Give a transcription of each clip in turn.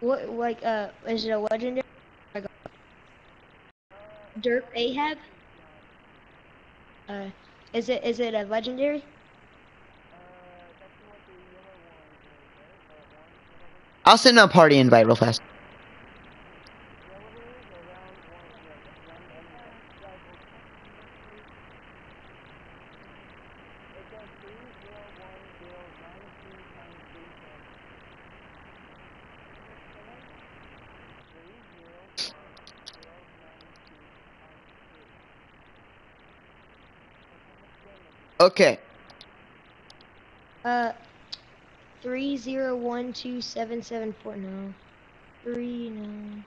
What, like, uh, is it a legendary? Derp Ahab? Uh, is it, is it a legendary? I'll send a party invite real fast. Okay. Uh, three zero one two seven seven four. No, three no.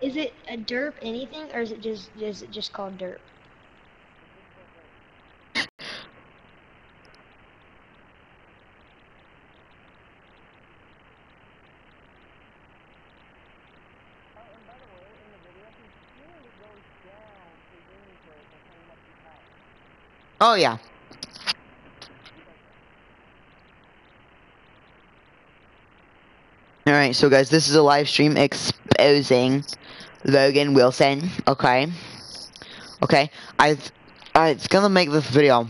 Is it a derp anything, or is it just is it just called derp? Oh yeah. Alright, so guys, this is a live stream exposing Logan Wilson, okay? Okay, I, I it's gonna make this video.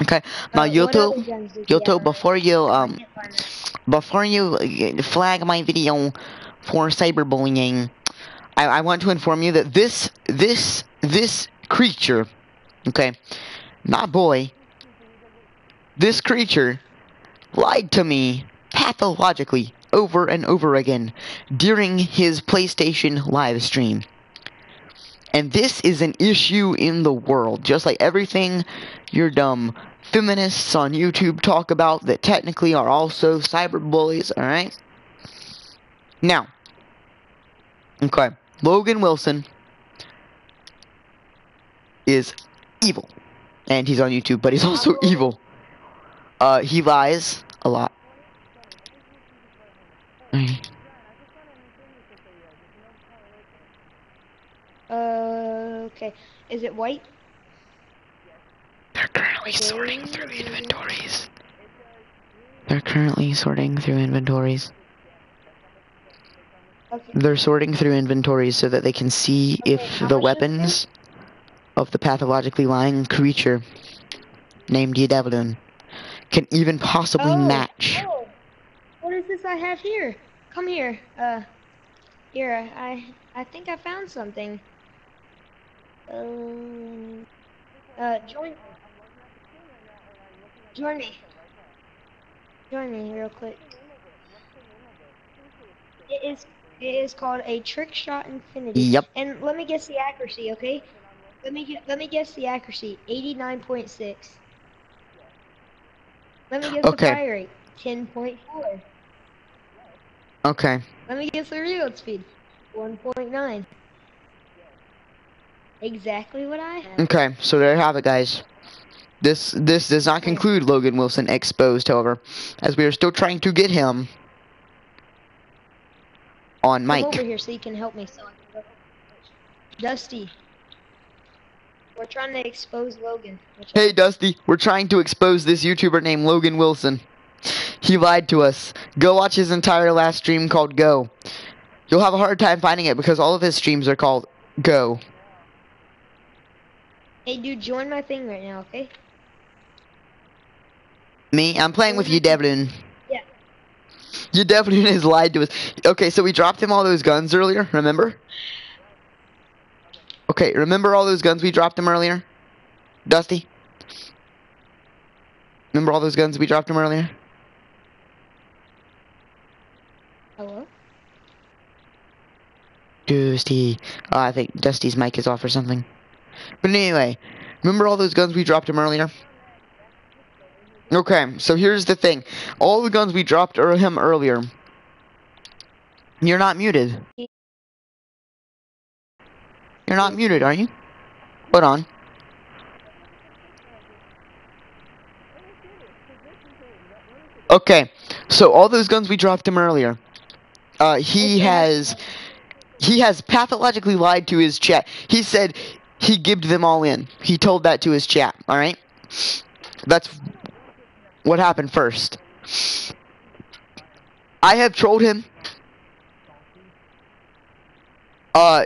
Okay, now Uh, YouTube, other guns did you YouTube, before you, um, can't find it. before you uh, flag my video for cyberbullying, I, I want to inform you that this, this, this creature, okay, not boy, this creature lied to me pathologically over and over again during his PlayStation live stream. And this is an issue in the world, just like everything your dumb feminists on YouTube talk about that technically are also cyberbullies, alright? Now, okay, Logan Wilson is evil. And he's on YouTube, but he's also evil. Uh, he lies a lot. Uh, okay. Is it white? They're currently sorting through inventories. They're currently sorting through inventories. Okay. They're sorting through inventories so that they can see Okay, if the weapons of the pathologically lying creature named Yedavlin can even possibly Oh, match. oh. What is this I have here? Come here. Uh, here. I I think I found something. Um. Uh, join. Join me. Join me real quick. It is. It is called a trick shot infinity. Yep. And let me guess the accuracy, okay? Let me get. Let me guess the accuracy. Eighty-nine point six. Let me guess Okay. the fire rate. Ten point four. Okay. Let me guess the reload speed. 1.9. Exactly what I have. Okay, so there you have it, guys. This this does not conclude Logan Wilson exposed, however, as we are still trying to get him on Come over here so you can help me. So I can go. Dusty. We're trying to expose Logan. Hey, Dusty, we're trying to expose this YouTuber named Logan Wilson. He lied to us. Go watch his entire last stream called Go. You'll have a hard time finding it because all of his streams are called Go. Hey, dude, join my thing right now, okay? Me, I'm playing with you, Devlin. Yeah. You Devlin has lied to us. Okay, so we dropped him all those guns earlier, remember? Okay, remember all those guns we dropped him earlier? Dusty? Remember all those guns we dropped him earlier? Hello? Dusty. Oh, I think Dusty's mic is off or something. But anyway, remember all those guns we dropped him earlier? Okay, so here's the thing. All the guns we dropped er- him earlier. You're not muted. You're not muted, are you? Hold on. Okay, so all those guns we dropped him earlier. Uh, he has he has pathologically lied to his chat. He said he gibbed them all in. He told that to his chat. All right. That's what happened first. I have trolled him. Uh,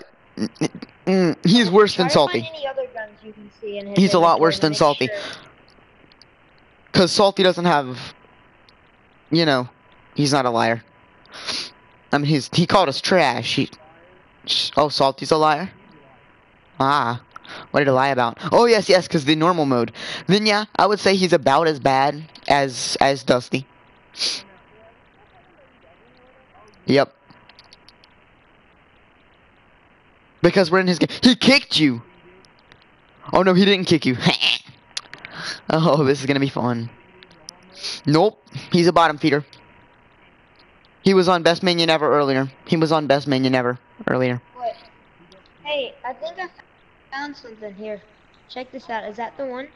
mm, he's worse Try than Salty. Find any other guns you can see in his He's a lot worse than Salty. sure. Because Salty doesn't have, you know, he's not a liar. I mean, he's he called us trash. He, oh, Salty's a liar. Ah, what did he lie about? Oh yes, yes, because the normal mode. Then yeah, I would say he's about as bad as as Dusty. Yep. Because we're in his game. He kicked you. Oh no, he didn't kick you. oh, this is gonna be fun. Nope, he's a bottom feeder. He was on best minion ever earlier. He was on best minion ever earlier. Hey, I think I found something here. Check this out. Is that the one?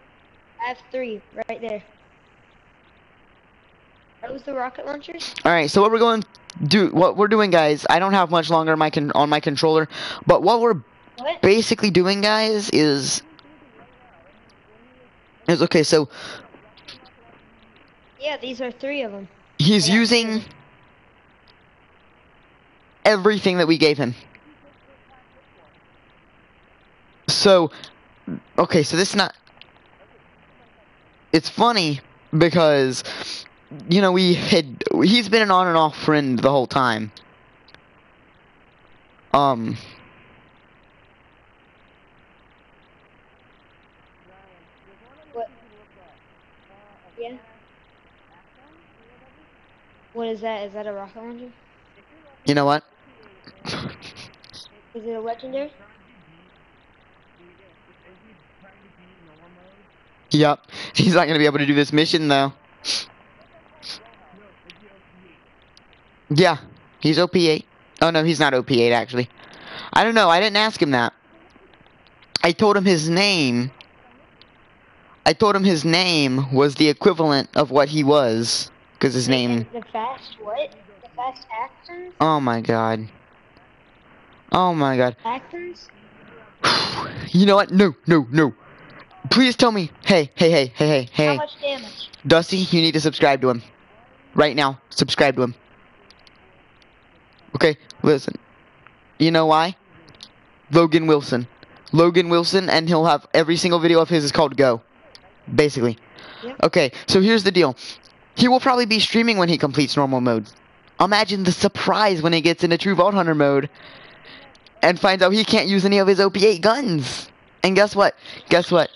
I have three right there. That was the rocket launchers? All right, so what we're going do what we're doing, guys. I don't have much longer on my con- on my controller, but what we're What? basically doing, guys, is is okay. So Yeah, these are three of them. he's Yeah. using everything that we gave him. So, okay, so this is not. It's funny because, you know, we had. He's been an on and off friend the whole time. Um. What? Yeah. What is that? Is that a rocket launcher? You know what? Is it a legendary? Yep. He's not gonna be able to do this mission though. Yeah, he's OP8. Oh no, he's not OP8 actually. I don't know. I didn't ask him that. I told him his name. I told him his name was the equivalent of what he was, because his name. The fast what? The fast Actons? Oh my god. Oh my god. Actons? You know what? No, no, no. Please tell me. Hey, hey, hey, hey, hey, How much damage? Dusty, you need to subscribe to him. Right now. Subscribe to him. Okay, listen. You know why? Logan Wilson. Logan Wilson, and he'll have every single video of his is called Go. Basically. Yep. Okay, so here's the deal. He will probably be streaming when he completes normal mode. Imagine the surprise when he gets into True Vault Hunter mode and finds out he can't use any of his OP8 guns. And guess what? Guess what?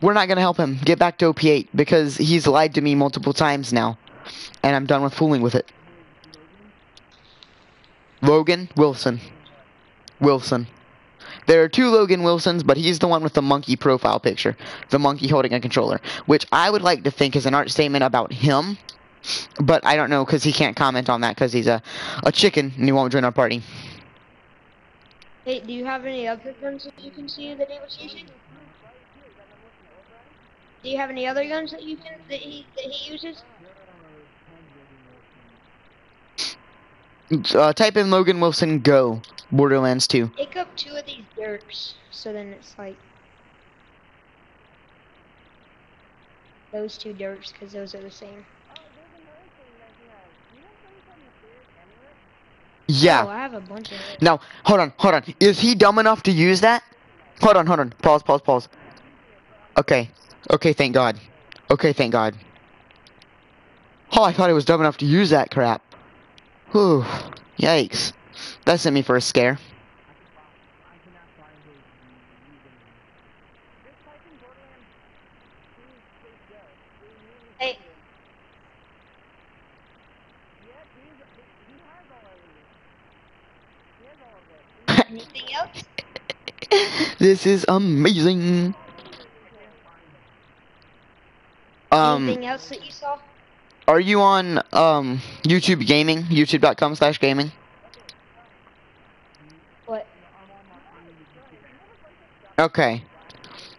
We're not gonna help him get back to OP8 because he's lied to me multiple times now. And I'm done with fooling with it. Logan Wilson. Wilson. There are two Logan Wilsons, but he's the one with the monkey profile picture. The monkey holding a controller. Which I would like to think is an art statement about him. But I don't know because he can't comment on that because he's a, a chicken and he won't join our party. Hey, do you have any other guns that you can see that he was using? Do you have any other guns that you can that he that he uses? Uh, type in Logan Wilson Go Borderlands 2. Pick up two of these dirks, so then it's like those two dirks, because those are the same. Yeah. Oh, I have a bunch of it. Now, hold on, hold on. Is he dumb enough to use that? Hold on, hold on. Pause, pause, pause. Okay. Okay, thank God. Okay, thank God. Oh, I thought he was dumb enough to use that crap. Whew. Yikes. That sent me for a scare. Hey, anything else? this is amazing. Um, anything else that you saw? Are you on um YouTube Gaming? YouTube.com slash gaming? What? Okay.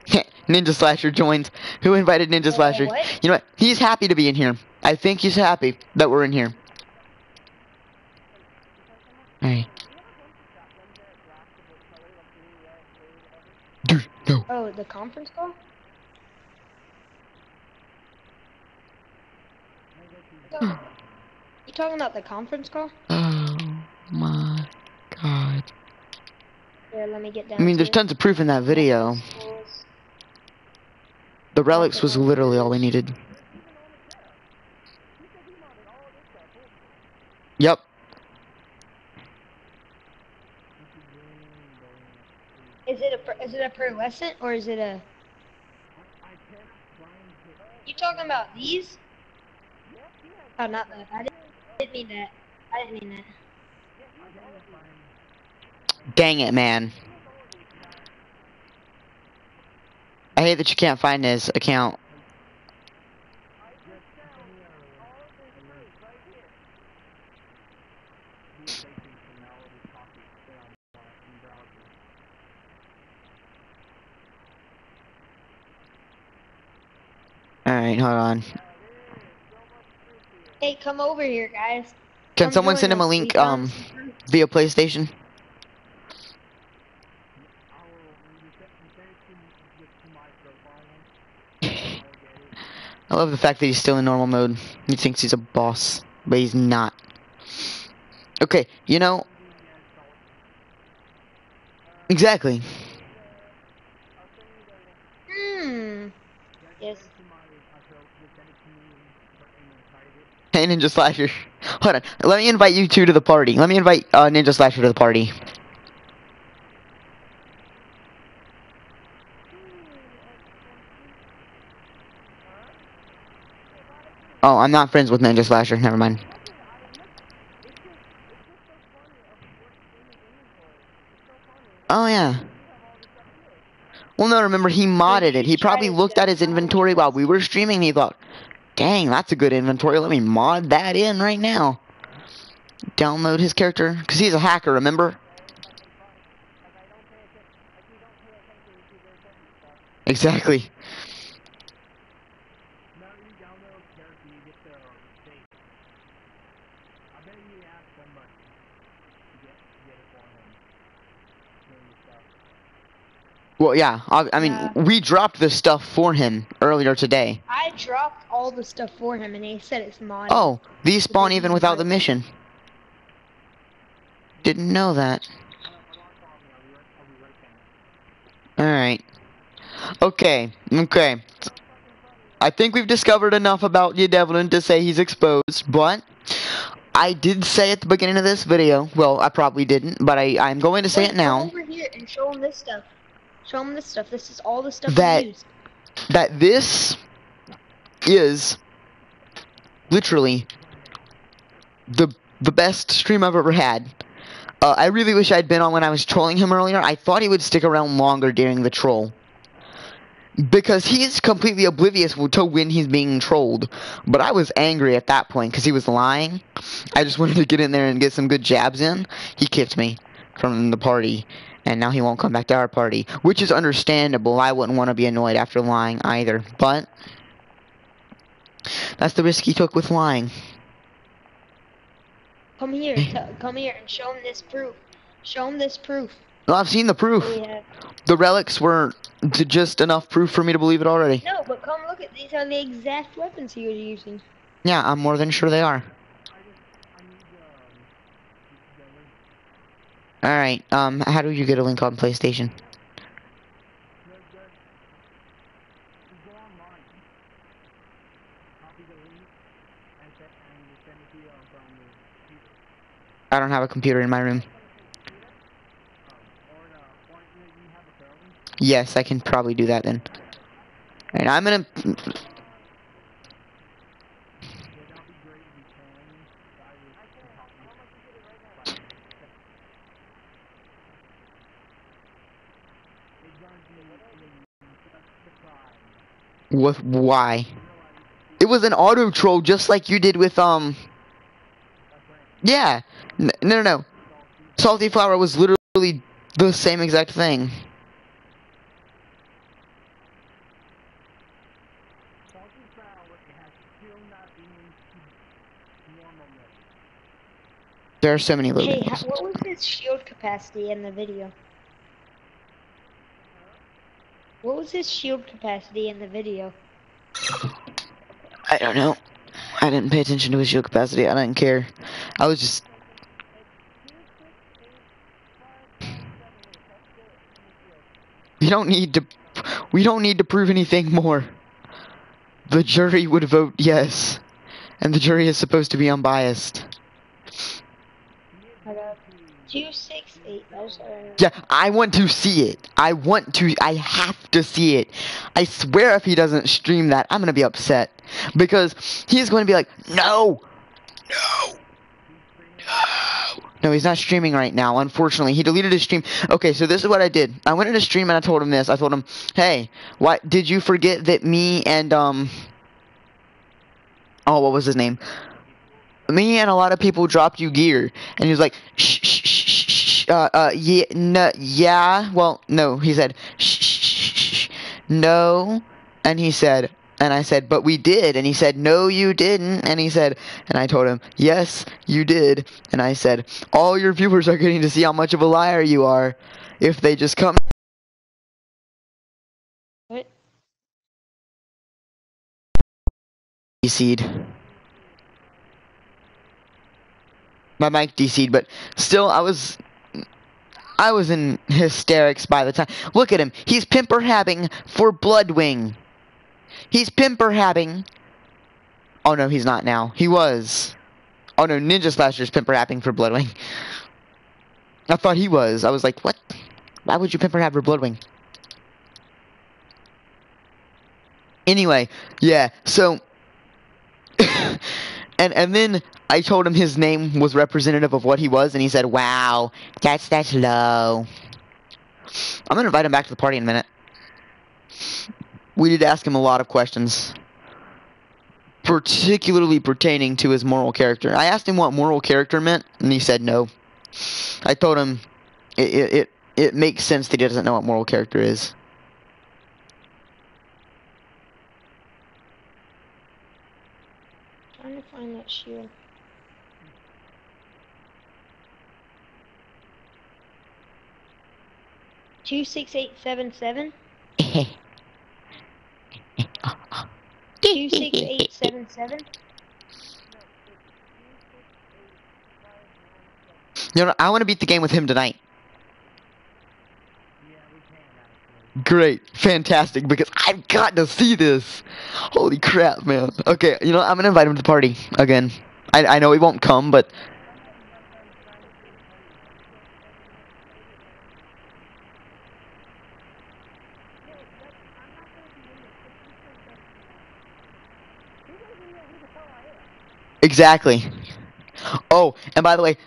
Ninja Slasher joins. Who invited Ninja Uh, Slasher? what? You know what? He's happy to be in here. I think he's happy that we're in here. Hey. Dude, no. Oh, the conference call? Talking, you talking about the conference call? Oh my god. Here, let me get down. I mean, there's tons of proof in that video. The relics was literally all we needed. Yep. Is it a is it a pearlescent or is it a? You talking about these? Oh, not that. I didn't, mean that. I didn't mean that. Dang it, man. I hate that you can't find his account. Alright, hold on. Hey, come over here, guys. Can someone send him a link um via PlayStation? I love the fact that he's still in normal mode. He thinks he's a boss, but he's not. Okay, you know. Exactly. Hmm. Yes. Hey, Ninja Slasher. Hold on. Let me invite you two to the party. Let me invite uh, Ninja Slasher to the party. Oh, I'm not friends with Ninja Slasher. Never mind. Oh, yeah. Well, no, remember, he modded it. He probably looked at his inventory while we were streaming he thought, dang, that's a good inventory. Let me mod that in right now. Download his character. Because he's a hacker, remember? Exactly. Well, yeah. I, I mean, Yeah. we dropped this stuff for him earlier today. I dropped all the stuff for him, and he said it's modded. Oh, these spawn even without the mission. Didn't know that. Alright. Okay, okay. I think we've discovered enough about you, Devlin, to say he's exposed, but I did say at the beginning of this video, well, I probably didn't, but I, I'm going to say Wait, it now, over here and show him this stuff. Show him this stuff. This is all the stuff That- that this is literally the the best stream I've ever had. Uh, I really wish I'd been on when I was trolling him earlier. I thought he would stick around longer during the troll. Because he's completely oblivious to when he's being trolled. But I was angry at that point because he was lying. I just wanted to get in there and get some good jabs in. He kicked me from the party. And now he won't come back to our party. Which is understandable. I wouldn't want to be annoyed after lying either. But that's the risk he took with lying. Come here. come here and show him this proof. Show him this proof. Well, I've seen the proof. have. The relics were just enough proof for me to believe it already. No, but come look at these are the exact weapons he was using. Yeah, I'm more than sure they are. Alright, um, how do you get a link on PlayStation? I don't have a computer in my room. Yes, I can probably do that then. And I'm gonna. With why? It was an auto troll just like you did with um. Yeah, N- no, no, no. Salty flower was literally the same exact thing. There are so many Hey, what was his shield capacity in the video? What was his shield capacity in the video? I don't know. I didn't pay attention to his shield capacity. I didn't care. I was just. We don't need to. We don't need to prove anything more. The jury would vote yes, and the jury is supposed to be unbiased. I two six eight. I was, uh, Yeah, I want to see it. I want to. I have to see it. I swear, if he doesn't stream that, I'm gonna be upset because he's going to be like, no, no, no. No, he's not streaming right now. Unfortunately, he deleted his stream. Okay, so this is what I did. I went into stream and I told him this. I told him, hey, why did you forget that me and um. Oh, what was his name? Me and a lot of people dropped you gear. And he was like shh shh shh shh, uh uh yeah no yeah. Well no he said shh shh shh shh no. And he said and I said but we did. And he said no you didn't. And he said and I told him yes you did. And I said all your viewers are getting to see how much of a liar you are. If they just come what? seed my mic DC'd, but still, I was, I was in hysterics by the time. Look at him. He's pimper habbing for Bloodwing. He's pimper habbing. Oh no, he's not now. He was. Oh no, Ninja Slasher's pimper habbing for Bloodwing. I thought he was. I was like, what? Why would you pimper hab for Bloodwing? Anyway, yeah. So. and and then I told him his name was representative of what he was, and he said, "Wow, that's that's low." I'm gonna invite him back to the party in a minute. We did ask him a lot of questions, particularly pertaining to his moral character. I asked him what moral character meant, and he said no. I told him it it it, it makes sense that he doesn't know what moral character is. Trying to find that shield. Two six eight seven seven. Two six eight seven seven. You know, I want to beat the game with him tonight. Great, fantastic, because I've got to see this. Holy crap, man. Okay, you know, I'm gonna invite him to the party again. I, I know he won't come, but exactly. Oh, and by the way,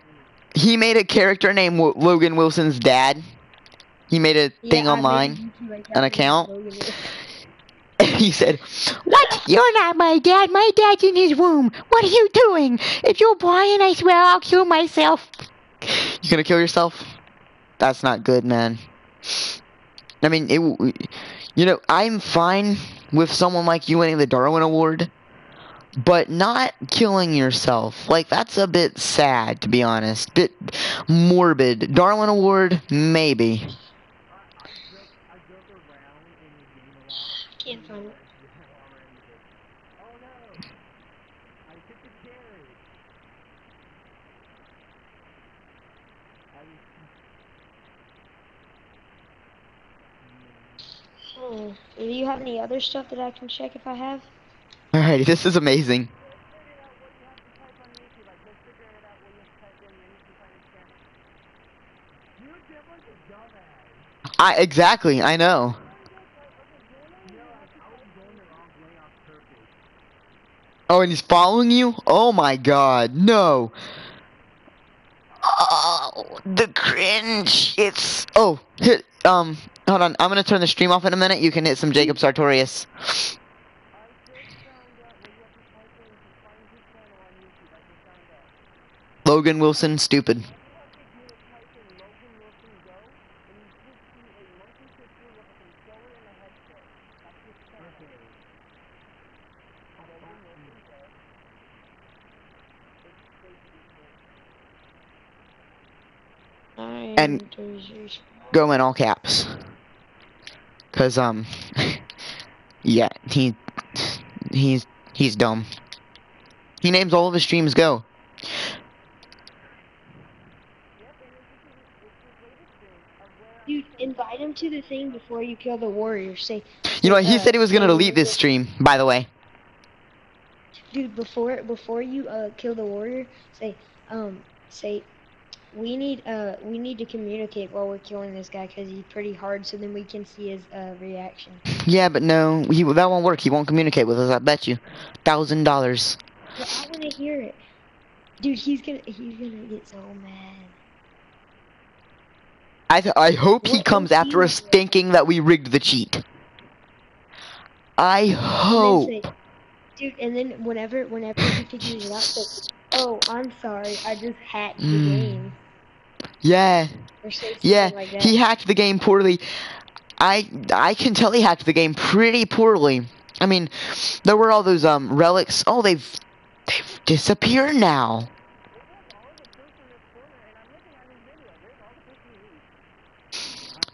he made a character named Logan Wilson's dad. He made a thing I online. YouTube an account? Wilson. he said, What? You're not my dad. My dad's in his womb. What are you doing? If you're Brian, I swear I'll kill myself. You're gonna kill yourself? That's not good, man. I mean, it. You know, I'm fine with someone like you winning the Darwin Award, but not killing yourself. Like that's a bit sad, to be honest. Bit morbid. Darwin Award, maybe. Can't find it. Oh, do you have any other stuff that I can check if I have? Alrighty, this is amazing. I exactly, I know. Oh, and he's following you? Oh my god, no. Oh, the cringe. It's oh, hit um hold on. I'm going to turn the stream off in a minute. You can hit some Jacob Sartorius. Logan Wilson, stupid. And- Go in all caps. Cause um, yeah, he he's he's dumb. He names all of his streams Go. Dude, invite him to the thing before you kill the warrior. Say, You know what? He Uh, said he was gonna delete this stream, by the way. dude, before before you uh kill the warrior, say, um, say, we need uh we need to communicate while we're killing this guy because he's pretty hard, so then we can see his uh reaction. Yeah, but no, he that won't work. He won't communicate with us. I bet you, thousand dollars. But I want to hear it, dude. He's gonna he's gonna get so mad. I th- I hope he comes after us thinking that we rigged the cheat. I And hope. say, dude, and then whenever whenever he figures it out, oh, I'm sorry, I just hacked the Mm. game, Yeah, or say something yeah. like. He hacked the game poorly. I I can tell he hacked the game pretty poorly. I mean, there were all those um relics. Oh, they've they've disappeared now.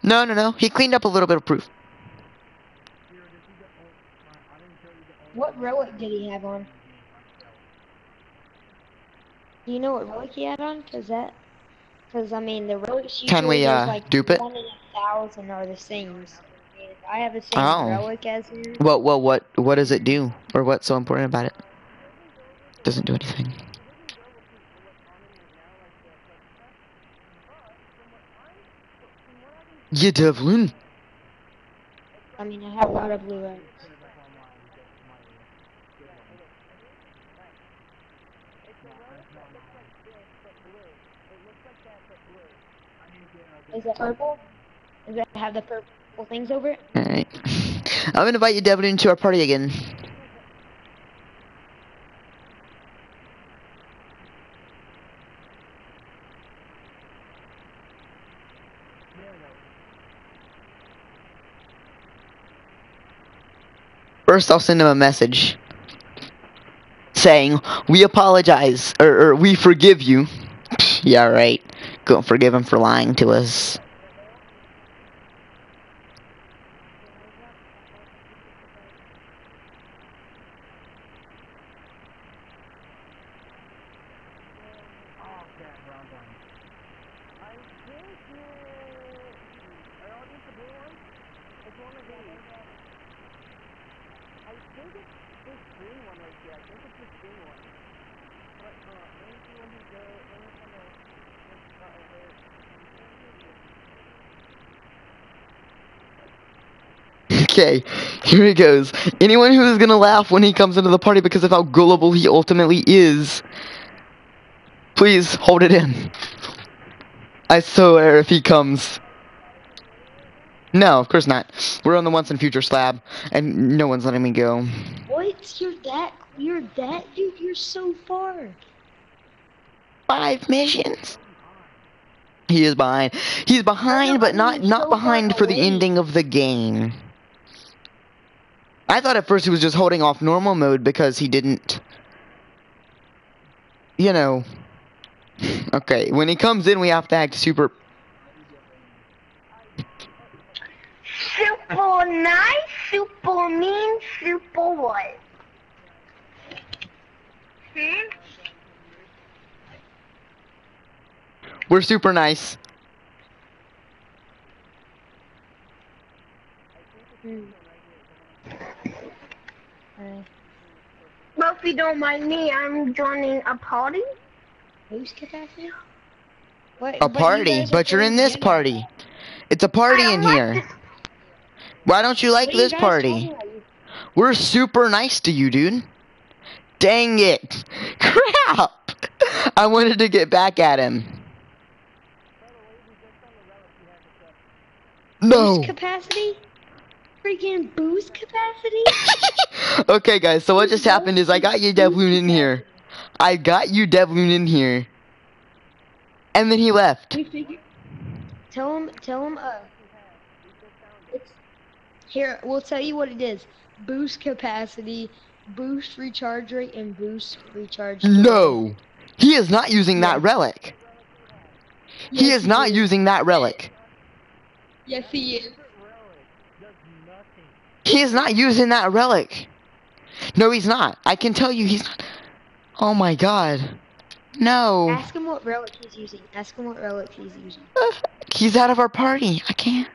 No, no, no. He cleaned up a little bit of proof. What relic did he have on? Do you know what relic he had on? Cause that, cause I mean the relics usually Can we, uh, like dupe it? One in a thousand are the same. So, I mean, I have the same Oh. relic as him, Well, well, what what does it do, or what's so important about it? Doesn't do anything. Yeah, Devlin. I mean I have a lot of blue. Is it purple? Does it have the purple things over it? Alright. I'm gonna invite you, Devlin, to our party again. First, I'll send him a message saying, We apologize, or, or we forgive you. yeah, right. Go forgive him for lying to us. Okay, here it goes. Anyone who is gonna laugh when he comes into the party because of how gullible he ultimately is, please hold it in. I swear if he comes. No, of course not. We're on the once and future slab, and no one's letting me go. What? You're that? You're that dude? You're so far. Five missions. He is behind. He's behind, but not not behind for the ending of the game. I thought at first he was just holding off normal mode because he didn't. You know. Okay, when he comes in, we have to act super. Super nice, super mean, super what? Hmm? We're super nice. Hmm. Uh, Well, if you don't mind me, I'm joining a party. boost capacity? What, A but you party, but you're in this together. party. It's a party in like here. this- Why don't you like What are you this party? We're super nice to you, dude. Dang it. Crap. I wanted to get back at him. No. Boost capacity? Freaking boost capacity? okay, guys, so what just happened is I got you Devloon in here. I got you Devloon in here. And then he left. we figured. Tell him, tell him, uh. It's, here, we'll tell you what it is. Boost capacity, boost recharge rate, and boost recharge. delay. No. He is not using that Yes. relic. He is not is. using that relic. Yes, he is. He is not using that relic. No, he's not. I can tell you he's not. Oh my god. No. Ask him what relic he's using. Ask him what relic he's using. He's out of our party. I can't.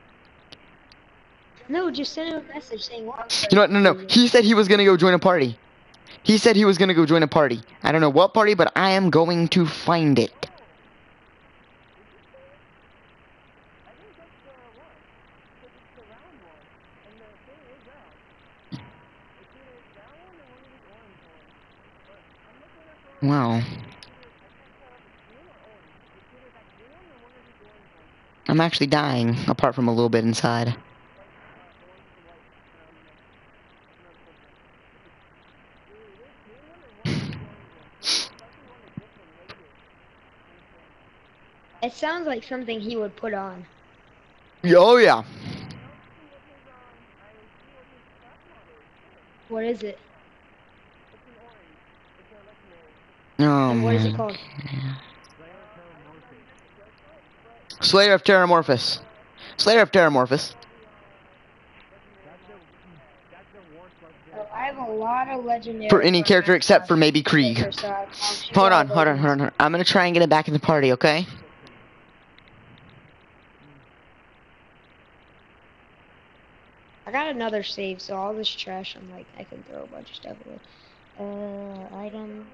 No, just send him a message saying what. You know what? No, no. He said he was gonna go join a party. He said he was gonna go join a party. I don't know what party, but I am going to find it. Wow. I'm actually dying, apart from a little bit inside. It sounds like something he would put on. Oh yeah. What is it? Oh And what is my it called? Slayer of Terramorphous. Slayer of Terramorphous. Oh, I have a lot of legendary. For any character except for maybe Krieg. So I'll- I'll show you Hold on, hold on, hold on. hold on. I'm gonna try and get it back in the party, okay? I got another save, so all this trash, I'm like, I can throw a bunch of stuff away. Uh, items.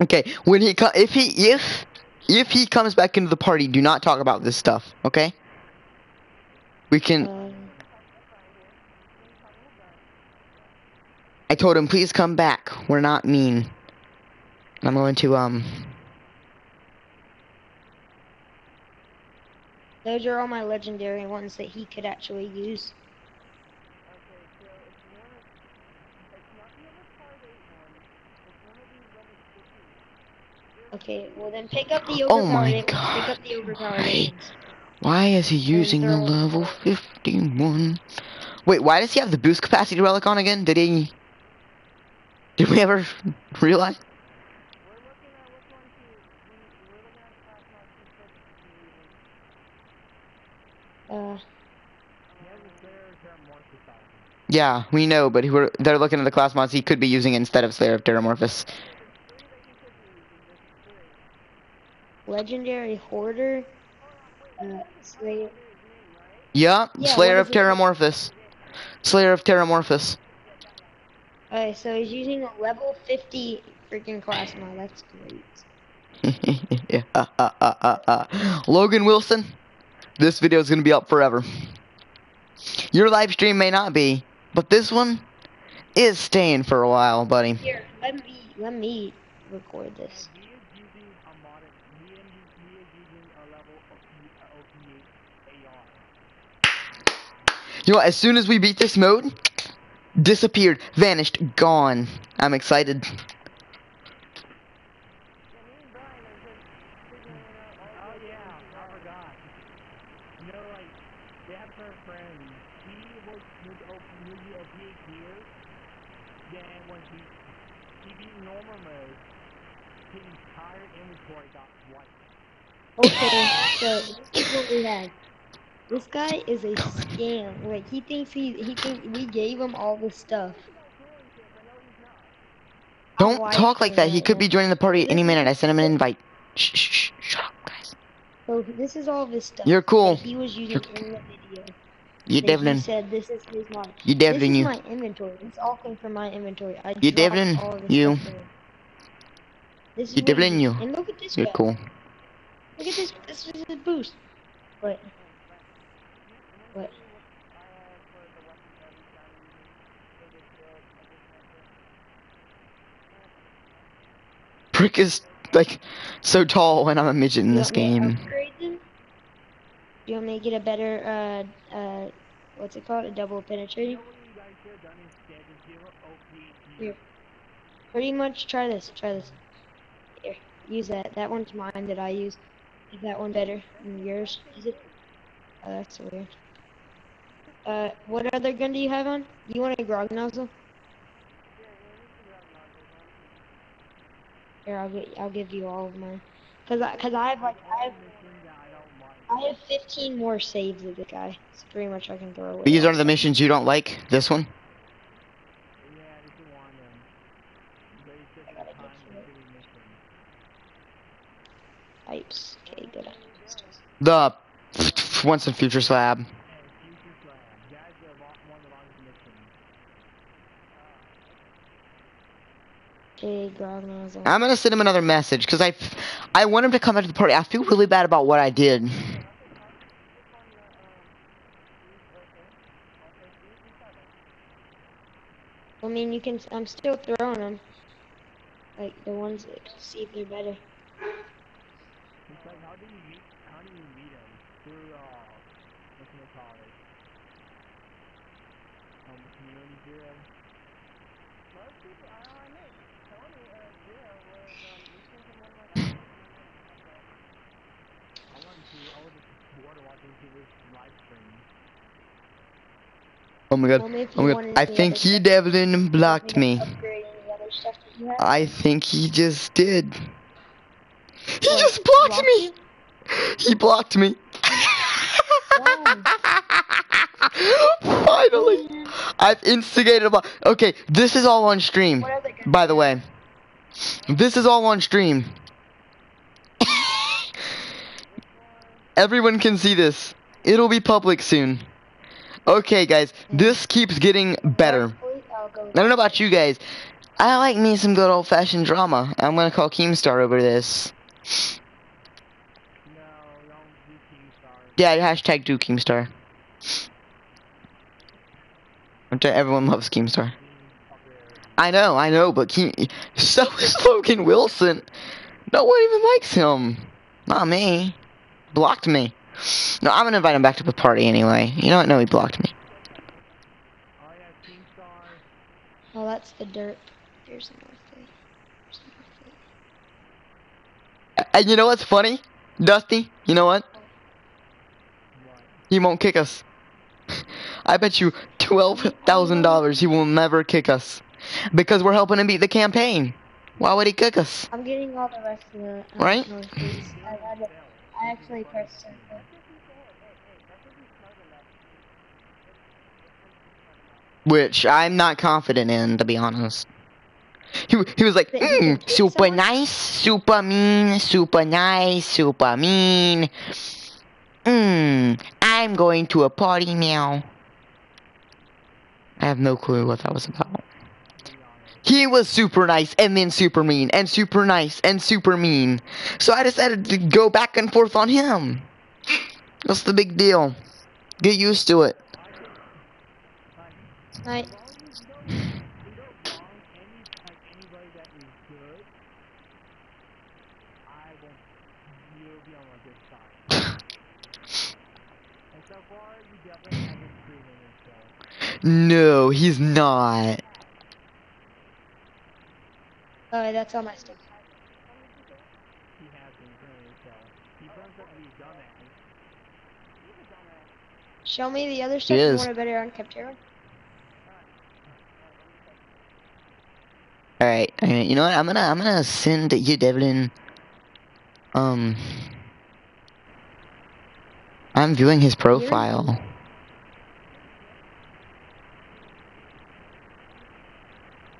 Okay, when he if he if if he comes back into the party, do not talk about this stuff, okay? We can. Um, I told him, please come back. We're not mean. I'm going to um. those are all my legendary ones that he could actually use. Okay, well then pick up the overpowered. Oh my God. Pick up the overpowered. Why? Why is he using the level 51? Wait, why does he have the boost capacity relic on again? Did he? Did we ever realize? Uh, Yeah, we know, but we're, they're looking at the class mods he could be using instead of Slayer of Terramorphous. Legendary hoarder. Uh, slave. Yup, Yeah, Slayer of? Terramorphous. Slayer of Terramorphous. Okay, so he's using a level 50 freaking class mod. That's great. yeah, uh, uh, uh. Logan Wilson, this video is gonna be up forever. Your live stream may not be, but this one is staying for a while, buddy. Here, let me let me record this. You know, what, as soon as we beat this mode, disappeared, vanished, gone. I'm excited. Okay, so this is what we have. This guy is a scam. Like he thinks he he thinks we gave him all this stuff. Don't Oh, talk like that. He could be joining the party at any minute. I sent him an invite. Shh, shh, shh. Shut up, guys. So this is all of his stuff. You're cool. He was using in the video. You Devlin. Said this is his mod. You This Devlin, is you. my inventory. This all came from my inventory. I You Devlin, this you. This is You Devlin, you. And look at this You're guy. cool. Look at this. This is a boost. What? What? Brick is like so tall when I'm a midget in this want me to game. Do? You want me to get a better, uh, uh, what's it called? A double penetrating? What you guys should have done instead is give up OPA Here. Pretty much try this. Try this. Here. Use that. That one's mine that I use. Is that one better than yours? Is it? Oh, that's weird. Uh, what other gun do you have on? Do You want a grog nozzle? Here, I'll get, I'll give you all of mine. Cause I, cause I have like, I have, I don't like. I have 15 more saves of the guy. So pretty much I can throw away. These are the missions you don't like. This one. Yeah, this is one of them. But it's just I a gotta get time to it. consuming mission. Pipes. Okay, good. The once and future slab. The. I'm gonna send him another message because I, I want him to come out to the party. I feel really bad about what I did. I mean, you can. I'm still throwing them. Like the ones that see if they're better. It's like, how do you meet, how do you meet him? Through, uh, what's it called? Um, community zero? Most people, I don't know, Tony, uh, Zero was, um, listening to one of my I wanted to, I was just bored of watching this live stream. Oh my god. Well, maybe if Oh my god. I think he Devlin blocked me. can Upgrade any other stuff that you have. I think he just did. He What, just blocked me. He blocked me. Finally. I've instigated a block. Okay, this is all on stream. What other guy? By the way, this is all on stream. Everyone can see this. It'll be public soon. Okay, guys, this keeps getting better. I don't know about you guys. I like me some good old fashioned drama. I'm gonna call Keemstar over this. No, do Yeah, hashtag do Keemstar. Everyone loves Keemstar. I know, I know, but Keem- so is Logan Wilson. No one even likes him. Not me. Blocked me. No, I'm gonna invite him back to the party anyway. You know what? No, he blocked me. Oh yeah, Team Star. That's the dirt. Here's the North Bay. Here's the North Bay. And you know what's funny? Dusty, you know what? What? He won't kick us. I bet you $12,000 he will never kick us. Because we're helping him beat the campaign. Why would he kick us? I'm getting all the rest of the uh, Right? I, got it. I actually pressed circle. Which I'm not confident in, to be honest. He, he was like, But he can mm, super someone? nice, super mean, super nice, super mean. Mmm, I'm going to a party now. I have no clue what that was about. He was super nice and then super mean and super nice and super mean. So I decided to go back and forth on him. What's the big deal? Get used to it. Right. As long as you don't, you don't wrong any, like anybody that is good, I won't, you'll be on my good side. and so far, you definitely haven't proven yourself. No, he's not. Oh, that's all my stuff. He has been proven himself. He burns up to be dumbass. Show me the other stuff you want to better Unkempt Harold. Alright, alright, you know what? I'm gonna I'm gonna send you Devlin um I'm viewing his profile.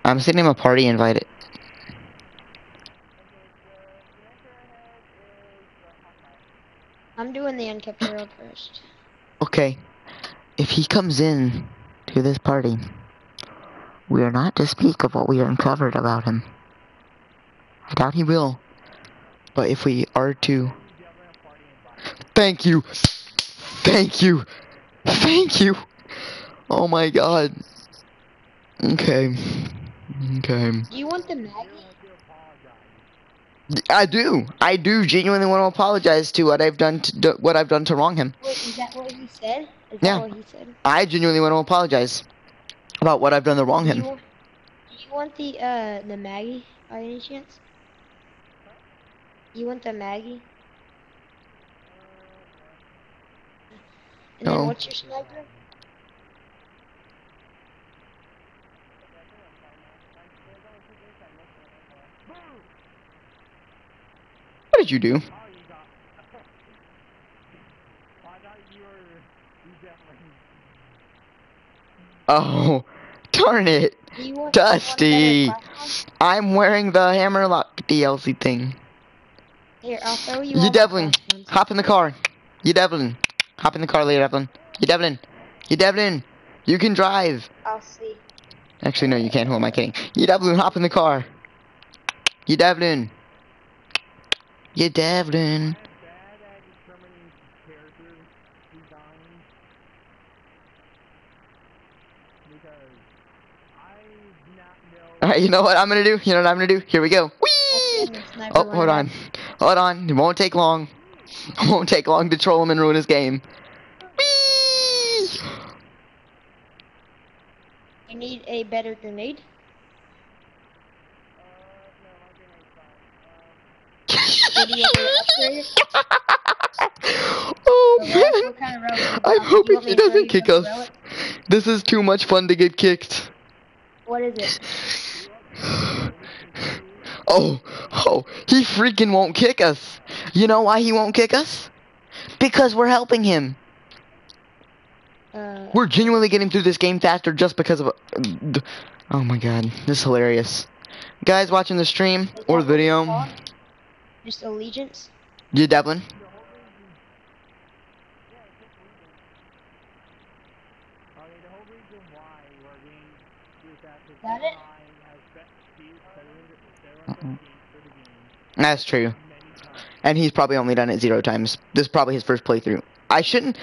I'm sending him a party invite. I'm doing the Unkempt Harold first. Okay. If he comes in to this party, we are not to speak of what we uncovered about him. I doubt he will. But if we are to Thank you. Thank you. Thank you. Oh my god. Okay. Okay. Do you want the Maggie? I do. I do genuinely want to apologize to what I've done to what I've done to wrong him. Wait, is that what he said? Is Yeah. that what he said? I genuinely want to apologize about what I've done to wrong Do you, him. want, do you want the uh the Maggie by any chance? You want the Maggie? And No. then what's your sniper? What did you do? Oh, you got. I thought you were. You definitely. Oh, darn it. Do you want- you want Dusty. I'm wearing the Hammerlock DLC thing. Here, I'll throw you. You Devlin, hop in the car. You Devlin, hop in the car, later, Devlin. You Devlin, you Devlin, you can drive. I'll see. Actually, no, you can't. Who am I kidding? You Devlin, hop in the car. You Devlin. You Devlin. Bad at determining character design because I do not know. Alright, you know what I'm gonna do? You know what I'm gonna do? Here we go. Whee! And the sniper Oh, hold on. Hold on. It won't take long. It won't take long to troll him and ruin his game. Whee! You need a better grenade. Did you ever upgrade it? oh man. Kind of? I'm hoping he doesn't kick us. This is too much fun to get kicked. What is it? Oh, oh, he freaking won't kick us. You know why he won't kick us? Because we're helping him. Uh, We're genuinely getting through this game faster just because of. Oh my god, this is hilarious. Guys watching the stream or the video? Just allegiance. you Devlin. Okay, the whole reason why we're getting that is it? I have spent Steve seven hundred games for the game That's true. And he's probably only done it zero times. This is probably his first playthrough. I shouldn't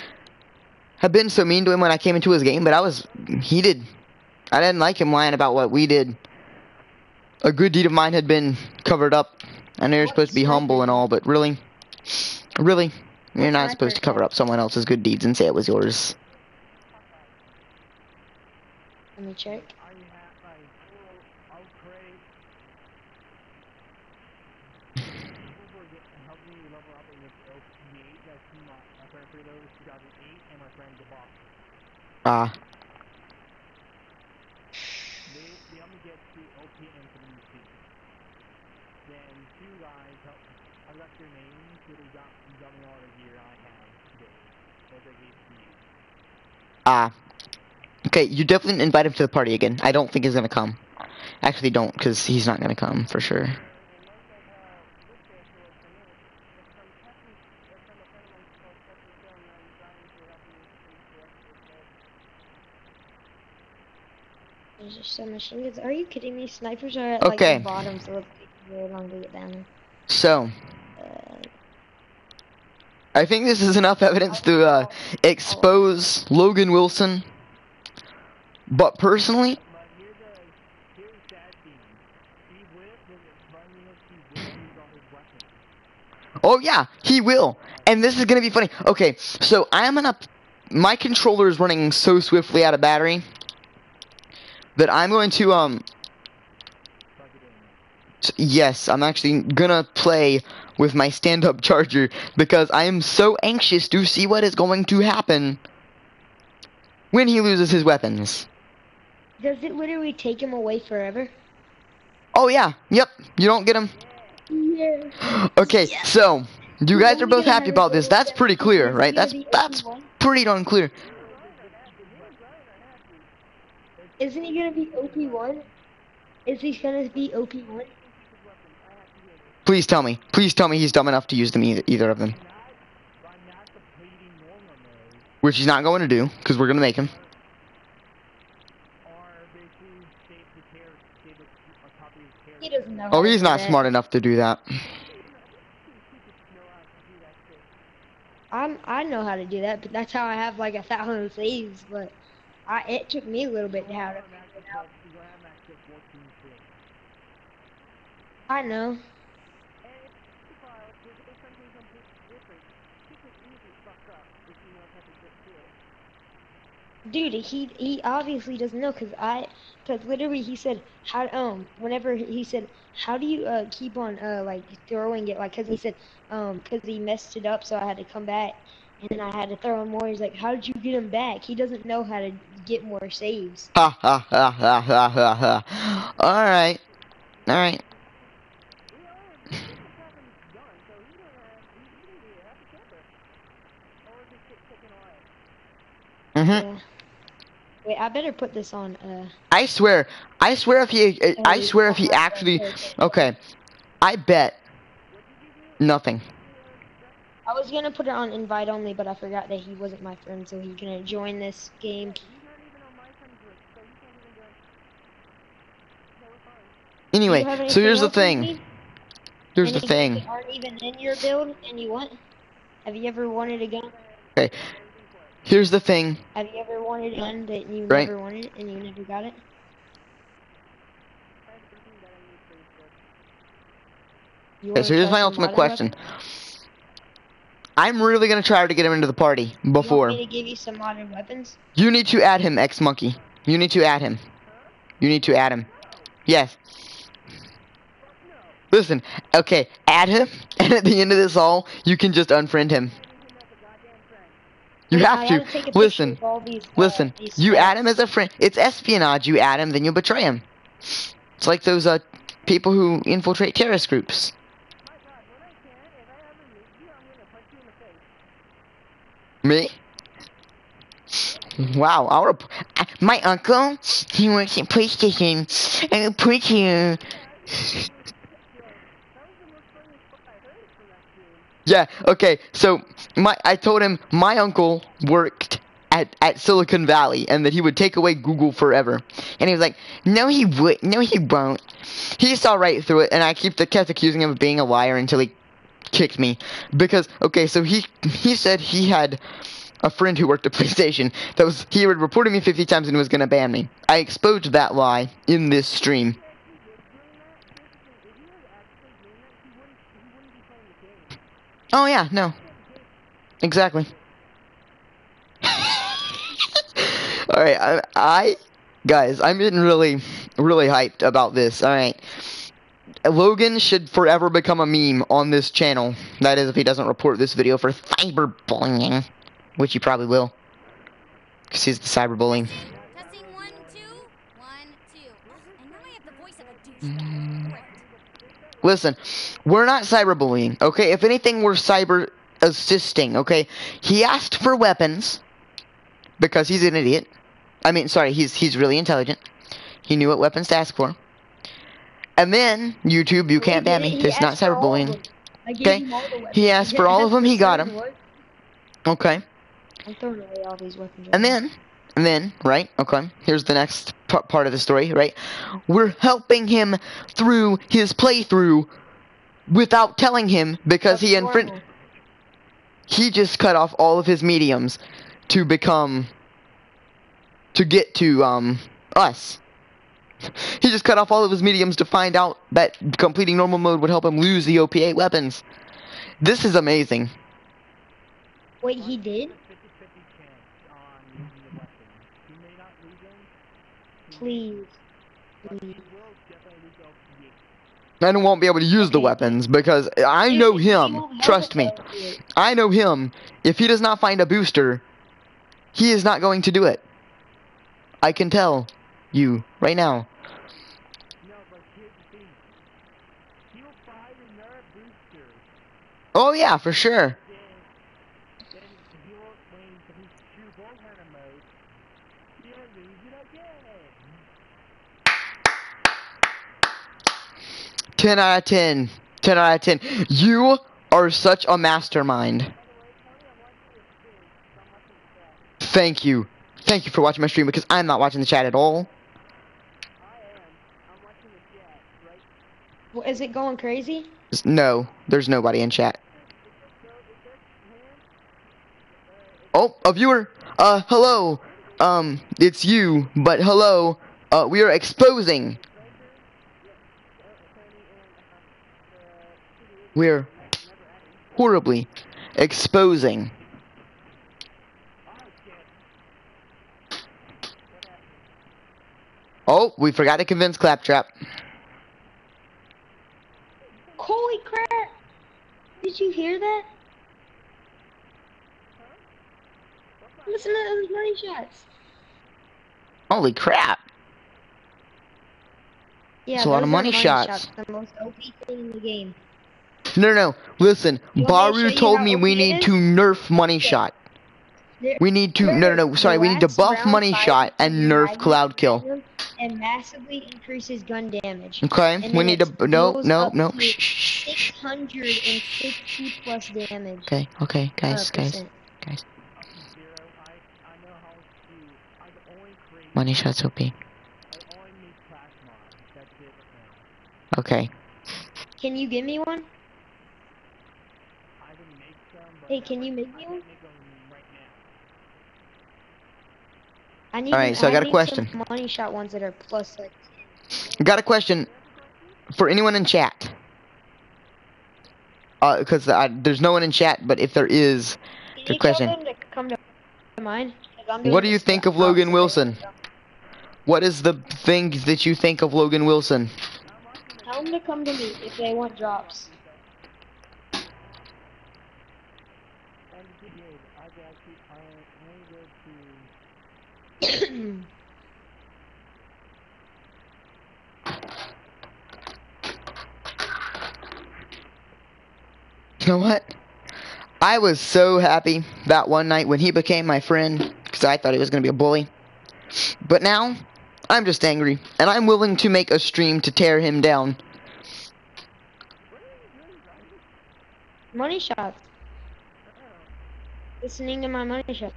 have been so mean to him when I came into his game, but I was heated. I didn't like him lying about what we did. A good deed of mine had been covered up. I know you're supposed to be humble and all, but really, really, you're not supposed to cover up someone else's good deeds and say it was yours. Let me check. I have like upgrade. People were getting helping me level up in this LP8. That's my my friend Fredo is 2008, and my friend Debop. Ah, They they helped me get to OPM for the new season. Then two guys helped. I left their names, so they got they got me all the gear I have today. That they gave to you. Ah. Okay, you definitely invite him to the party again. I don't think he's gonna come. Actually, don't, because he's not gonna come for sure. There's just some machine guns. Are you kidding me? Snipers are at like Okay. the bottom, so it's very long to get down. So, Uh, I think this is enough evidence to uh, expose Logan Wilson. But personally, oh yeah, he will. And this is gonna be funny. Okay, so I'm gonna. My controller is running so swiftly out of battery that I'm going to um. Yes, I'm actually gonna play with my stand-up charger because I am so anxious to see what is going to happen when he loses his weapons. does it literally take him away forever? Oh yeah, yep. You don't get him. Yeah. Okay, so you guys are both happy about this. That's pretty clear, right? That's that's pretty darn clear. Isn't he gonna be OP one? Is he gonna be OP one? Please tell me. Please tell me he's dumb enough to use them either, either of them. Not by not completing normal mode Which he's not going to do, because we're going to make him. or basically save the character save it on top of his character. He doesn't know. Oh, he's not that. smart enough to do that. I'm. I know how to do that, but that's how I have like a thousand saves. But I. It took me a little bit to how to figure it out. Have max of 14 things. I know. And it's file, it's it's something completely different. He could easily fuck up if he knows how to get to it. Dude, he he obviously doesn't know because I because literally he said how um whenever he said how do you uh keep on uh like throwing it like because he said um because he messed it up so I had to come back and then I had to throw him more. He's like, how did you get him back? He doesn't know how to get more saves. Ha ha ha ha ha ha ha. Alright. Alright. We already we just have him done, so he don't have he, he didn't even have to camper. Or is it get taken away? Mm-hmm. Yeah. Wait, I better put this on. Uh, I swear, I swear if he, I Oh, swear if he actually, okay, okay. okay, I bet nothing. I was gonna put it on invite only, but I forgot that he wasn't my friend, so he couldn't join this game. He's not even on my friends list, so you can't even join. Okay, we're fine. Do you Anyway, so here's the thing. Here's the thing. aren't even in your build, and you want? Have you ever wanted a gun? Here's the thing. Have you ever wanted one that you Right. never wanted and you never got it? I have everything that I need for this build. You Okay, so here's my ultimate question. I'm really gonna try to get him into the party You before. want me to give you some modern weapons? You need to add him, X Monkey. You need to add him. You need to add him. Yes. Listen, okay, add him, and at the end of this all, you can just unfriend him. You have I to. gotta take a picture Listen, these, listen. You add him as a friend. It's espionage. You add him, then you betray him. It's like those uh people who infiltrate terrorist groups. My god, when I can, if I ever meet you, I'm gonna punch you in the face. Me? Wow, our my uncle, he works at PlayStation, and a preacher. That was the most funniest fuck I heard from that dude. Yeah, okay, so my I told him my uncle worked at, at Silicon Valley and that he would take away Google forever. And he was like, No he would no he won't. He saw right through it and I keep the kept accusing him of being a liar until he kicked me. Because okay, so he he said he had a friend who worked at PlayStation that was he had reported me fifty times and was gonna ban me. I exposed that lie in this stream. Oh yeah, no. Exactly. Alright, I, I guys, I'm getting really really hyped about this. Alright. Logan should forever become a meme on this channel. That is if he doesn't report this video for cyberbullying. Which he probably will. Because he's the cyberbullying. Testing one, two, one, two. And now I have the voice of a douchebag. Mm. Listen, we're not cyberbullying, okay? If anything, we're cyber assisting, okay? He asked for weapons because he's an idiot. I mean, sorry, he's he's really intelligent. He knew what weapons to ask for. And then YouTube, you can't ban me. It's not asked for all of cyberbullying. them. I gave Okay, him all the weapons. he asked for all of them, he got them. Okay. I'm throwing away all these weapons. And then, and then, right? Okay. Here's the next p- part of the story, right? We're helping him through his playthrough without telling him because now. he That's unfriend. he just cut off all of his mediums to become to get to um us. He just cut off all of his mediums to find out that completing normal mode would help him lose the OP8 weapons. This is amazing. Wait, he did? 50-50 chance on using the weapon. He may not lose them, Please. Please. will definitely lose the OP8. And won't be able to use the weapons because I know him. Trust me. though, do it. I know him. If he does not find a booster, he is not going to do it. I can tell you right now. No, but here's the thing. He'll buy the booster. Oh yeah, for sure. Then, then he'll, when he's True Vault Hunter Mode, he'll lose it again. 10 out of 10. 10 out of 10. You are such a mastermind. Thank you. Thank you for watching my stream because I'm not watching the chat at all. I am. I'm watching the chat, right? Well, Is it going crazy? No, there's nobody in chat. Oh, a viewer. Uh, hello. Um, it's you, but hello. Uh, we are exposing. We're horribly exposing. Oh, we forgot to convince Claptrap. Holy crap! Did you hear that? Listen to those money shots. Holy crap. Yeah, It's a lot of are money shots. The most OP thing in the game. No, no, no. Listen, Baru told me we need to nerf money shot. We need to. No, no, no. Sorry, we need to buff Money Shot and nerf Cloud Kill. And massively increases gun damage. Okay, And we need to. No, no, no. shh, shh, shh. 660 plus damage. Okay, okay, guys, uh, guys, guys. Zero, I, I know how to, I can only create, Money Shot's OP. I only need plasma, that's it now. Okay. Can you give me one? I can make some, but Hey, can you make me one? right. I need. Alright, so I got a question. Money shot ones that are plus like. Got a question for anyone in chat. Uh, because there's no one in chat, but if there is, you question. to come to What do you think stuff of Logan Wilson? what is the thing that you think of Logan Wilson? Tell them to come to me if they want drops. And good, I can actually, I, I'm gonna go to, You know what? I was so happy that one night when he became my friend because I thought he was going to be a bully. But now, I'm just angry, and I'm willing to make a stream to tear him down. money shots. Listening to my money shots.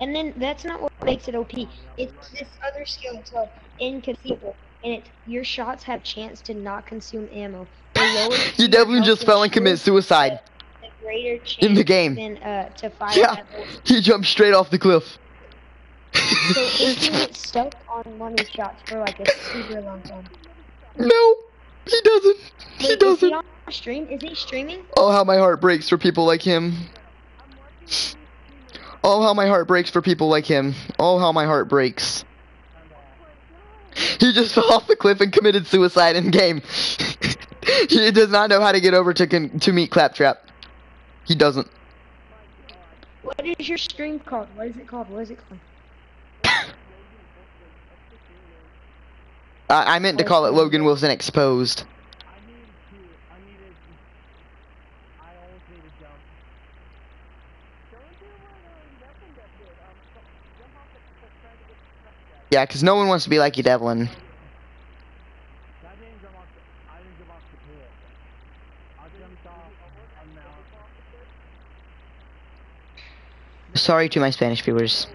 And then that's not what makes it OP. It's this other skill called inconceivable. And it's your shots have chance to not consume ammo. You definitely just fell and commit suicide The greater chance in the game. Than, uh, to fire Yeah. He jumped straight off the cliff. So he can get stuck on money shots for like a super long time. no, he doesn't. He Wait, is he doesn't. on stream? Is he streaming? Oh, how my heart breaks for people like him. Oh, how my heart breaks for people like him. Oh, how my heart breaks. He just fell off the cliff and committed suicide in game. he does not know how to get over to to meet Claptrap. He doesn't. What is your stream called? What is it called? What is it called? I, I meant to call it Logan Wilson Exposed. I need to, I need to, I always need to jump. Don't do what um, Devin that did. Um, so- jump off the cliff trying to get stuck there. Yeah, 'cause no one wants to be like you, Devlin. Sorry to my Spanish viewers,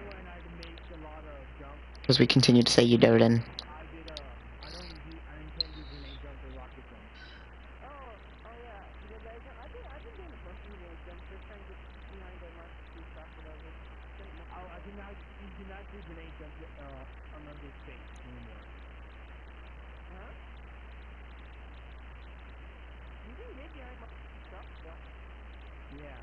as we continue to say you, Devlin. I did, uh, I don't use, I intend using a jump or rocket jump. Oh, oh yeah. Because I, I think I've been doing a bunch of little jumps just trying to get behind the mark to stop whatever. Oh, I cannot, you cannot do grenade jump, uh, on under space anymore. Huh? You can get behind mark to stop stuff. Yeah.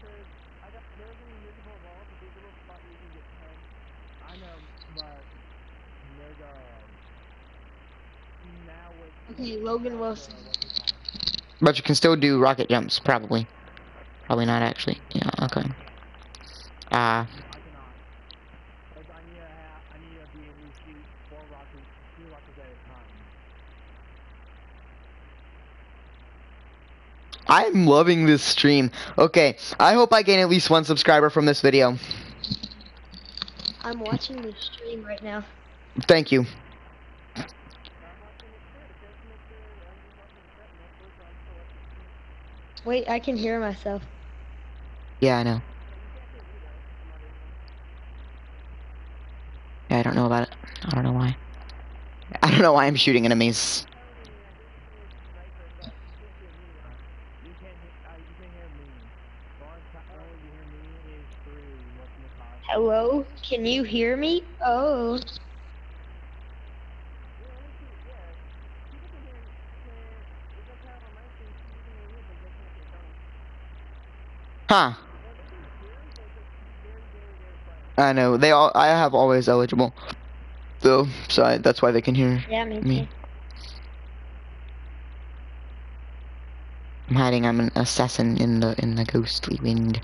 Because I got there's an invisible wall, the big little spot where you can get behind. I know, but there's a now with Okay, Logan Wilson. But you can still do rocket jumps, probably. Probably not actually. Yeah, okay. Uh, I cannot. Because I need to have, I need to be able to shoot four rockets, two rockets at a time. I'm loving this stream. Okay, I hope I gain at least one subscriber from this video. I'm watching the stream right now. Thank you. Wait, I can hear myself. Yeah, I know. Yeah, I don't know about it. I don't know why. I don't know why I'm shooting enemies. You can't, he- you hear me. The only time only you hear me is through what's in the car. Hello? Can you hear me? Oh. Huh. I know. They all I have always eligible. Though, so I, that's why they can hear Yeah, me, me. I'm hiding. I'm an assassin in the in the ghostly wind.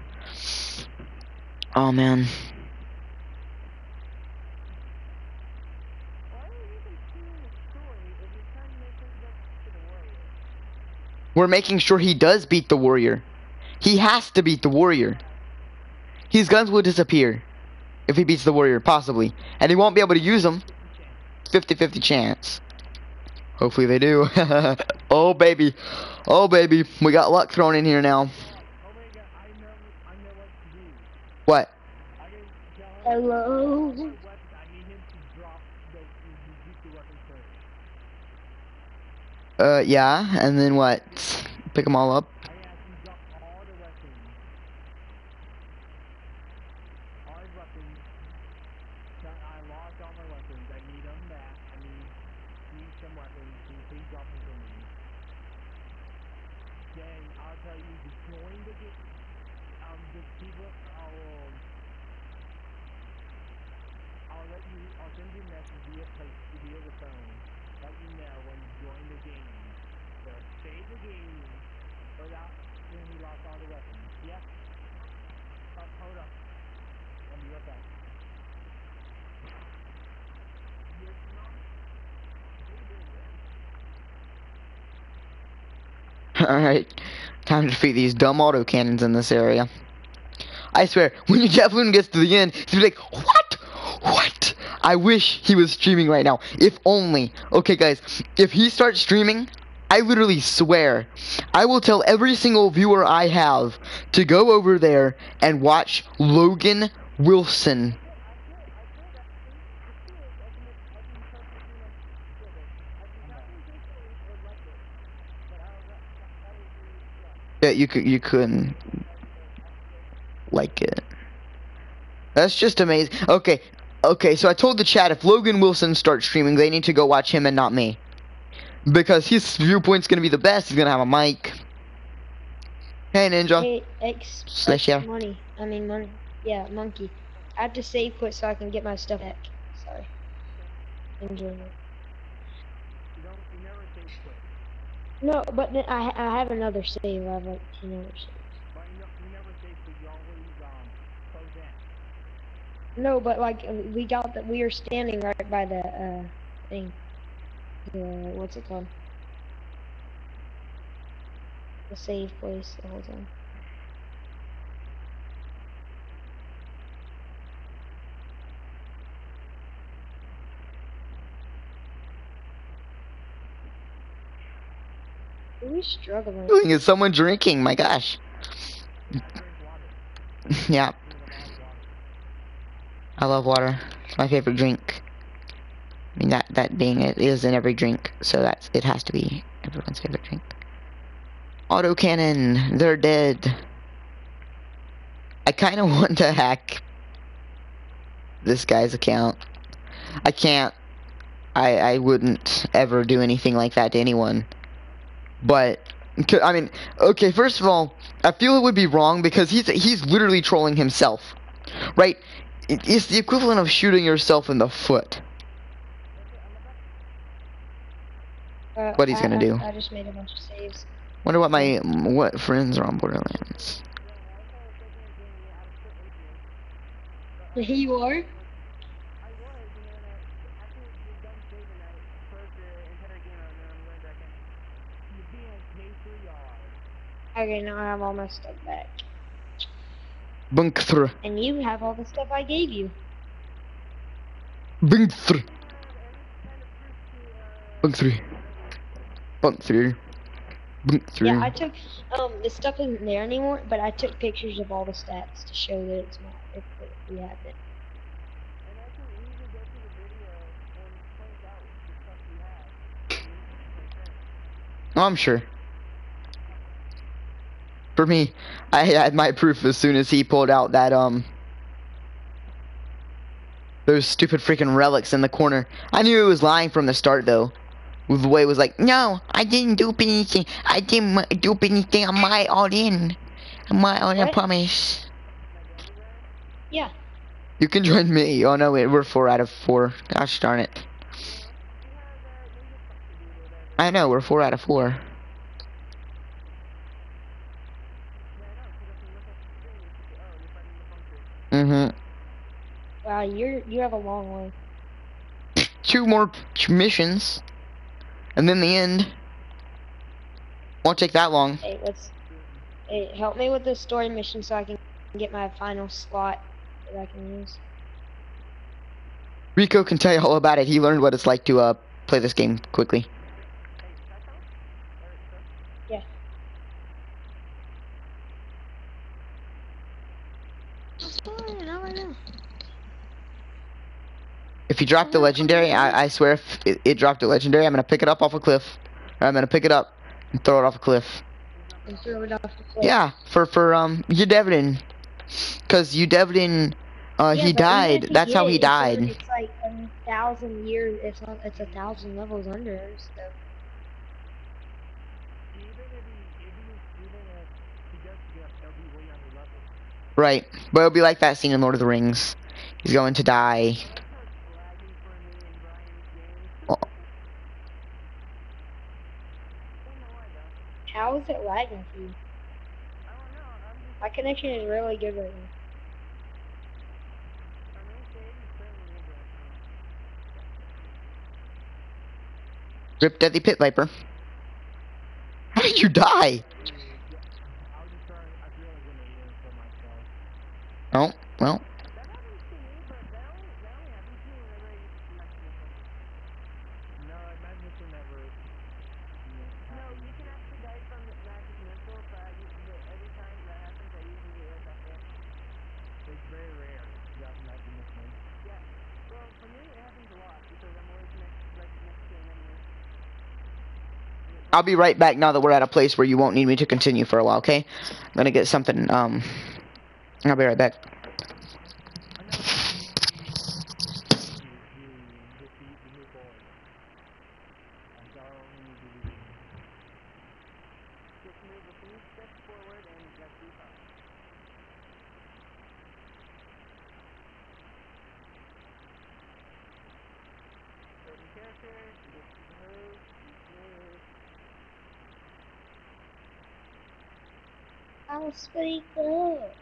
Oh man. We're making sure he does beat the warrior. He has to beat the warrior. His guns will disappear if he beats the warrior, possibly. And he won't be able to use them. 50-50 chance. Hopefully they do. oh baby. Oh baby. We got luck thrown in here now. I know, I know what to do. What? I can tell him Hello. Uh, yeah. And then what? Pick them all up. I asked him to drop all the weapons. All his weapons. So I lost all my weapons. I need them back. I need, need some weapons. Can you please drop them for me? Then I'll tell you to join the game. Um, the people. I'll. I'll let you. I'll send you a message via play, via the phone. Let you know when you join the game. So save the game. Without when he lost all the weapons. Yeah. Uh, hold up. I'll be right back. Alright. Time to defeat these dumb auto cannons in this area. I swear, when your javelin gets to the end, he's like, What? What? I wish he was streaming right now. If only. Okay, guys, if he starts streaming, I literally swear, I will tell every single viewer I have to go over there and watch Logan Wilson. Yeah, you could you couldn't like it. That's just amazing. Okay, okay. So I told the chat if Logan Wilson starts streaming, they need to go watch him and not me, because his viewpoint's gonna be the best. He's gonna have a mic. Hey Ninja. Hey, X. Slash yeah. Money. I mean money. Yeah, monkey. I have to save quit so I can get my stuff back. Sorry. Enjoy it. You don't. You never say quit. No, but I I have another save. I have like ten other saves. But you, never quit. You always um close down. No, but like we got that we are standing right by the uh thing. The what's it called? The save place the whole time. We struggling? Is someone drinking? My gosh. yeah, I love water. It's my favorite drink. I mean that that being it is in every drink, so that's it has to be everyone's favorite drink. Autocannon, they're dead. I kind of want to hack this guy's account. I can't. I I wouldn't ever do anything like that to anyone. But I mean, okay. First of all, I feel it would be wrong because he's he's literally trolling himself, right? It's the equivalent of shooting yourself in the foot. Uh, What he's I- gonna do. I just made a bunch of saves. Wonder what my what friends are on Borderlands. you are? I was, and then I after we're done saving, I closed the entire game out, and then I'm going back in. You can't pay for yard. Okay, now I have all my stuff back. Bunkthr, And you have all the stuff I gave you. bunkthr, bunkthr, bunkthr, bunkthr. Yeah, I took um the stuff isn't there anymore, but I took pictures of all the stats to show that it's not if, if we have it. And I For me, I had my proof as soon as he pulled out that um those stupid freaking relics in the corner. I knew he was lying from the start though. The way it was like, no, I didn't do anything. I didn't do anything. I'm my all in. I'm my all in, I promise. Yeah. You can join me. Oh no, wait, we're four out of four. Gosh darn it. I know, we're four out of four. Mm-hmm. Wow, you're you have a long way. two more missions, and then the end. Won't take that long. Hey, let's. Hey, help me with the story mission so I can get my final slot that I can use. Rico can tell you all about it. He learned what it's like to uh play this game quickly. Yeah. That's fine, I know. If you drop the legendary, I, I swear if it, it dropped a legendary, I'm gonna pick it up off a cliff. I'm gonna pick it up and throw it off a cliff. And throw it off the cliff. Yeah, for for um Udevden, cause Udevden, uh Yeah, he died. you That's get how he died. It's like a thousand years. It's not, It's a thousand levels under. So. Even if he, even if, even if he does get up, he'll be way under level. Right, but it'll be like that scene in Lord of the Rings. He's going to die. Lagging for me in Brian's game. Oh. Don't know why though. How is it lagging for you? I don't know. I'm just. My connection is really good right now. I'm okay. Good right now. Rip Deadly Pit Viper. How did you die? I was just trying, I feel like I'm gonna for myself. Oh, well. I'll be right back now that we're at a place where you won't need me to continue for a while, okay? I'm gonna get something, um... I'll be right back. Just move a few steps forward and let's do that. Certain character, just move, move. I'll speak up.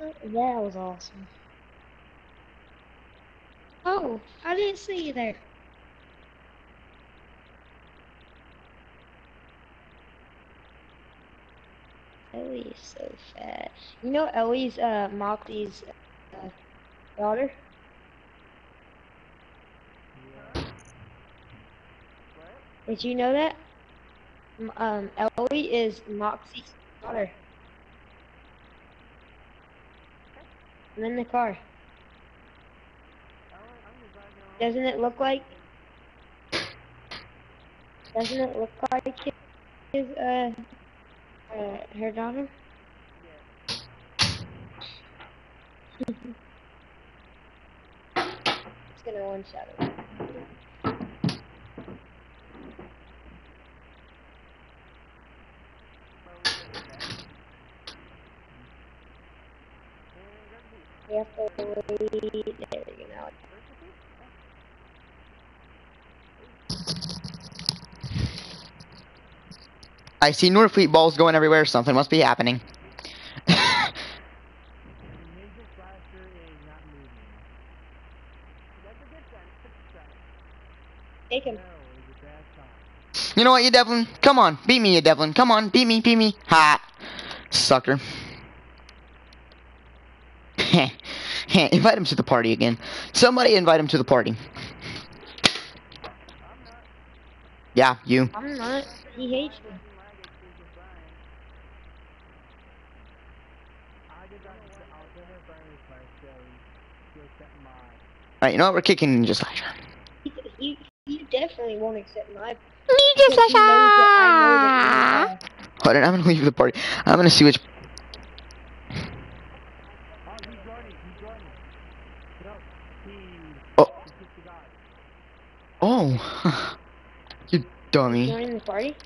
Oh, That was awesome. Oh, I didn't see you there. Ellie is so fat. You know Ellie's uh Moxxi's uh, daughter? Did you know that? M- Um, Ellie is Moxxi's daughter. I'm in the car. Doesn't it look like? Doesn't it look like his uh, uh her daughter? It's gonna one shot it. We have to wait. There we go. I see Norfleet balls going everywhere. Something must be happening. Ninja Slasher is not moving. That's a good sign. That's a good sign. take him. No, it's a bad sign. You know what, you Devlin? Come on, beat me, you Devlin. Come on, beat me, beat me. Ha! Sucker. Heh. Heh. invite him to the party again. Somebody invite him to the party. Yeah, you. I'm not. He hates me. I did not. I was gonna burn this myself. To accept. Alright, you know what? We're kicking Ninja Slasher. You, you, you definitely won't accept my. Ninja because he knows that I know that you, uh, Hold on, I'm gonna leave the party. I'm gonna see which. Oh, he's joining. He's joining. No, he. Oh. He just the guy. Oh. you dummy. joining the party.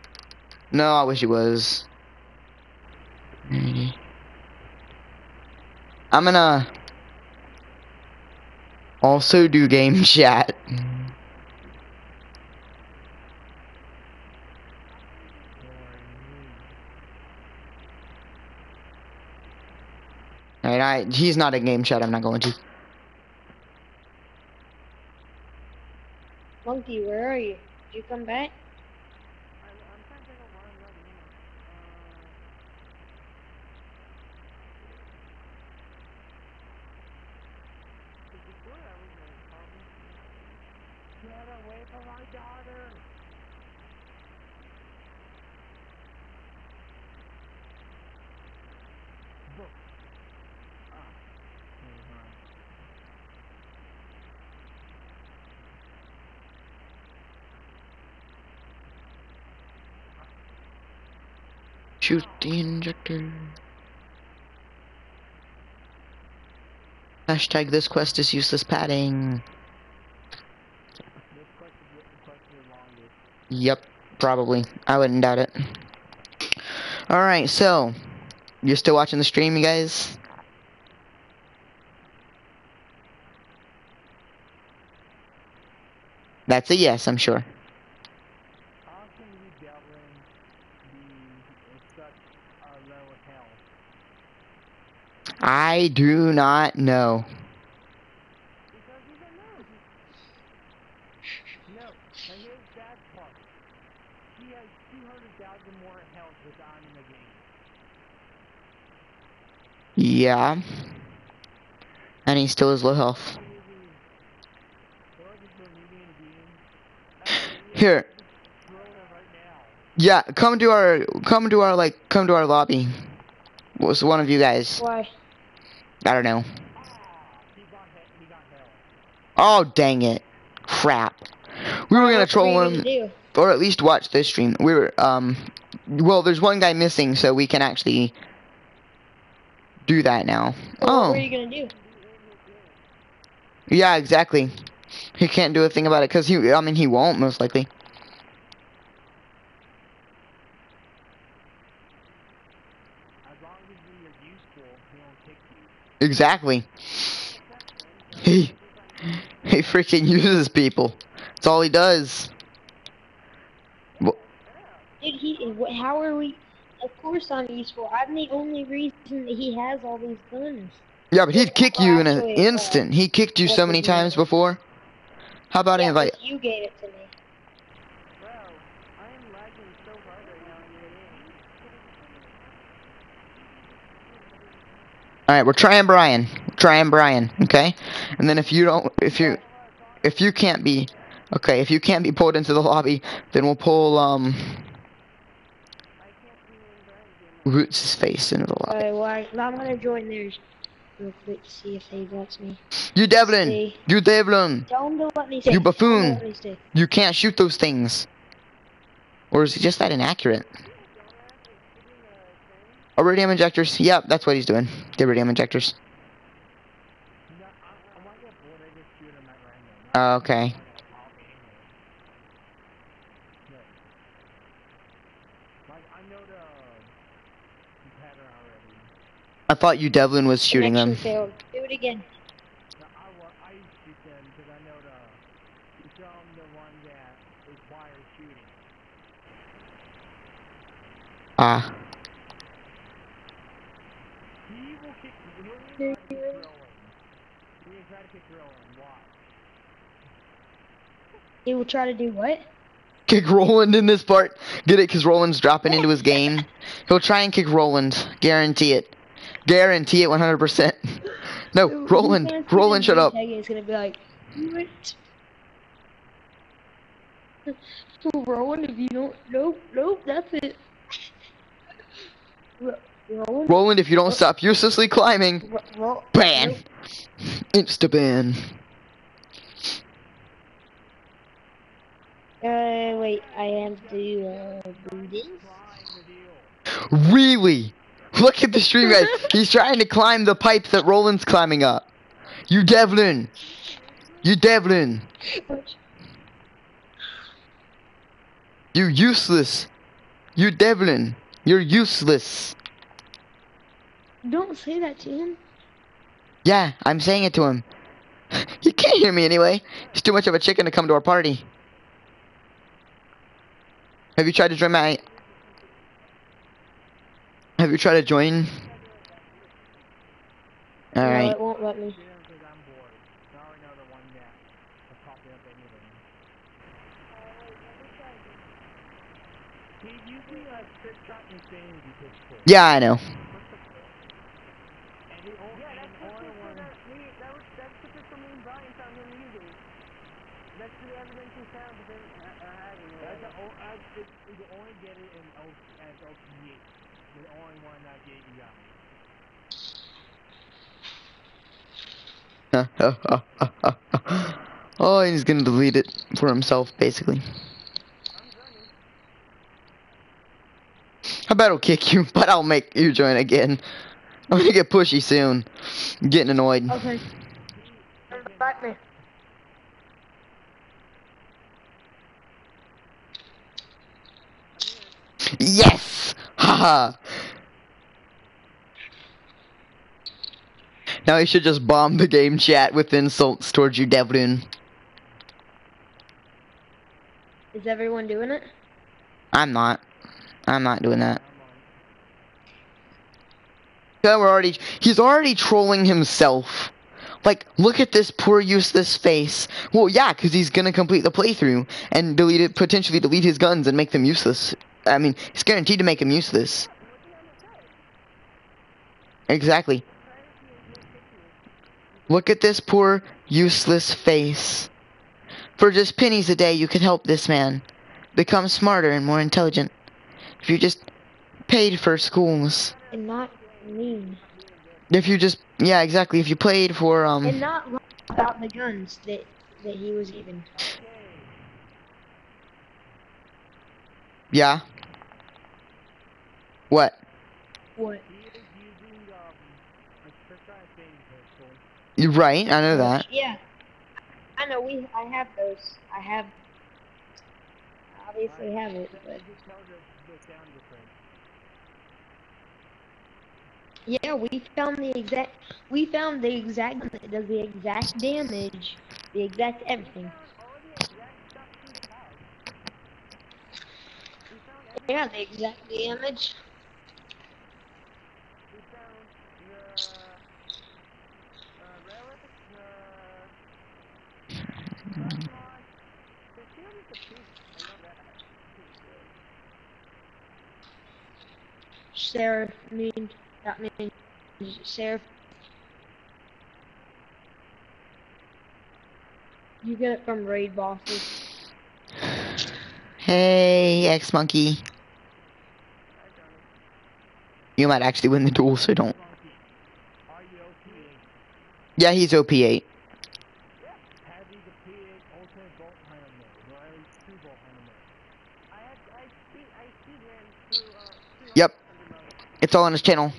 No, I wish he was. I'm gonna also do game chat. Alright, he's not in game chat, I'm not going to. Monkey, where are you? Did you come back? I, I'm trying to think of where I'm right now. Uh, is it good? I was like, probably. Get away from my daughter! Book. Ah. Never mind. Shoot the injector. Hashtag this quest is useless padding. Yep, probably. I wouldn't doubt it. Alright, so. You're still watching the stream, you guys? That's a yes, I'm sure. How can we Devlin be in such a low health? I do not know. because he's a noob. No, and here's that part. He has 200,000 more health with on in the game. Yeah. And he still has low health. Here. Yeah, come to our come to our like come to our lobby. Was one of you guys? Why? I don't know. He got hit. He got held. Oh dang it. Crap. We were gonna troll him or at least watch this stream. We were um well there's one guy missing so we can actually do that now. What Oh. were you gonna do? Yeah, exactly. He can't do a thing about it because he, I mean, he won't most likely. As long as you're useful, he won't kick you. Exactly. He, he freaking uses people. That's all he does. Dude, he. How are we? Of course I'm useful. I'm the only reason that he has all these guns. Yeah, but he'd kick you in an instant. He kicked you so many times before. How about I yeah, invite? but you gave it to me. Bro, I am lagging so hard right now in your game. All right, we're trying Brian. Trying Brian. Okay, and then if you don't, if you, if you can't be, okay, if you can't be pulled into the lobby, then we'll pull um I can't see me in Brian's game. Roots' face into the lobby. Alright, well, I'm gonna join theirs real quick to see if they lets me. You Devlin! Stay. You Devlin! Tell them to let me stay. You Tell 'em to buffoon. let me stay. You can't shoot those things. Or is he just that inaccurate? Eridium injectors. Yep, that's what he's doing. The eridium injectors. No, I, I want to get bored. I just shoot him at random. Okay. I know the, the pattern already. I thought you Devlin was shooting them. failed. Do it again. No, I, wa- I shoot them because I know the, you show 'em the one that requires shooting. Ah. He will kick, he'll try to kick Rowan. He will try to kick Rowan. Watch. He will try to do what? Kick Roland in this part. Get it? Because Roland's dropping into his game. He'll try and kick Roland. Guarantee it. Guarantee it 100%. No, So, Roland. Roland, shut up. It's gonna be like, what? So Rowan, if you don't, nope, nope, that's it. Ro- Rowan, Roland, if you don't stop uselessly climbing, Ro- Ro- ban. nope. Insta ban. Uh, wait, I have to uh, do this. Really? Look at the stream, guys. He's trying to climb the pipe that Roland's climbing up. You Devlin. You Devlin. You useless. You Devlin. You're useless. Don't say that to him. Yeah, I'm saying it to him. He can't hear me anyway. He's too much of a chicken to come to our party. Have you tried to join my... Have you tried to join? Alright. No, it won't let me. Yeah, I know. oh, he's gonna delete it for himself, basically. I bet I'll kick you, but I'll make you join again. I'm gonna get pushy soon. I'm getting annoyed. Okay. Invite me. Yes! Haha! Now he should just bomb the game chat with insults towards you, Devlin. Is everyone doing it? I'm not. I'm not doing that. Yeah, we're already. He's already trolling himself. Like, look at this poor useless face. Well, yeah, because he's gonna complete the playthrough and delete it, potentially delete his guns and make them useless. I mean, he's guaranteed to make them useless. Exactly. Look at this poor useless face. For just pennies a day, you could help this man become smarter and more intelligent. If you just paid for schools. And not mean. If you just, yeah, exactly. If you played for, um. And not about the guns that that he was given. yeah. What? What? He is using um, a trick shot insanity pistol. You're right, I know that. Yeah. I know we I have those. I have obviously have it, but yeah, we found the exact we found the exact does the exact damage, the exact everything. Yeah, the exact damage. We found the uh, relic, the plasmod. The shield is a piece. I know that. Seraph mean that means Seraph. You get it from raid bosses. Hey, X Monkey. You might actually win the duel, so don't. Funky. Are you OP8? Yeah, he's OP8. Have you completed Ultimate Vault Hunter mode? Or at least True Vault Hunter modes? I had I speed I speed ran through uh through Yep. Hunter mode. It's all on his channel.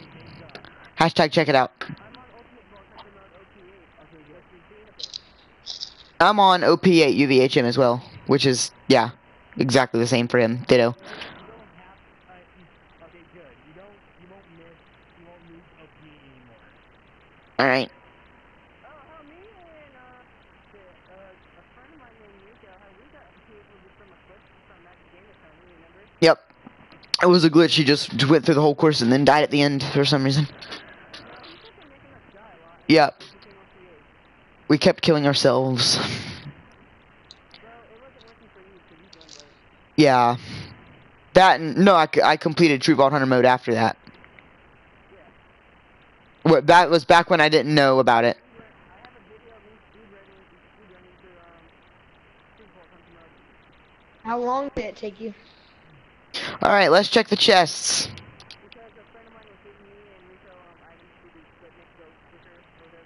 Hashtag check it out. I'm on Ultimate Vault Hunter mode OP8. Okay, good. Which is Xenophil. I'm on OP8 UVHM as well, which is, yeah, exactly the same for him. Ditto. You don't have, uh, you, okay, good. You don't, you won't miss, you won't lose OP anymore. Alright. Oh, how me and uh, shit, uh, a friend of mine named Nico, how we got people just from a clip from Magic Game Time, you remember? Yep. It was a glitch. He just went through the whole course and then died at the end for some reason. Yep. We kept killing ourselves. Well. Yeah. That, no, I completed True Vault Hunter mode after that. Yeah. What, that was back when I didn't know about it. I. How long did it take you? Alright, let's check the chests.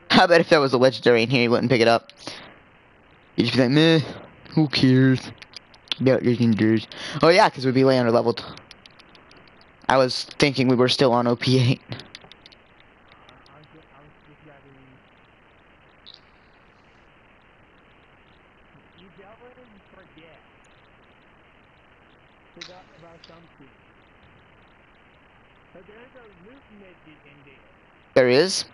I bet if that was a legendary in here, he wouldn't pick it up. He'd just be like, meh, who cares? About legendaries. Oh yeah, because we'd be way under leveled. I was thinking we were still on OP8. I, I'm just, I'm just grabbing. You Delvin forget. Forgot about something. But there's a loot midget in there. There is?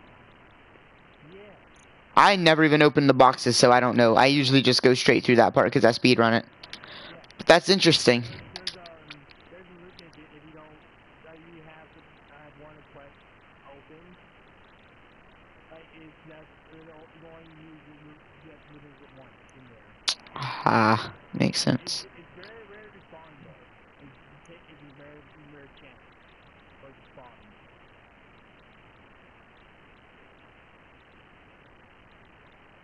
I never even opened the boxes, so I don't know. I usually just go straight through that part because I speedrun it. But that's interesting. There's makes there's a loot midget if you don't uh, you have to have one quest open. Like it's just you know you only use the loot just moving it once in there. Ah, makes sense. It's, it's very rare to spawn though. It's, it's, it's very mirror channel. Or the spawn.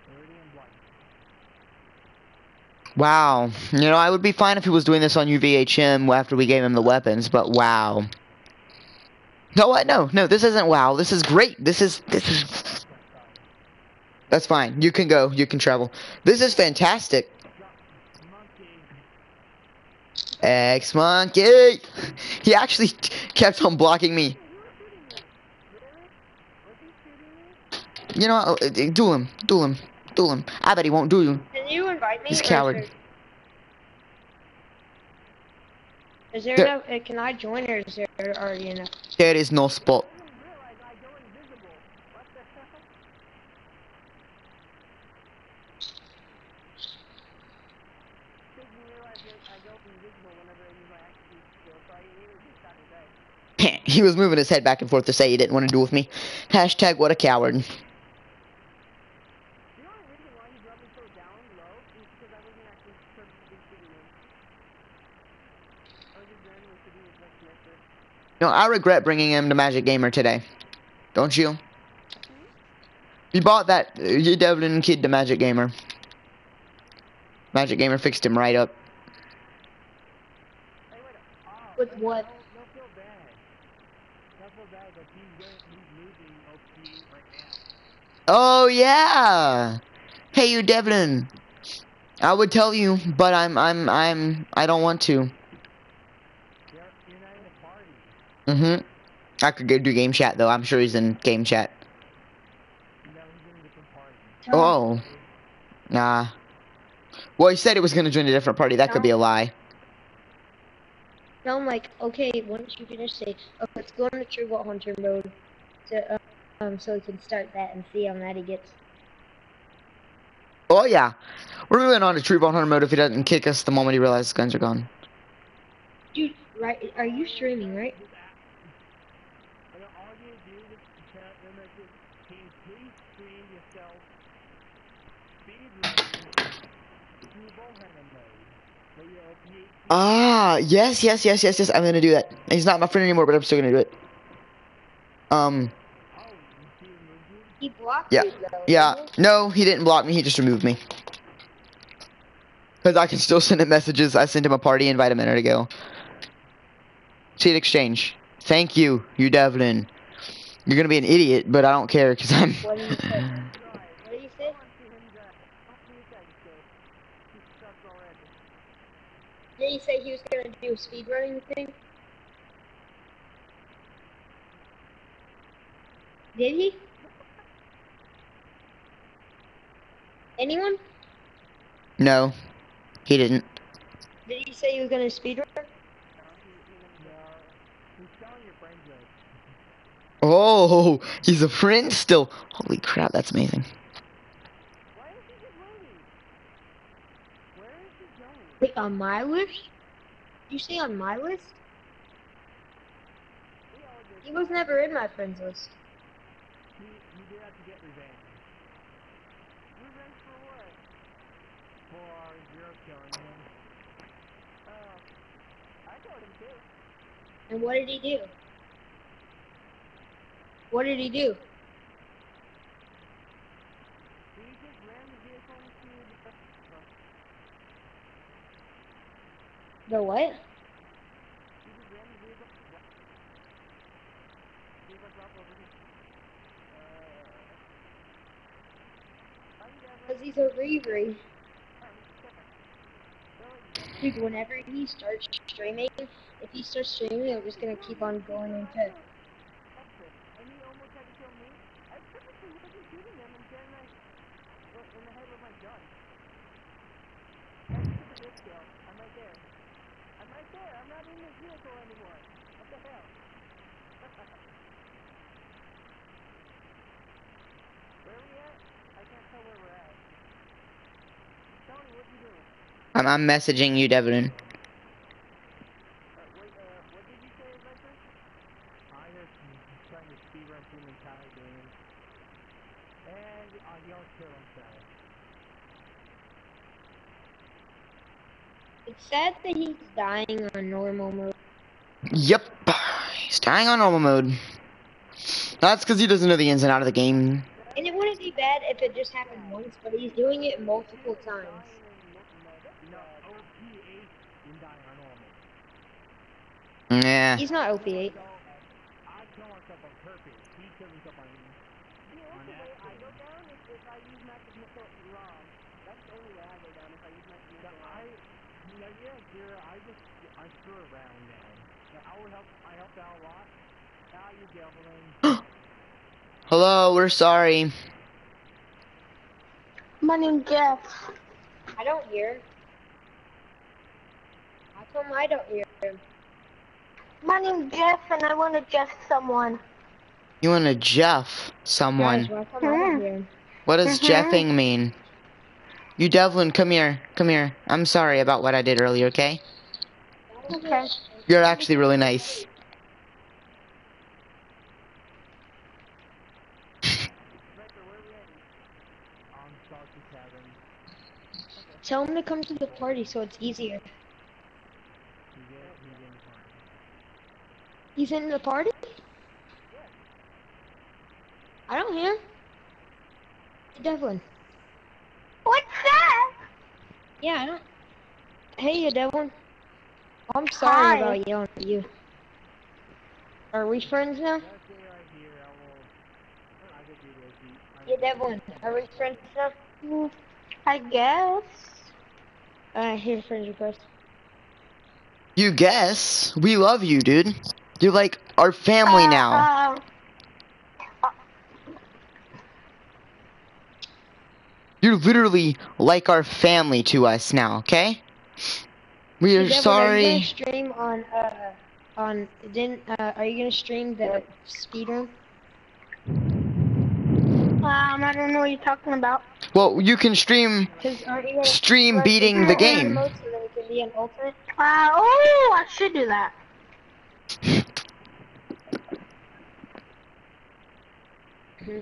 Meridian Blight. Wow. You know, I would be fine if he was doing this on UVHM after we gave him the weapons, but wow. No, what? No, no, this isn't wow. This is great. This is, this is, that's fine. You can go. You can travel. This is fantastic. X Monkey! He actually kept on blocking me. You know? Uh, uh, do him. Do him. Do him. I bet he won't do you. Can you invite me? He's or is coward. there- Is there There- enough? Uh, can I join or is there already enough? There is no spot. I didn't realize I go invisible. What the hell? Didn't realize that I go invisible whenever I use my action skill, so I immediately just shot his head. he was moving his head back and forth to say he didn't want to do with me. Hashtag what a coward. The only reason why he brought me so down low is because I wasn't actually purposely shooting him. I was just randomly shooting his next connector. No, I regret bringing him to Magic Gamer today. Don't you? You bought that you Devlin kid to Magic Gamer. Magic Gamer fixed him right up. With what? Don't, don't feel bad. Don't feel bad, but he's going, he's losing OP right now. Oh yeah. Hey you Devlin. I would tell you, but I'm I'm I'm I don't want to. You're, you're not in the party. Mhm. I could go do game chat though. I'm sure he's in game chat. No, he's in a different party. Oh. Nah. Well, he said he was gonna join a different party. That could be a lie. Now I'm like, okay, once you finish, say, oh, let's go on the True Vault Hunter mode, to, uh, um, so we can start that and see how mad he gets. Oh yeah. We're moving on to True Vault Hunter mode if he doesn't kick us the moment he realizes guns are gone. Dude, right? Are you streaming, right? Just ask- And then all you do is tell them that you can you please stream yourself speedrunning through Vault Hunter mode. So you're OP. Ah, yes, yes, yes, yes, yes. I'm gonna do that. He's not my friend anymore, but I'm still gonna do it. Um, you see removed you? He blocked Yeah, you though. yeah. No, he didn't block me. He just removed me. Cause I can still send him messages. I sent him a party invite a minute ago. Seat exchange. Thank you, you Devlin. You're gonna be an idiot, but I don't care because I'm. What did you say? What did you say? I want to see him die. I want to see his guy go. He sucks already. Did he say he was gonna do a speedrunning thing? Did he? Anyone? no, he didn't. Did he say he was gonna speedrun? No, he, he never No. He's selling your friend list. Oh, he's a friend still. Holy crap, that's amazing. Why is he just waiting? Where is he going? Wait, on my list? You say on my list? He was never in my friends list. He, he did have to get revenge revenge for what? for zero killing him. Oh, I told him too. And what did he do? What did he do? He just ran the vehicle into the. No, The what? he just ran the vehicle. He was like, drop over here. Uh. How you guys Because he's a Reverie. Dude, whenever he starts streaming, if he starts streaming, I'm just gonna keep on going into Exit. And he almost had to kill me. I purposely wasn't shooting him and then I well, in the head with my gun. That's just a good kill. I'm right there. I'm right there. I'm not in this vehicle anymore. What the hell? where are we at? I can't tell where we're at. Tony, what you doing? I'm, I'm messaging you, Devlin. Uh, wait, uh, what did you say, Viper? I just he's trying to speedrun through the entire game. And uh, he'll kill himself. It's sad that he's dying on normal mode. Yep. He's dying on normal mode. That's because he doesn't know the ins and out of the game. And it wouldn't be bad if it just happened once, but he's doing it multiple times. No, OP8 and dying are normal. Yeah. He's not OP8. So, I kill myself on purpose. He kills himself on The On only way I accident. go down is if I use magic missile wrong. That's the only way I go down if I use magic Yeah, missile I, wrong. yeah, yeah, Kira, I just, I screw around now. Like, I would help, I helped out a lot. Now you Devlin. Hello, we're sorry. My name's Jeff. I don't hear him. How come I don't hear him? My name's Jeff, and I want to Jeff someone. You want to Jeff someone? Guys, why come I don't hear him? What does Mhm. Jeffing mean? You Devlin, come here. Come here. I'm sorry about what I did earlier, okay? Okay. You're actually really nice. Vector, where are we heading? On Salty Tavern. Tell him to come to the party so it's easier. He's in, he's in the party. He's in the party? I don't hear him. Hey, Devlin. What's that? Yeah, I don't. Hey, you Devlin. I'm sorry Hi. about yelling at you. Are we friends now? Just stay right here, I will, I could do this. Yeah, Devlin. Are we friends now? Mm, I guess. Uh, here's friends request. You guess? We love you, dude. You're like our family Uh, now. um, You're literally like our family to us now, okay? We are Devlin, Are you sorry. gonna stream on uh on then uh are you gonna stream the speedrun? um, I don't know what you're talking about. Well, you can stream you stream beating the do it in game. mode So then can be an ultimate. Uh, oh, I should do that. See,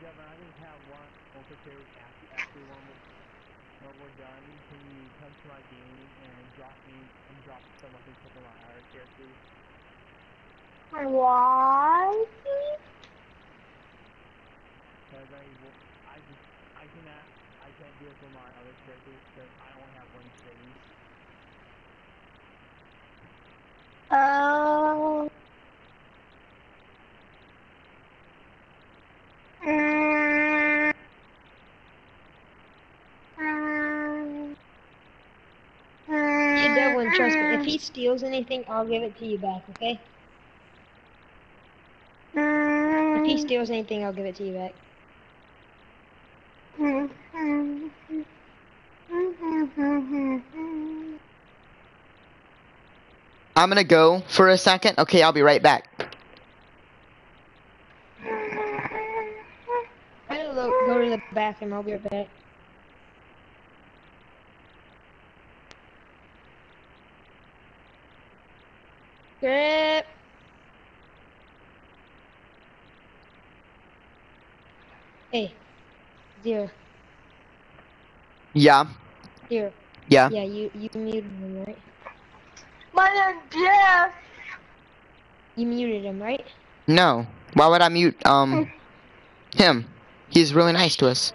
Devin, I just have one multiplayer after, after when we're, when we're done. Can you come to my game and drop me and drop some of the some of my other characters? Why? Because I, I just, I cannot, I can't do it for my other characters because I only have one city. Oh. Yeah, Devlin, trust me. If he steals anything, I'll give it to you back. Okay? If he steals anything, I'll give it to you back. I'm gonna go for a second. Okay, I'll be right back. I'm gonna lo- go to the bathroom. I'll be right back. Grip. Hey. Zero. Yeah, Zero. yeah. Yeah, you you muted him, right? My name's Jeff. You muted him, right? No. Why would I mute um him? He's really nice to us.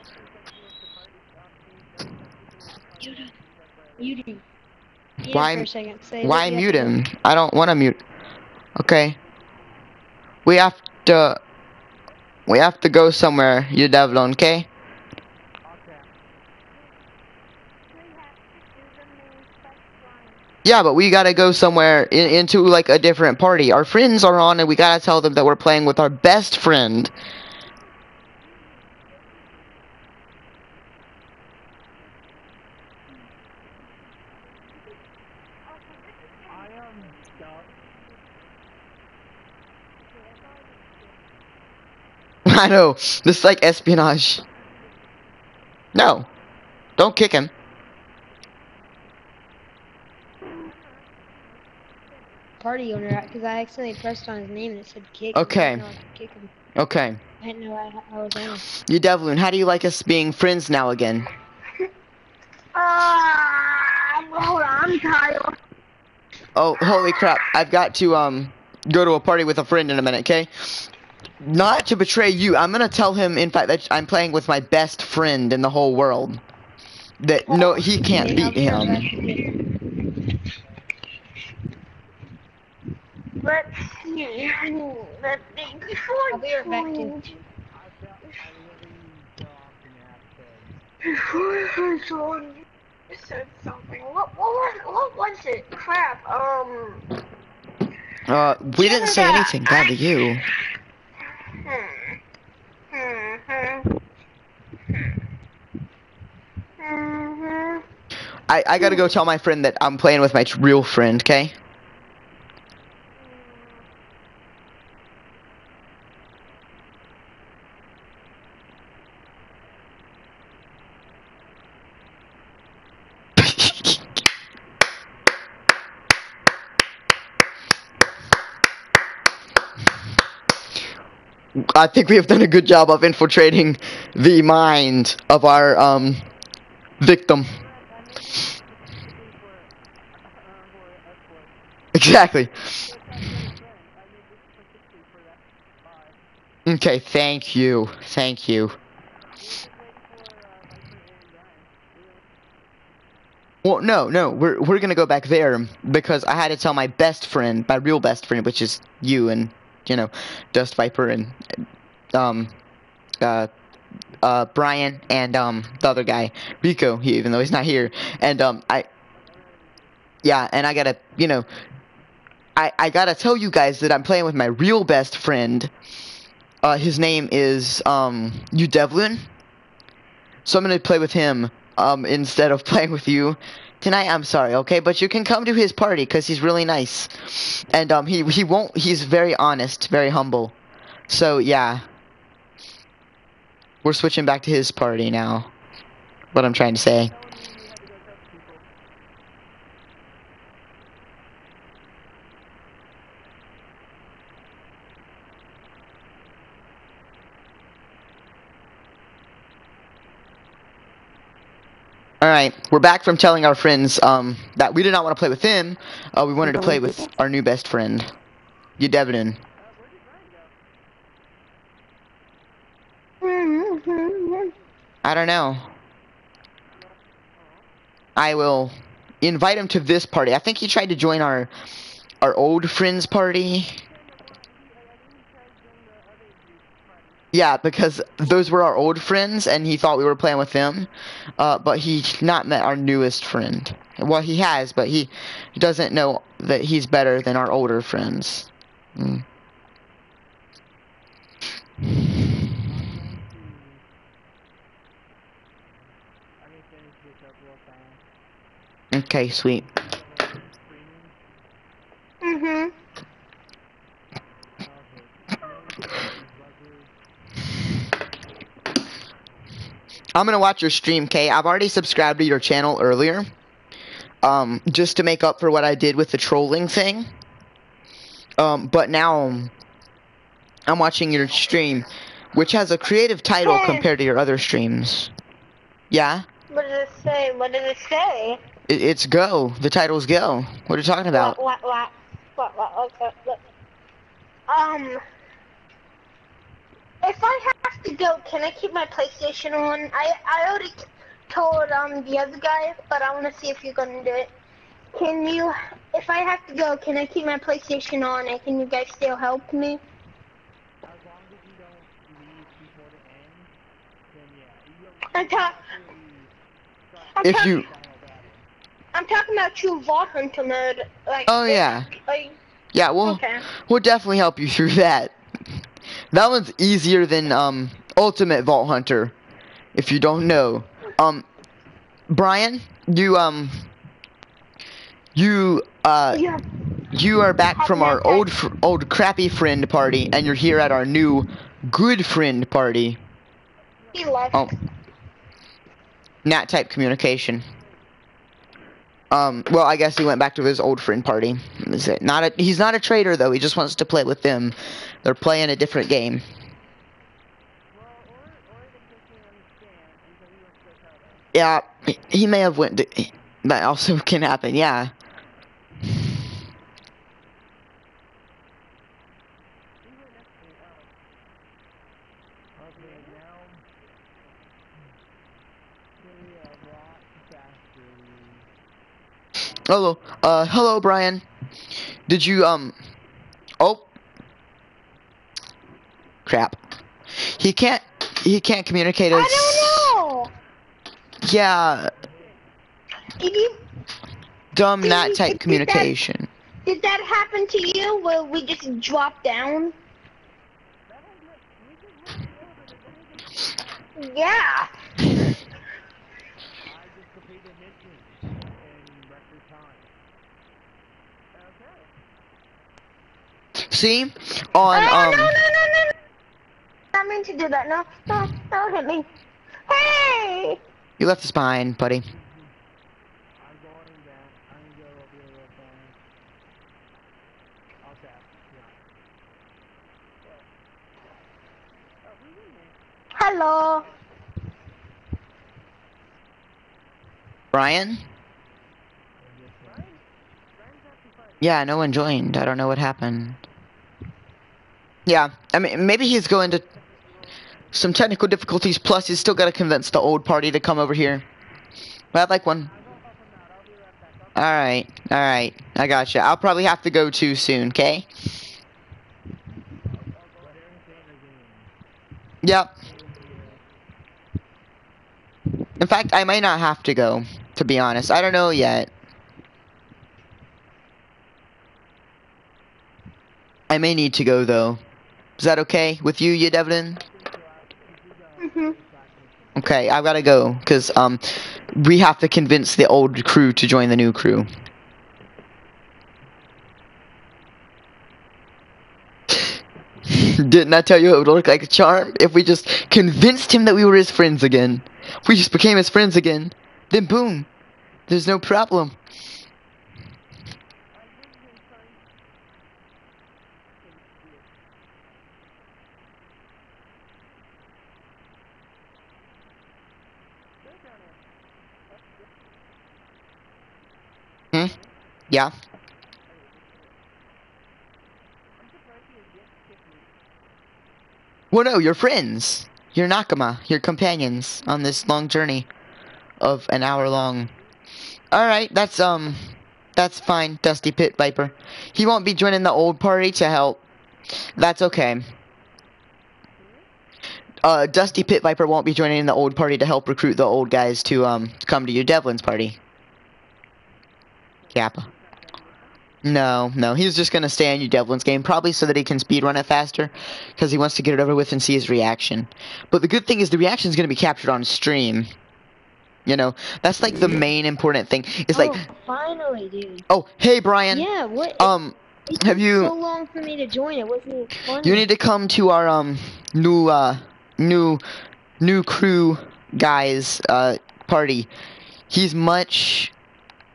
Muted. Muted. Yeah, Why- For a second. Say Why mute have to him? I don't want to mute. Okay. We have to. We have to go somewhere, you Devlin, okay? Okay. Yeah, but we gotta go somewhere in, into like a different party. Our friends are on, and we gotta tell them that we're playing with our best friend. I know. This is like espionage. No. Don't kick him. party owner because I accidentally pressed on his name and it said kick. Okay. didn't know I could kick him. Okay. I didn't know I, I was on. You Devlin, how do you like us being friends now again? Uh, hold on, I'm tired. Oh, holy crap! I've got to um go to a party with a friend in a minute. Okay. Not to betray you, I'm gonna tell him. In fact, that I'm playing with my best friend in the whole world. That no, he can't beat him. Let's see. Let's see. Before I'll be right back, too. joining- I felt I really so often have to. Before I joined, you said something. What, what was what was it? Crap. Um. Uh, we didn't say anything bad to you. Hmm. Hmm. Hmm. Hmm. I I gotta go tell my friend that I'm playing with my real friend. Okay. I think we have done a good job of infiltrating the mind of our um victim. Exactly. Okay, thank you. Thank you. Well, no, no, we're we're gonna go back there because I had to tell my best friend, my real best friend, which is you and you know, Dust Viper and um, uh, uh, Brian and um the other guy, Rico. He, even though he's not here, and um, I, yeah, and I gotta, you know, I I gotta tell you guys that I'm playing with my real best friend. Uh, his name is um. So I'm gonna play with him um instead of playing with you tonight. I'm sorry, okay, but you can come to his party because he's really nice, and um he he won't. He's very honest, very humble. So yeah, we're switching back to his party now. What I'm trying to say. Alright, we're back from telling our friends um, that we did not want to play with them. Uh, we wanted to play with our new best friend, Udevlin. I don't know. I will invite him to this party. I think he tried to join our our old friends party. Yeah, because those were our old friends, and he thought we were playing with them. Uh, but he's not met our newest friend. Well, he has, but he doesn't know that he's better than our older friends. Mm. Okay, sweet. Mhm. I'm gonna watch your stream, Kay. I've already subscribed to your channel earlier. Um, just to make up for what I did with the trolling thing. Um, but now I'm watching your stream, which has a creative title Hey. compared to your other streams. Yeah, What does it say? What does it say? it, it's Go. The title's Go. What are you talking about? What? What? What? What? what okay. Look. Um. If I have to go, can I keep my PlayStation on? I I already told um the other guy, but I want to see if you're gonna do it. Can you? If I have to go, can I keep my PlayStation on? And can you guys still help me? As long as you don't leave before the end, then yeah. You don't I'm, ta- I'm, If talk- you, I'm talking about true Vault Hunter mode. Like. oh yeah, Like, yeah. We'll okay. we'll definitely help you through that. That one's easier than um Ultimate Vault Hunter. If you don't know, um, Brian, you um, you uh. Yeah. You are back from our old, fr- old crappy friend party, and you're here at our new good friend party. Oh, NAT type communication. Um, well, I guess he went back to his old friend party. Is it Not a, he's not a traitor though. He just wants to play with them. They're playing a different game. Yeah, he may have went. To, that also can happen. Yeah. Hello, uh, hello, Brian. Did you um? Oh, Crap. He can't... He can't communicate us. I don't know. Yeah, Did you? dumb Did NAT you- type did that- communication. Did that happen to you? Where we just dropped down? Yeah. I just completed mission in record time. See? On, oh, um... no, no, no, no, no. I meant to do that. No, no, don't hit me. Hey! You left us behind, buddy. I'm going back. I'm gonna go over here real fast. Okay. Yeah. Hello. Brian? Yeah, no one joined. I don't know what happened. Yeah, I mean, maybe he's going to some technical difficulties, plus he's still got to convince the old party to come over here. But I'd like one. Alright, alright. I gotcha. I'll probably have to go too soon, okay? Yep. In fact, I might not have to go, to be honest. I don't know yet. I may need to go, though. Is that okay with you, you Mhm. Okay, I've got to go, because, um, we have to convince the old crew to join the new crew. Didn't I tell you it would look like a charm if we just convinced him that we were his friends again? If we just became his friends again, then boom, there's no problem. Hmm? Yeah? Well, no, you're friends. You're Nakama. You're companions on this long journey of an hour long. Alright, that's, um, that's fine, Dusty Pit Viper. He won't be joining the old party to help. That's okay. Uh, Dusty Pit Viper won't be joining the old party to help recruit the old guys to, um, come to your Devlin's party. Kappa. No, no, he's just gonna stay on your Devlin's game, probably so that he can speedrun it faster, because he wants to get it over with and see his reaction. But the good thing is the reaction is gonna be captured on stream. You know, that's like the main important thing. It's like, oh, finally, dude. oh, hey Brian, Yeah, what? um, it have you- so long for me to join? It wasn't fun. you need to come to our um new uh new new crew guys uh party. He's much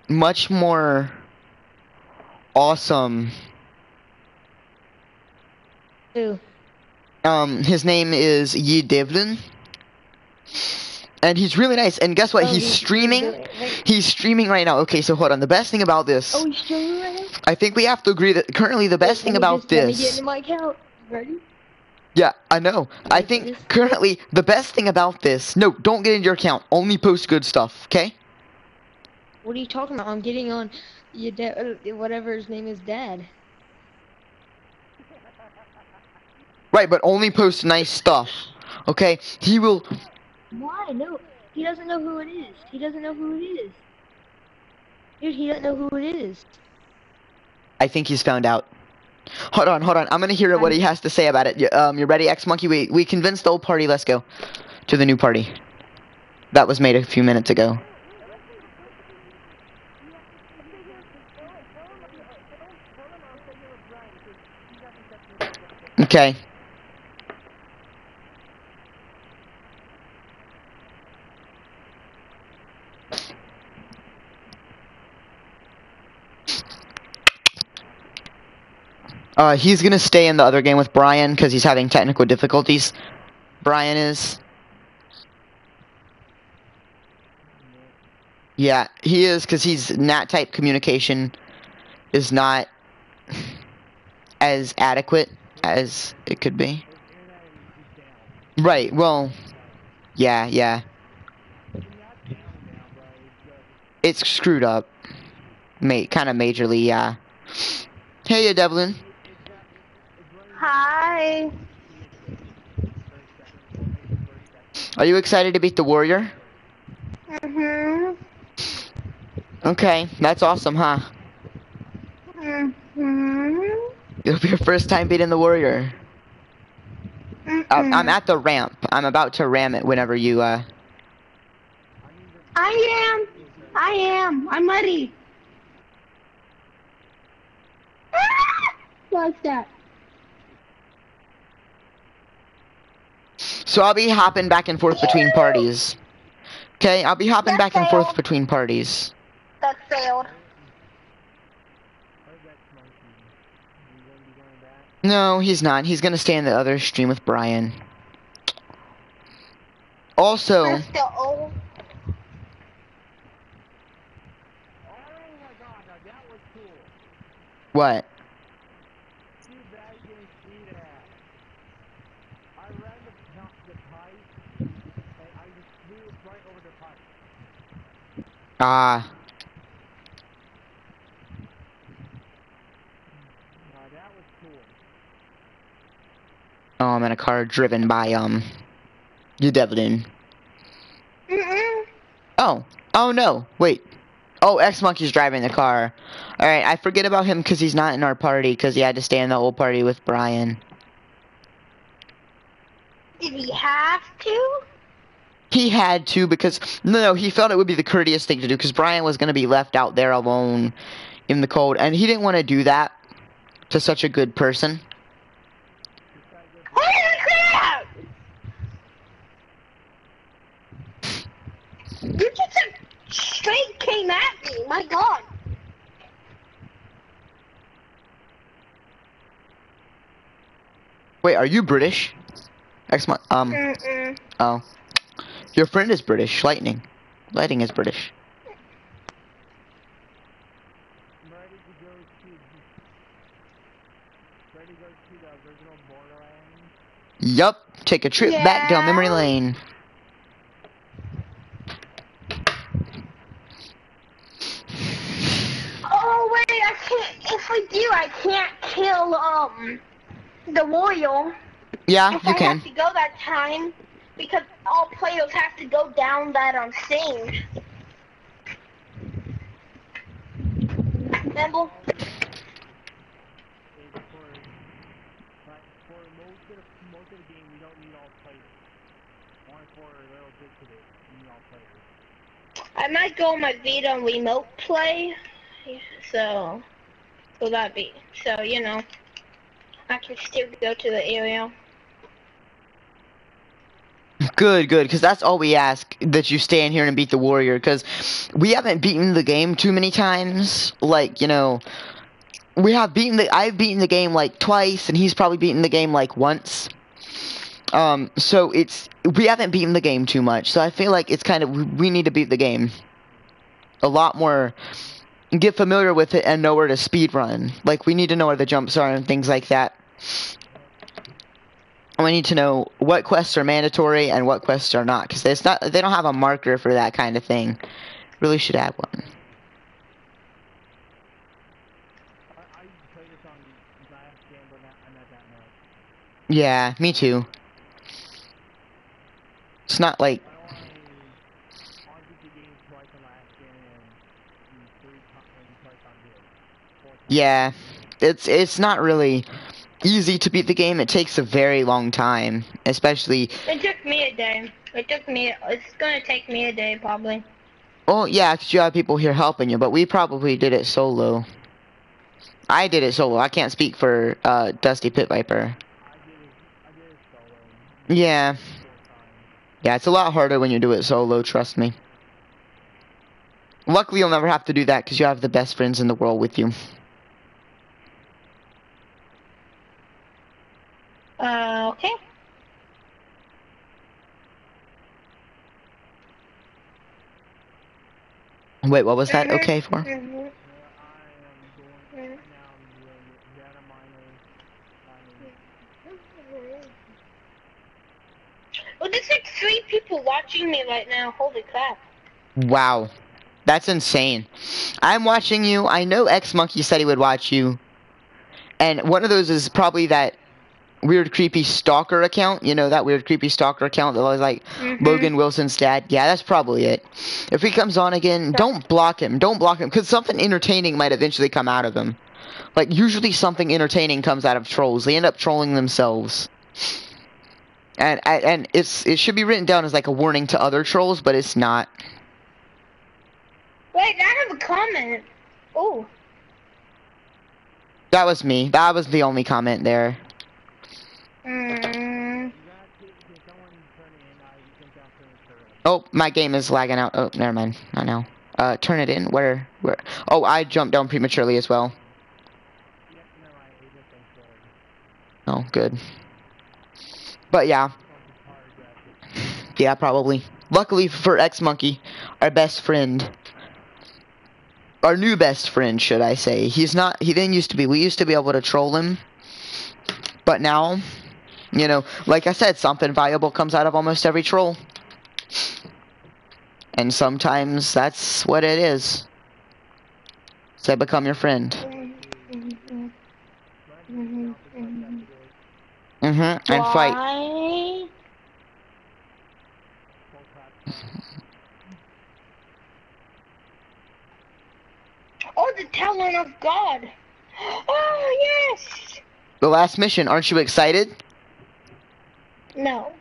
much more awesome. Who? Um, his name is Yi Devlin. And he's really nice. And guess what? Oh, he's streaming. He's streaming right now. Okay, so hold on. The best thing about this, Oh, he's streaming right now. I think we have to agree that currently the best Let thing about just- let me this. get into my account. Ready? Yeah, I know. I think currently the best thing about this. No, don't get into your account. Only post good stuff. Okay? What are you talking about? I'm getting on your dad, uh, whatever his name is, dad. Right, but only post nice stuff. Okay? He will. Why? No, he doesn't know who it is. He doesn't know who it is. Dude, he doesn't know who it is. I think he's found out. Hold on, hold on. I'm gonna hear what he has to say about it. You- Um, you ready, X Monkey? We we convinced the old party. Let's go to the new party. That was made a few minutes ago. Okay. Uh, he's gonna stay in the other game with Brian because he's having technical difficulties. Brian is. Yeah, he is because he's NAT type communication is not as adequate as it could be. Right. Well. Yeah. Yeah. It's screwed up. ma- kind of majorly, yeah. Hey, Devlin. Hi. Are you excited to beat the warrior? Mhm. Okay, that's awesome, huh? Mhm. It'll be your first time beating the warrior. I- I'm at the ramp. I'm about to ram it whenever you, uh... I am. I am. I'm ready. Ah! What's that? So I'll be hopping back and forth between parties. Okay, I'll be hopping Yes, back and forth between parties. That failed. Where's that monkey? You gonna be going back? No, he's not. He's gonna stay in the other stream with Brian. Also, I'm still old. Oh my god, now that was cool. what? Too bad you didn't see that. I ran the, top- the pipe, and I just flew right over the pipe. Ah, Now that was cool. I'm in a car driven by, um, you Devlin. Mm-mm. Oh, oh no, wait. Oh, X Monkey's driving the car. Alright, I forget about him because he's not in our party because he had to stay in the old party with Brian. Did he have to? He had to because, no, no, he felt it would be the courteous thing to do because Brian was going to be left out there alone in the cold and he didn't want to do that to such a good person. Holy crap! You just straight came at me. My God. Wait, are you British? X um, Mm-mm. oh. Your friend is British, Lightning. Lightning is British. Ready to go to... Ready to go to the original Borderlands? Yup, take a trip back down memory lane. Oh wait, I can't. If we do, I can't kill um the warrior. Yeah, if you I can. have to go that time because all players have to go down that um thing. Remember? Is for... Like, for most of the, most of the game, we don't need all players. Only for little bits of it, we need all players. I might go on my Vita and remote play. So, so that be so you know, I can still go to the area. Good, good, because that's all we ask that you stay in here and beat the warrior. Because we haven't beaten the game too many times. Like you know, we have beaten the. I've beaten the game like twice, and he's probably beaten the game like once. Um, so it's we haven't beaten the game too much. So I feel like it's kind of we need to beat the game a lot more. Get familiar with it and know where to speed run. Like we need to know where the jumps are and things like that. We need to know what quests are mandatory and what quests are not, because it's not. They don't have a marker for that kind of thing. Really should add one. Yeah, me used to play this on last game, but not, not that much. Yeah, me too. It's not like I only, only beat the game twice on last game and, and three times and twice on this. Four times. yeah, it's it's not really easy to beat the game. It takes a very long time, especially. It took me a day. It took me. It's gonna take me a day probably. Well, yeah, 'cause you have people here helping you, but we probably did it solo. I did it solo. I can't speak for uh, Dusty Pit Viper. I did it, I did it solo. Yeah. Yeah, it's a lot harder when you do it solo. Trust me. Luckily, you'll never have to do that because you have the best friends in the world with you. Uh, okay. Wait, what was that okay for? Mhm. Yeah, I am going, right now I'm doing data mining, mining. Well, there's like three people watching me right now. Holy crap! Wow. That's insane. I'm watching you. I know X Monkey said he would watch you. And one of those is probably that weird creepy stalker account. You know that weird creepy stalker account that was like Mhm. Logan Wilson's dad. Yeah, that's probably it. If he comes on again, don't block him. Don't block him because something entertaining might eventually come out of him. Like usually something entertaining comes out of trolls. They end up trolling themselves. And and it's it should be written down as like a warning to other trolls, but it's not. Wait, I have a comment. Oh, That was me. That was the only comment there. mm, You gotta see, can someone turn it in? You can jump in and turn it. Oh, my game is lagging out. Oh, never mind. I know. Uh, turn it in. Where? Where? Oh, I jumped down prematurely as well. Yeah, never mind. It just ain't good. Oh, good. But yeah, yeah, probably. Luckily for X Monkey, our best friend, our new best friend, should I say? He's not. He didn't used to be. We used to be able to troll him, but now, you know, like I said, something valuable comes out of almost every troll, and sometimes that's what it is. So become your friend. mm, mm, mm. Mm-hmm. And fight. Oh, the Talon of God. Oh yes. The last mission. Aren't you excited? No.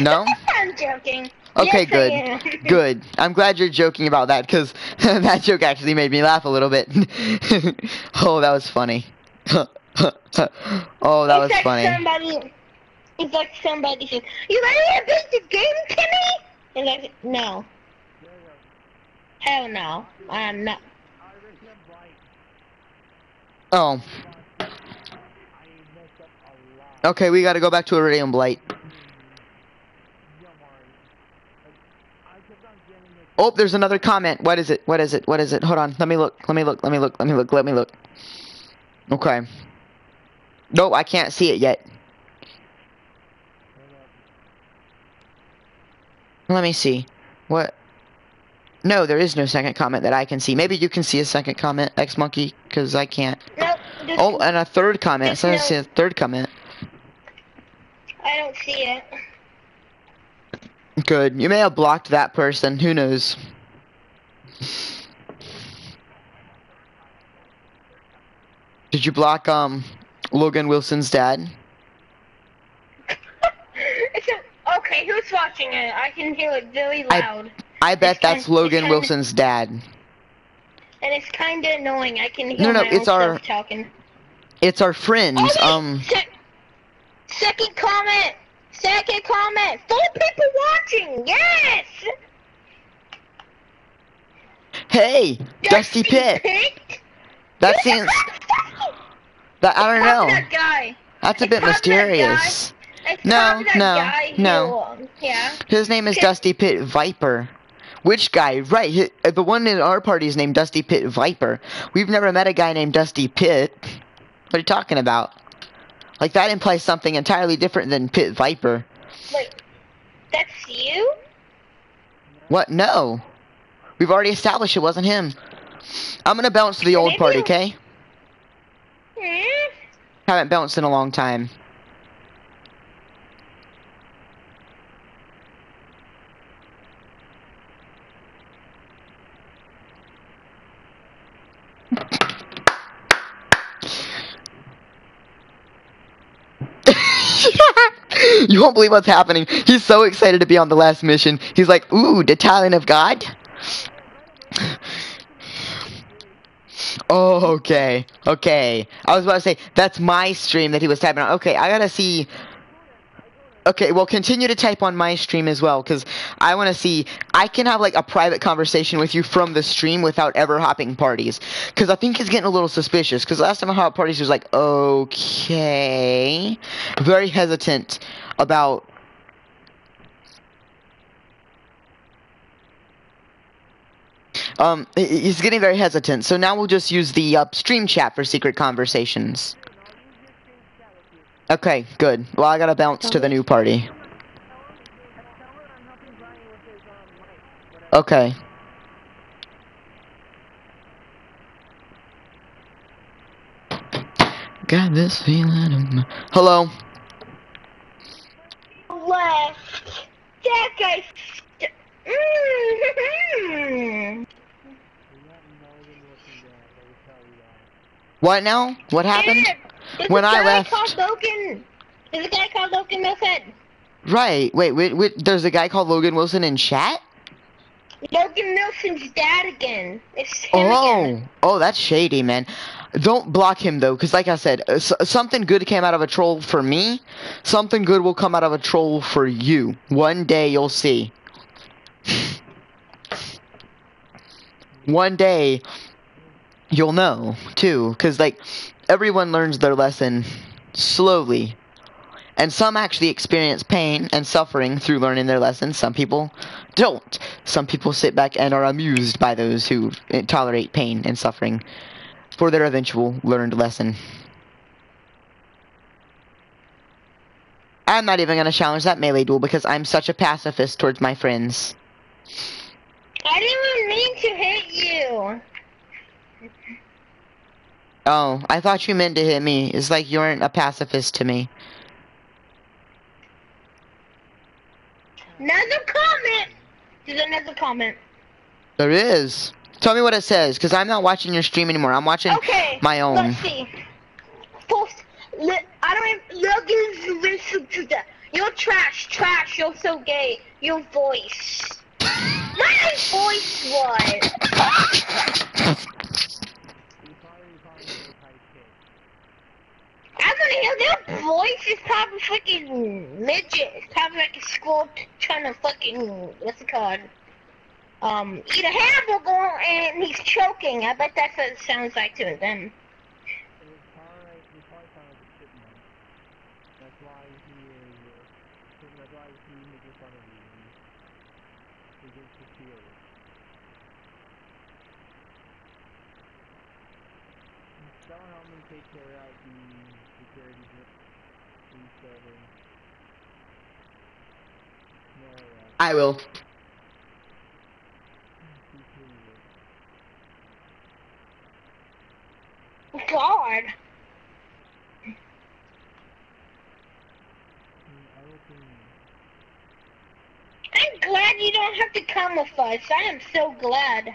No? I'm joking. Okay, Yes, good. Good. I'm glad you're joking about that because that joke actually made me laugh a little bit. oh, that was funny. oh, that was it's like funny. Somebody, it's like somebody said, "You ready to beat the game, Timmy?" And like, no, hell no, I'm not. I already have like, Oh, I messed up a lot. okay. We got to go back to Eridium Blight. Don't worry. I kept on getting it. Oh, there's another comment. What is it? What is it? What is it? Hold on. Let me look. Let me look. Let me look. Let me look. Let me look. Okay. Nope, I can't see it yet. Let me see. What? No, there is no second comment that I can see. Maybe you can see a second comment, X Monkey, because I can't. Nope. Oh, and a third comment. So I see a third comment. I don't see it. Good. You may have blocked that person. Who knows? Did you block um Logan Wilson's dad? a, okay. Who's watching it? I can hear it really loud, I bet It's that's kind- Logan kinda- Wilson's dad. and it's kind of annoying. I can hear No, no, my it's our- talking. It's our friends. Oh, Um se- second comment. Second comment. Four people watching. Yes. Hey, Dusty Pit. That seems that I don't know. That guy. That's a It's bit mysterious. No, no, no. um, yeah. His name is Dusty Pit Viper. Which guy? Right, uh, the one in our party is named Dusty Pit Viper. We've never met a guy named Dusty Pit. What are you talking about? Like that implies something entirely different than Pit Viper. Wait, that's you? What? No. We've already established it wasn't him. I'm gonna bounce to the old Maybe party, okay? Hmm? Haven't bounced in a long time. you won't believe what's happening. He's so excited to be on the last mission. He's like, ooh, the Talon of God? Oh, okay. Okay. I was about to say, that's my stream that he was typing on. Okay, I gotta see. Okay, well, continue to type on my stream as well, because I want to see. I can have, like, a private conversation with you from the stream without ever hopping parties. Because I think he's getting a little suspicious. Because last time I hopped parties, he was like, okay. Very hesitant about. Um, he's getting very hesitant. So now we'll just use the uh, upstream chat for secret conversations. Okay, good. Well, I gotta bounce to the new party. Okay. Got this feeling my Hello. Left. That guy. Mm -hmm. What now? What happened? There's When a I guy left- Called Logan. There's a guy called Logan Wilson. Right. Wait, wait, wait. There's a guy called Logan Wilson in chat? Logan Wilson's dad again. It's him Oh, again. oh, that's shady, man. Don't block him though, because like I said, uh, something good came out of a troll for me. Something good will come out of a troll for you. One day you'll see. One day you'll know too, because like everyone learns their lesson slowly. And some actually experience pain and suffering through learning their lessons. Some people don't. Some people sit back and are amused by those who eh, tolerate pain and suffering for their eventual learned lesson. I'm not even going to challenge that melee duel because I'm such a pacifist towards my friends. I didn't even mean to hit you. Oh, I thought you meant to hit me. It's like you weren't a pacifist to me. Another comment. There's another comment. There is. Tell me what it says, because I'm not watching your stream anymore. I'm watching Okay. my own. Let's see. Post. Li- I don't even. Logan's listen to that. You're trash, trash. You're so gay. Your voice. My voice was. I'm gonna hear their voice is probably fucking midget. It's probably like a t- trying to fucking what's it called? Um, eat a hamburger and he's choking. I bet that's what it sounds like to them. That's why he is. That's why he making fun of you. He gets to feel it. Someone help me take care out the security resetting. No, uh, I will. God. I'm glad you don't have to come with us. I am so glad.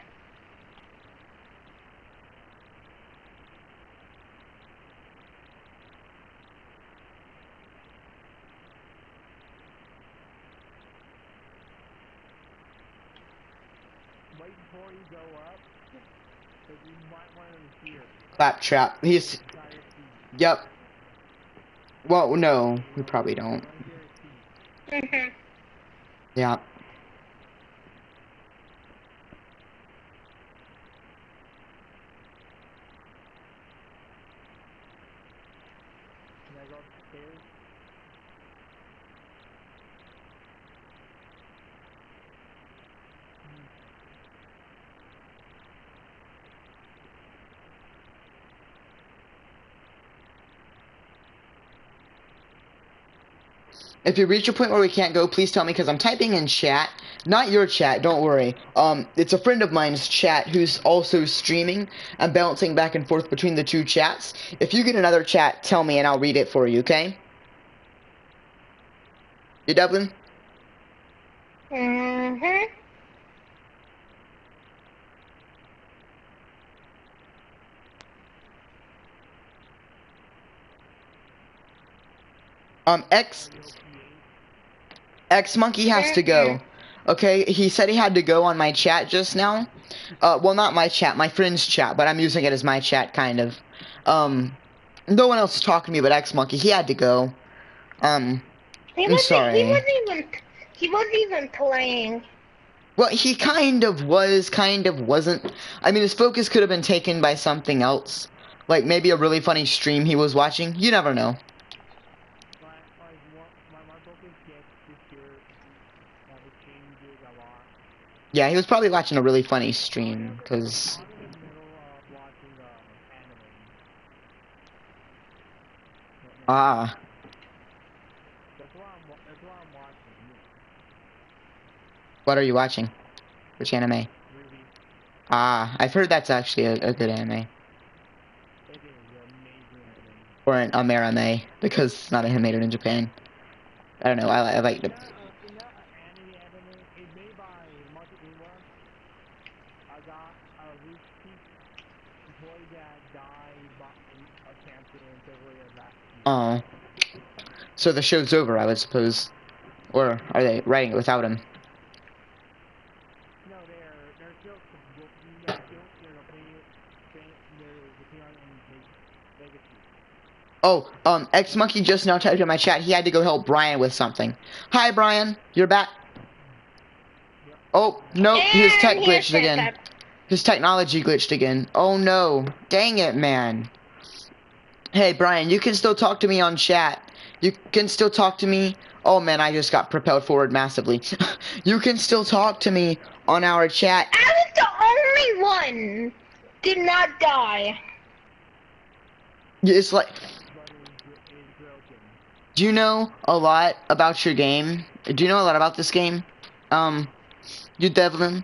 Wait before you go up. Because you might want to hear. Claptrap. He's. Yep. Well, no, we probably don't. Want to hear a scene. hmm Yeah. Can I go upstairs? If you reach a point where we can't go, please tell me because I'm typing in chat. Not your chat, don't worry. Um, it's a friend of mine's chat who's also streaming. I'm bouncing back and forth between the two chats. If you get another chat, tell me and I'll read it for you, okay? You Dublin? hmm Um, X X Monkey has to go. Okay, he said he had to go on my chat just now. Uh, well, not my chat, my friend's chat, but I'm using it as my chat, kind of. Um, no one else is talking to me but X Monkey. He had to go. Um, He I'm sorry. He wasn't even. He wasn't even playing. well, he kind of was, kind of wasn't. I mean, his focus could have been taken by something else, like maybe a really funny stream he was watching. You never know. My, my, my, my focus gets this year. Uh, it changes a lot. Yeah, he was probably watching a really funny stream, cause I'm in the middle of watching anime. Right now. ah, what are you watching? Which anime? Ah, I've heard that's actually a, a good anime. or an Amerame, because it's not a hand made in Japan. I don't know. I, I like the. Is that, uh, is that an anime anime? It's made by Martin Ingvar. I got a Ruski employee that died by a cancer in February of last. Oh. So the show's over, I would suppose. Or are they writing it without him? No, they're they're still they're still you know paying paying they're paying on legacy. Oh, um, X Monkey just now typed in my chat. He had to go help Brian with something. Hi, Brian. You're back. Oh no, his tech glitched again. tech. His technology glitched again. Oh no. Dang it, man. Hey, Brian, you can still talk to me on chat. You can still talk to me. Oh man, I just got propelled forward massively. you can still talk to me on our chat. I was the only one did not die. It's like, But is is broken. do you know a lot about your game? Do you know a lot about this game? Um, you Devlin?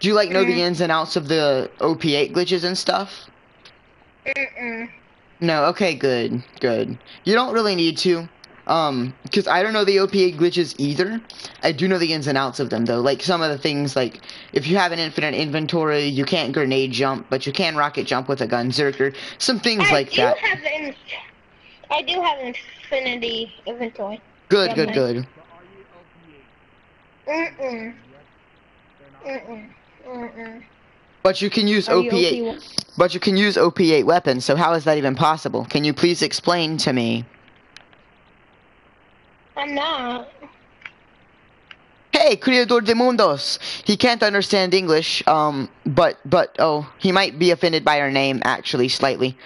Do you like know the Mm. ins and outs of the OP8 glitches and stuff? Mm-mm. No, okay, good, good. You don't really need to. Um, because I don't know the OP8 glitches either. I do know the ins and outs of them though. Like some of the things, like if you have an infinite inventory, you can't grenade jump, but you can rocket jump with a Gunzerker. Some things I like do that. have an I do have an infinity inventory. Good, yeah, good, good. But are you OP8? Mm-mm. Yep. They're not. Mm-mm. Mm-mm. But you can use Are you OP8. OP But you can use OP8 weapons. So how is that even possible? Can you please explain to me? I'm not. Hey, Creador de Mundos. He can't understand English. Um, but but oh, he might be offended by our name actually slightly.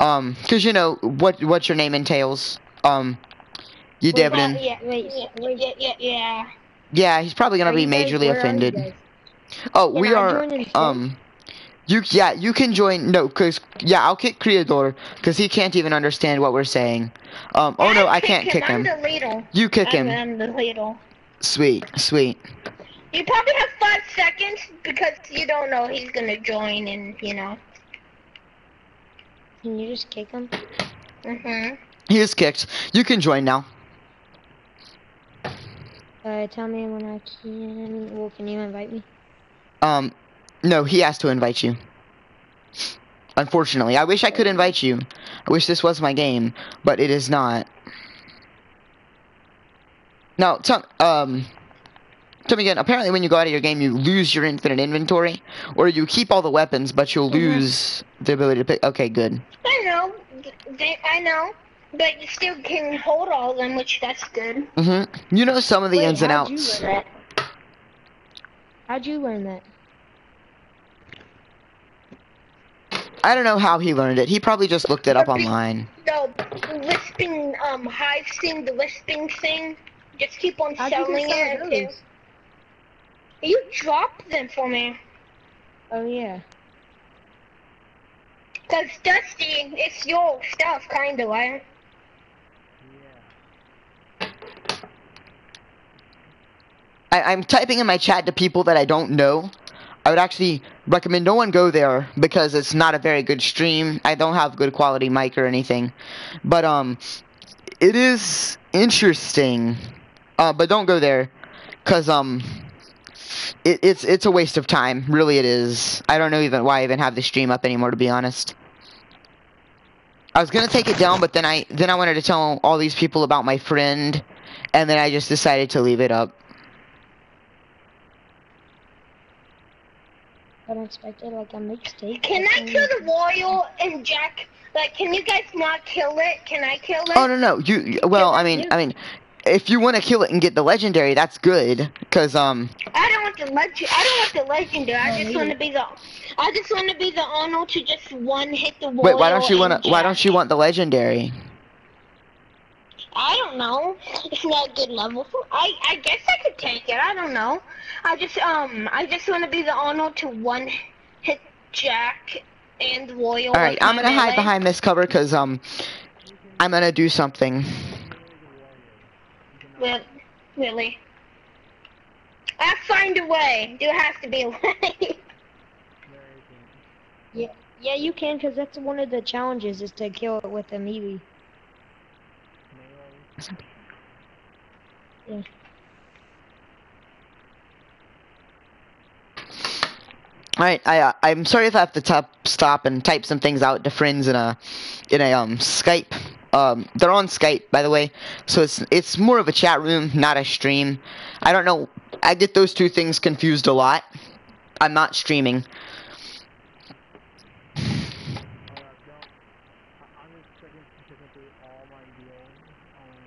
Um, cause you know what what your name entails. Um, you Devlin. yeah, Wait, yeah, wait. yeah, yeah, yeah. Yeah, he's probably gonna Are be majorly where are you offended. Oh, Can we are. Um, you yeah, you can join. No, cause yeah, I'll kick Creador, cause he can't even understand what we're saying. Um, oh no, I can't kick I'm him. the leader. You kick I'm, him. I'm the leader. Sweet, sweet. You probably have five seconds because you don't know he's gonna join and you know. Can you just kick him? Mhm. He is kicked. You can join now. Uh, tell me when I can. Well, can you invite me? Um, no, he has to invite you. Unfortunately, I wish I could invite you. I wish this was my game, but it is not. Now, tell um, tell me again. Apparently, when you go out of your game, you lose your infinite inventory, or you keep all the weapons, but you'll Mhm. lose the ability to pick. Okay, good. I know. I know. But you still can hold all of them, which that's good. Mhm. You know some of the Wait, ins and how'd you outs. learn that? How'd you learn that? I don't know how he learned it. He probably just looked it up online. The lisping, um, hive thing, the lisping thing. Just keep on How'd you selling it until those? you drop them for me. Oh yeah. Cause Dusty, it's your stuff, kinda, right? Yeah. I, I'm typing in my chat to people that I don't know. I would actually recommend no one go there because it's not a very good stream. I don't have good quality mic or anything, but um, it is interesting. Uh, but don't go there, cause um, it, it's it's a waste of time. Really, it is. I don't know even why I even have the stream up anymore. To be honest. I was gonna take it down, but then I then I wanted to tell all these people about my friend, and then I just decided to leave it up. Unexpected, like a mixtape. Can I kill the royal and Jack? Like, can you guys not kill it? Can I kill it? Oh no no you you- well I mean I mean if you want to kill it and get the legendary that's good cuz um I don't want the legend. I don't want the legendary. I just want to be the. I just want to be the Arnold to just one hit the royal. wait why don't you want and to why don't you want the legendary I don't know. It's not a good level. I I guess I could take it. I don't know. I just um I just want to be the Arnold to one hit Jack and Royal. All right I'm going to hide melee. behind this cover cuz um I'm going to do something Re- Really? I find a way. There has to be a way. There isn't. Yeah, you can, because that's one of the challenges is to kill it with a melee. Melee. All right, I uh, I'm sorry if I have to top, stop and type some things out to friends in a in a um Skype. Um, they're on Skype, by the way, so it's it's more of a chat room, not a stream. I don't know. I get those two things confused a lot. I'm not streaming. Uh, don't. I- I'm just checking, checking through all my deals. Um,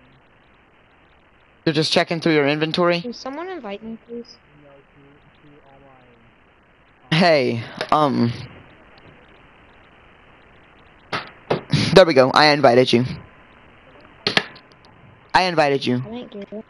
You're just checking through your inventory. Can someone invite me, please? you know, through, through all my. Hey, um. There we go. I invited you. I invited you. I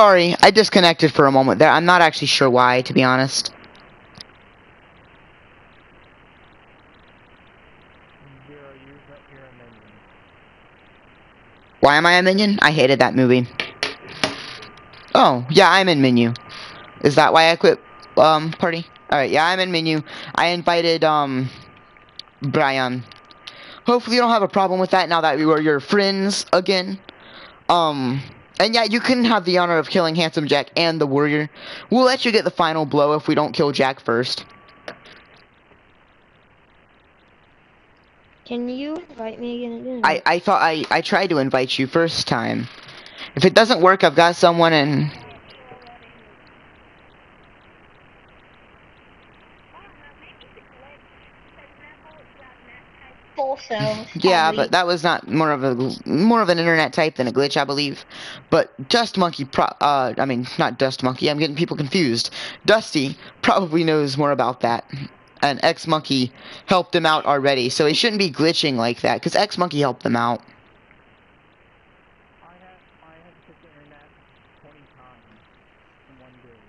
Sorry, I disconnected for a moment there. I'm not actually sure why, to be honest. Why am I a minion? I hated that movie. Oh, yeah, I'm in menu. Is that why I quit um party? Alright, yeah, I'm in menu. I invited um Brian. Hopefully you don't have a problem with that now that we were your friends again. Um and yeah, you couldn't have the honor of killing Handsome Jack and the Warrior. We'll let you get the final blow if we don't kill Jack first. Can you invite me again? Didn't I, I thought I, I tried to invite you first time. If it doesn't work, I've got someone in Full cells. Yeah, but that was not more of a more of an internet type than a glitch, I believe. But Dust Monkey, pro- uh, I mean not Dust Monkey. I'm getting people confused. Dusty probably knows more about that, and X Monkey helped him out already, so he shouldn't be glitching like that because X Monkey helped them out. I had I had to check the internet 20 times in one day.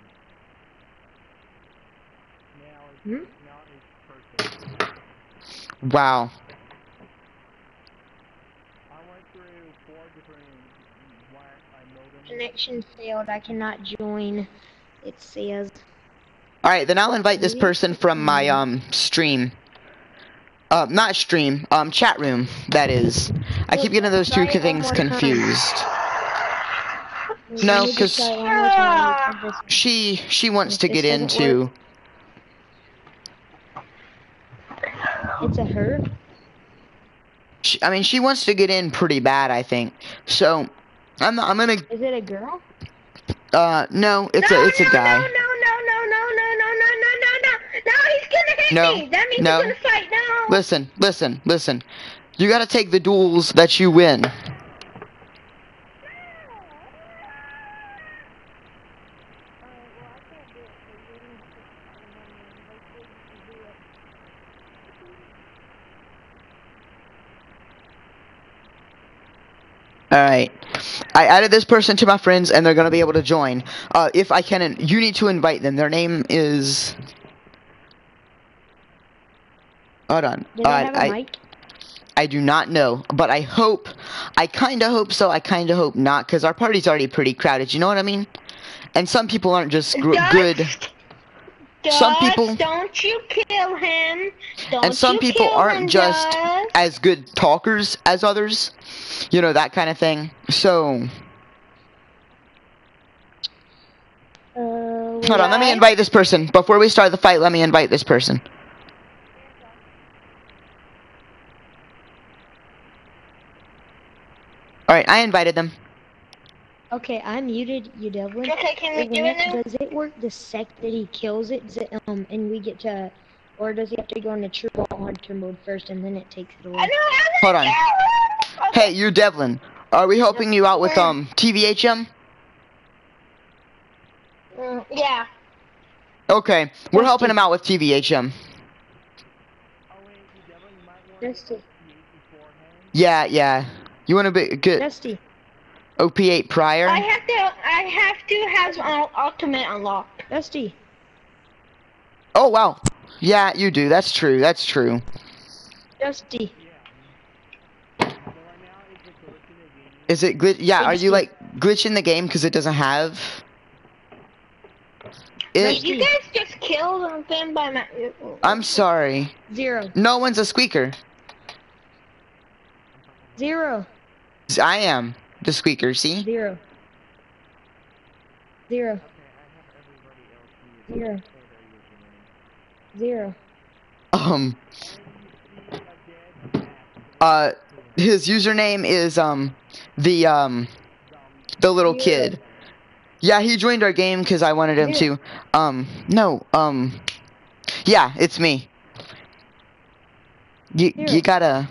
Now it's Hmm? now it's perfect. Wow. I went through four different Wi-Fi modems. Connection failed. I cannot join. It says. All right, then I'll invite this person from my um stream. Uh, not stream, um, chat room. That is. I keep getting those two Try it one things confused. No, me just 'cause- try it one more time. I'll just- She she wants to get into. It's a her. I mean, she wants to get in pretty bad, I think. So, I'm I'm gonna. Is it a girl? Uh, no, it's no, a it's a guy. No, no, no, no, no, no, no, no, no, no, no. No, he's gonna hit No, me. That means no. he's gonna fight. No. Listen, listen, listen. You gotta take the duels that you win. All right. I added this person to my friends, and they're gonna be able to join. Uh, if I can, you need to invite them. Their name is. Hold on. Do Uh, I, mic? I do not know, but I hope, I kind of hope so. I kind of hope not, because our party's already pretty crowded. You know what I mean? And some people aren't just gr- Dust, some people- Don't you kill him. Don't and some people aren't him, just Dust. as good talkers as others. You know that kind of thing. So Uh, hold on, let me invite this person before we start the fight. Let me invite this person. All right, I invited them. Okay, I muted you, Devlin. Okay, can we But do it now? Does it work the sec that he kills it, it, um, and we get to, or does he have to go into True Vault Hunter Mode first and then it takes it I away? know. Hold on. know. Hey, you Devlin. Are we helping you out with um TVHM? Mm, yeah. Okay, we're Yes, helping him out with TVHM. Wait, you definitely might want Yes, to sir. create beforehand. Yeah, yeah. You want to be good? Dusty. OP8 prior? I have to. I have to have ul- ultimate unlocked. Dusty. Oh wow. Yeah, you do. That's true. That's true. Dusty. So right now it's a glitch in the game. Is it glitch? Yeah. Are you like glitching the game because it doesn't have? Did It. you guys just kill them by my? I'm sorry. Zero. No one's a squeaker. Zero. I am the squeaker. See? Zero. Zero. Okay, I have everybody else Zero. use their username. Zero. Um. Uh. His username is um. The um. The little Zero. kid. Yeah, he joined our game because I wanted him Zero. to. Um. No. Um. Yeah, it's me. You Zero. you gotta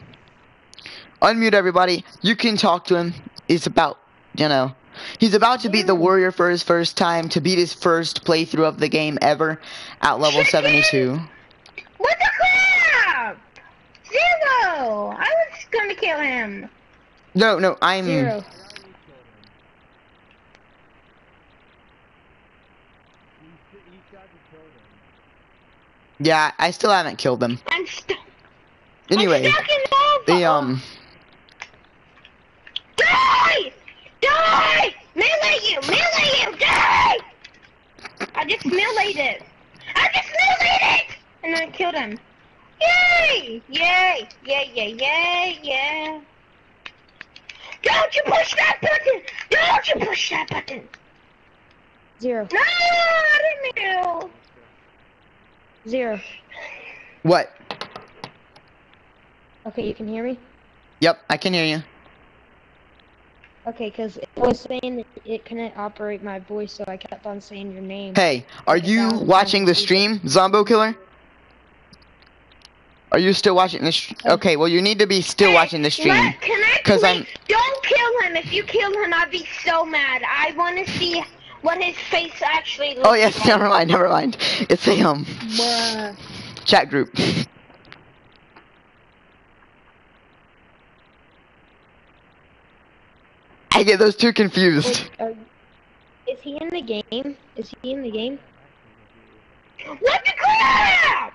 unmute everybody. You can talk to him. It's about you know. He's about to beat the warrior for his first time to beat his first playthrough of the game ever at level Chicken! 72. What the crap? Zero. I was gonna kill him. No, no, I'm Zero. You st- you got to kill them. yeah, I still haven't killed them. I'm stuck. Anyway, I'm stuck the um Die! Die! Melee you! Melee you! Die! I just meleeed it. I just meleeed it! And I killed him. Yay! Yay! Yay! Yay! Yay! Yeah! Don't you push that button! Don't you push that button! Zero. No! I didn't know. Zero. what? Okay, you can hear me? Yep, I can hear you. Okay, because it was saying that it couldn't operate my voice, so I kept on saying your name. Hey, are you watching the stream, Zombo Killer? Are you still watching the stream? Uh, Okay, well you need to be still Hey, watching the stream. let- can I 'Cause please? I'm- Don't kill him. If you kill him, I'd be so mad. I want to see what his face actually looks Oh yes, like. never mind, never mind. It's a um Bruh. chat group. I get those two confused. Wait, are, is he in the game? Is he in the game? What the crap?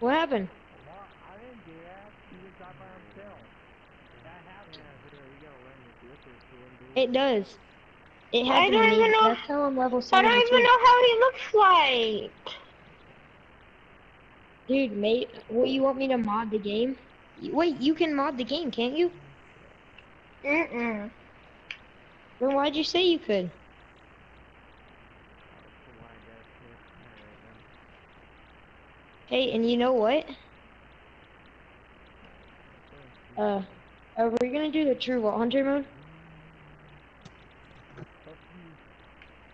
What happened? I didn't do that. He just got by himself. That happened. Yeah, so you gotta learn your glitches to undo It does. It I don't to me. even know- That's how I'm level I don't even know how he looks like. Dude, mate, what, you want me to mod the game? Wait, you can mod the game, can't you? Mm-mm. Then why'd you say you could? Hey, and you know what? Uh, are we gonna do the true Vault hunter mode? But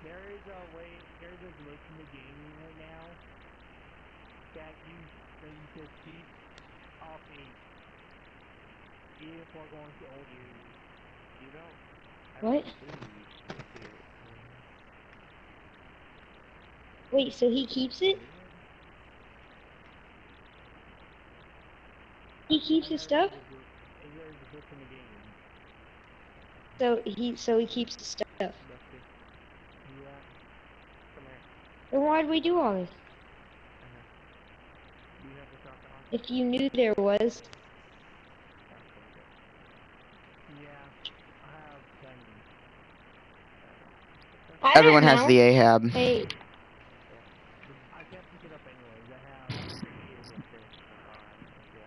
there is a way, there's a glitch in the game right now that you that you can keep off a if we're going to old you. You know. What? Wait, so he keeps it? He keeps his stuff? The. So he so he keeps his stuff. Then why'd we do all this? If you knew there was. Yeah. I have plenty. I Everyone has the Ahab. Hey, I can't pick it up anyways. I have three years of this.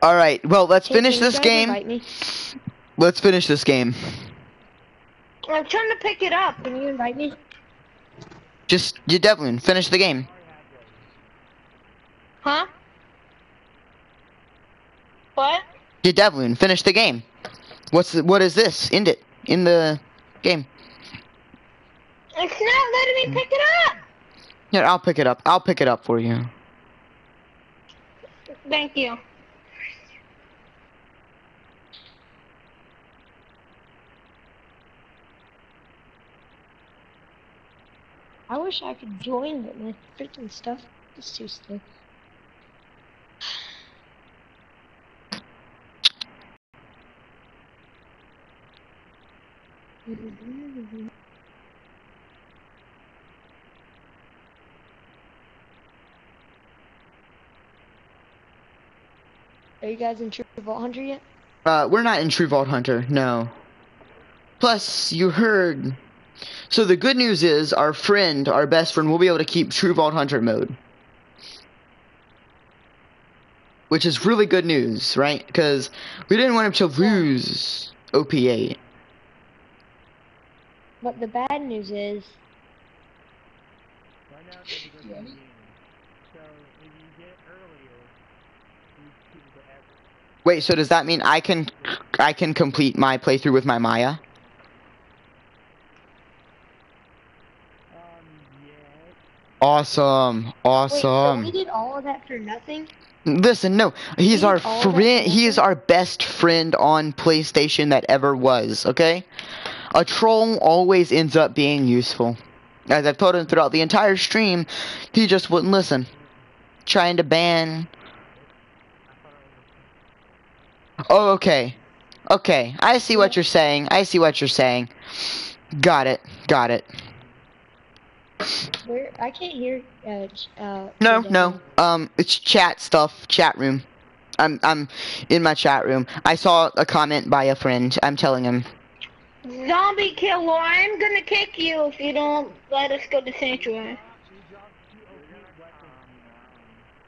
All right, well let's hey, finish this game. Let's finish this game. I'm trying to pick it up. Can you invite me? Just you, Devlin, finish the game. Huh? What? You, Devlin, finish the game. What's the, what is this? End it in the game. It's not letting me pick it up. Yeah, I'll pick it up. I'll pick it up for you. Thank you. I wish I could join, but my freaking stuff is too slow. Are you guys in True Vault Hunter yet? Uh, we're not in True Vault Hunter, no. Plus, you heard. So the good news is, our friend, our best friend, will be able to keep True Vault Hunter mode. Which is really good news, right? Because we didn't want him to lose OP8. But the bad news is, Right now it's a good game. So if you get earlier, you keep the effort. Wait, so does that mean I can I can complete my playthrough with my Maya? Um, yes. Awesome, wait, so awesome. we did all of that for nothing? Listen, no, he's We our did all that friend. He is our best friend on PlayStation that ever was. Okay, a troll always ends up being useful. As I've told him throughout the entire stream, he just wouldn't listen. Trying to ban. Oh, okay, okay. I see what you're saying. I see what you're saying. Got it. Got it. Where I can't hear. Uh, uh, No, no. Um, it's chat stuff. Chat room. I'm I'm in my chat room. I saw a comment by a friend. I'm telling him. Zombie killer, I'm gonna kick you if you don't let us go to Sanctuary.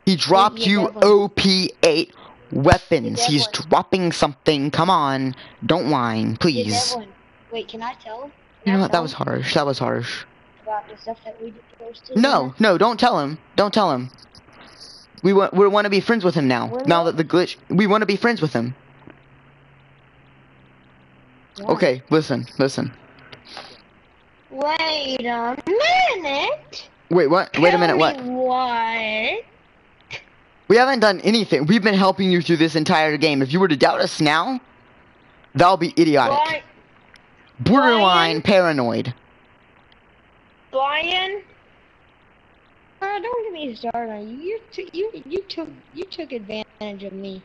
He dropped you. OP8 weapons. He's definitely. dropping something. Come on. Don't whine, please. Wait, can I tell? You Can I know what? That was harsh. That was harsh. About the stuff that we did posted. No, no, don't tell him. Don't tell him. We want we want to be friends with him now. We're Now that the glitch, we want to be friends with him. Yeah. Okay, listen, listen. Wait a minute. Wait, what? Wait a minute. What? What? We haven't done anything. We've been helping you through this entire game. If you were to doubt us now, that'll be idiotic. Bri- Borderline Brian? paranoid. Brian? Uh, don't get me started on you. You took you you took you took advantage of me.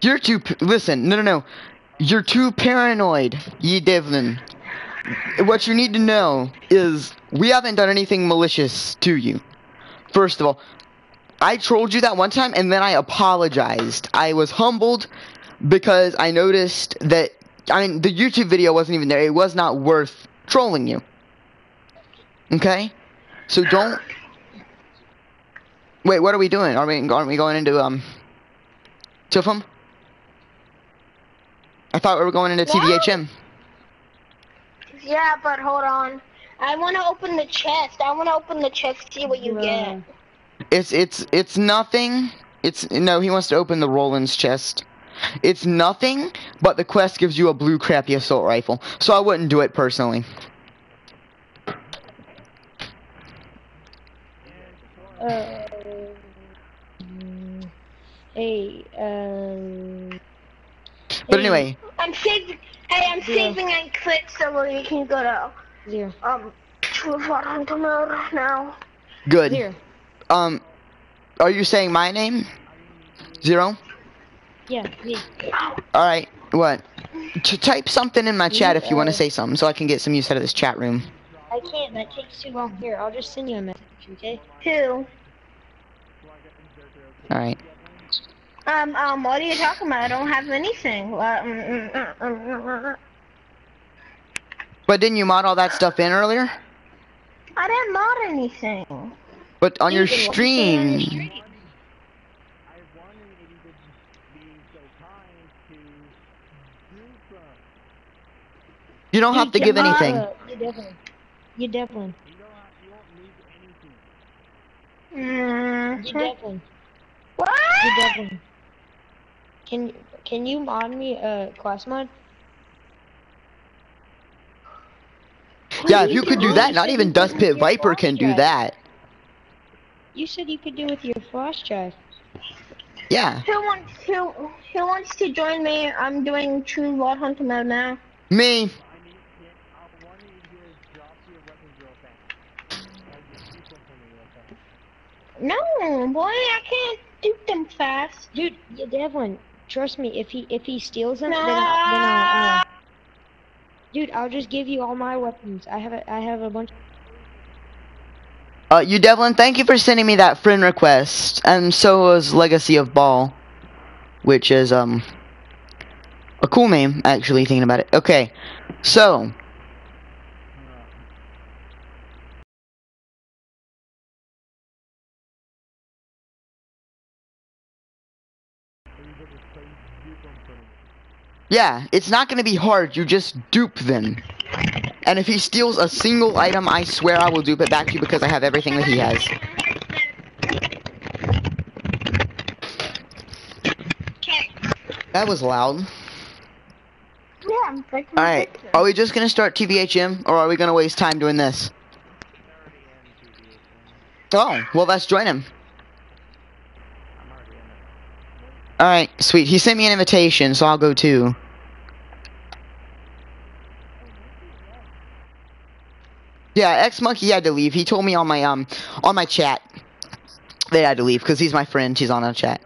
You're too. Listen, no, no, no. You're too paranoid, ye Devlin. What you need to know is we haven't done anything malicious to you. First of all, I trolled you that one time and then I apologized. I was humbled because I noticed that I mean the YouTube video wasn't even there. It was not worth trolling you. Okay? So don't Wait, what are we doing? Are we aren't we going into um Tifum? I thought we were going into What? TVHM. Yeah, but hold on. I want to open the chest. I want to open the chest, see what you get. Bruh. It's it's it's nothing. It's no, he wants to open the Roland's chest. It's nothing, but the quest gives you a blue crappy assault rifle. So I wouldn't do it personally. Uh, hey, um. But hey, anyway, I'm saving. Hey, I'm Yeah. saving and click so we can go to Zero. um True Vault Hunter mode now. good. Zero. Um, are you saying my name? Zero. Yeah, me. All right. What? To type something in my chat if you want to say something, so I can get some use out of this chat room. I can't. That takes too long. Here, I'll just send you a message, okay? Two. All right. Um, um, what are you talking about? I don't have anything. Uh, mm, mm, mm, mm, mm, mm. But didn't you mod all that stuff in earlier? I didn't mod anything. But on your Dude, then what you your stream, stream? I wondered if you could be so kind to do some. you don't have to give anything. You definitely. You definitely. You don't have, you won't lose anything. You definitely. what? You definitely. Can Can you mod me uh class mod? Yeah, if you could do that, not even you can Dust use Pit your Viper can do that. You said you could do with your flash drive. Yeah, Who wants who who wants to join me? I'm doing True Vault Hunter mode now. me. I need, can, I wanted you to drop your weapons real fast. Like, just do something real fast. No, boy, I can't do them fast. Dude, yeah, Devlin, trust me. If he if he steals them, then I'll, then I'll, uh, Dude, I'll just give you all my weapons. I have a, I have a bunch. Uh, you Devlin, thank you for sending me that friend request, and so was Legacy of Ball, which is um a cool name actually. Thinking about it. Okay, so yeah, it's not gonna be hard. You just dupe them, and if he steals a single item, I swear I will dupe it back to you because I have everything that he has. That was loud. Yeah, I'm breaking All right, are we just gonna start TVHM, or are we gonna waste time doing this? Oh, well, let's join him. All right, sweet. He sent me an invitation, so I'll go too. Yeah, X Monkey had to leave. He told me on my um on my chat they had to leave because he's my friend. He's on our chat.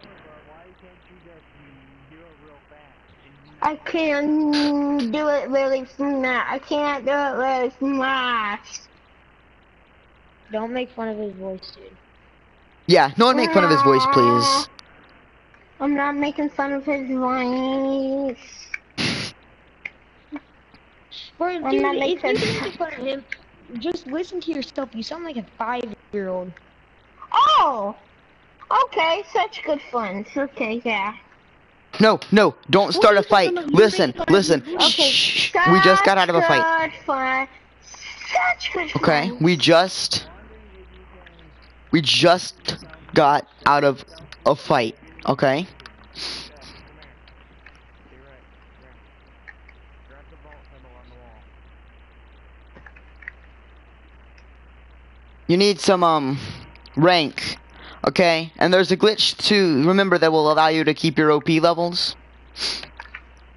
I can do it really smart. I can't do it really smart. Don't make fun of his voice, dude. Yeah, no one make fun of his voice, please. I'm not making fun of his voice. Bro, I'm not making- fun of him, just listen to yourself. You sound like a five-year-old. Oh! Okay, such good fun. Okay, yeah. No, no, don't start a fight. talking about? You Listen, make fun of listen. Okay. Shh. We just got out of a fight. Such fun. Such good fun. Okay, we just we just got out of a fight. Okay. You need some um rank. Okay, and there's a glitch to remember that will allow you to keep your OP levels.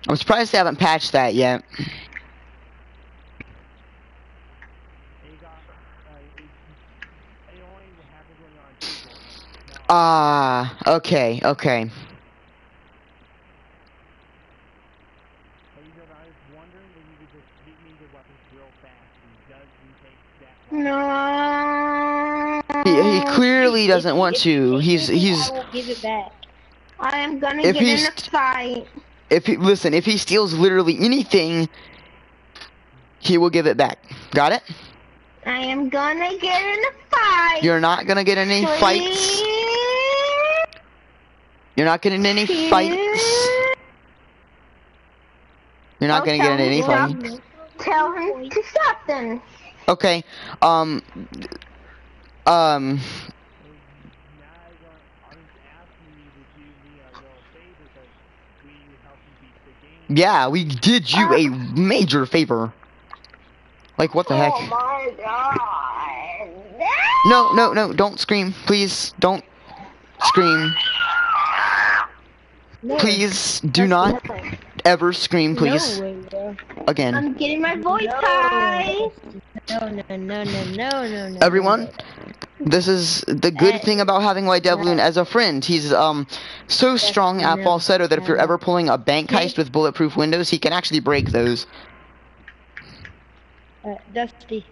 I'm surprised they haven't patched that yet. Ah, okay, okay. No. He, he clearly doesn't want to. He's he's I will give it back. I am gonna If get in a fight. if he listen, if he steals literally anything, he will give it back. Got it? I am gonna get in a fight. You're not gonna get in any fights. You're not getting in any fights. You're not gonna get in any fights. Tell him to stop then. Okay. Um. Um. Yeah, we did you a major favor. Like what the heck? Oh my god. No, no, no! Don't scream, please. Don't scream. No, Please do not nothing. ever scream, please. No. Again. I'm getting my voice No. high. No, no, no, no, no, no, no. Everyone, this is the good thing about having White Devloon as a friend. He's um so strong at no, falsetto that if you're ever pulling a bank Okay. heist with bulletproof windows, he can actually break those. Uh, Dusty.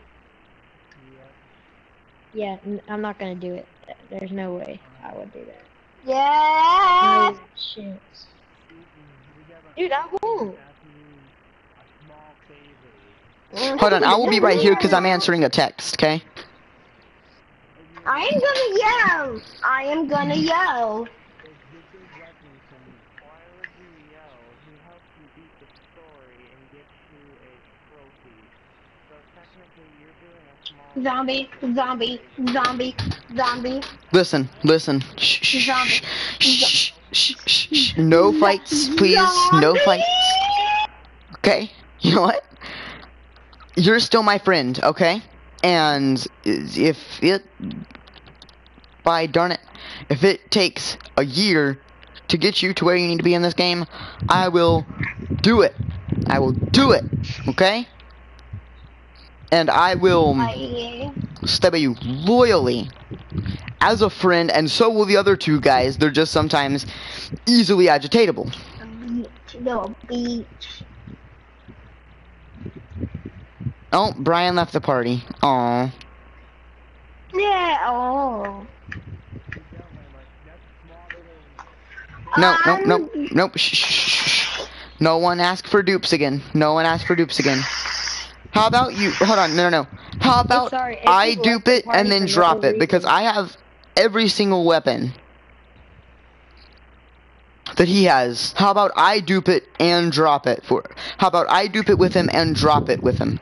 Yeah, n- I'm not gonna do it. There's no way I would do that. Yeah. No chance. Dude, I won't. Hold on, I will be right here because I'm answering a text. Okay. I am gonna yell. I am gonna yell. Zombie, zombie, zombie, zombie. Listen, listen. Shh, shh, Zombie. shh, shh, shh, shh, shh. No fights, please. No fights. Okay. You know what? You're still my friend, okay? And if it, by darn it, if it takes a year to get you to where you need to be in this game, I will do it. I will do it, okay? And I will stay by you loyally as a friend, and so will the other two guys. They're just sometimes easily agitatable. little beach. Oh, Brian left the party. Aw. Yeah. Oh. No, no, no, Um, nope. Shh, shh. No one asked for dupes again. No one asked for dupes again. How about you? Hold on, no, no, no. How about sorry, I dupe it and then no drop it because. I have every single weapon that he has. How about I dupe it and drop it for? How about I dupe it with him and drop it with him?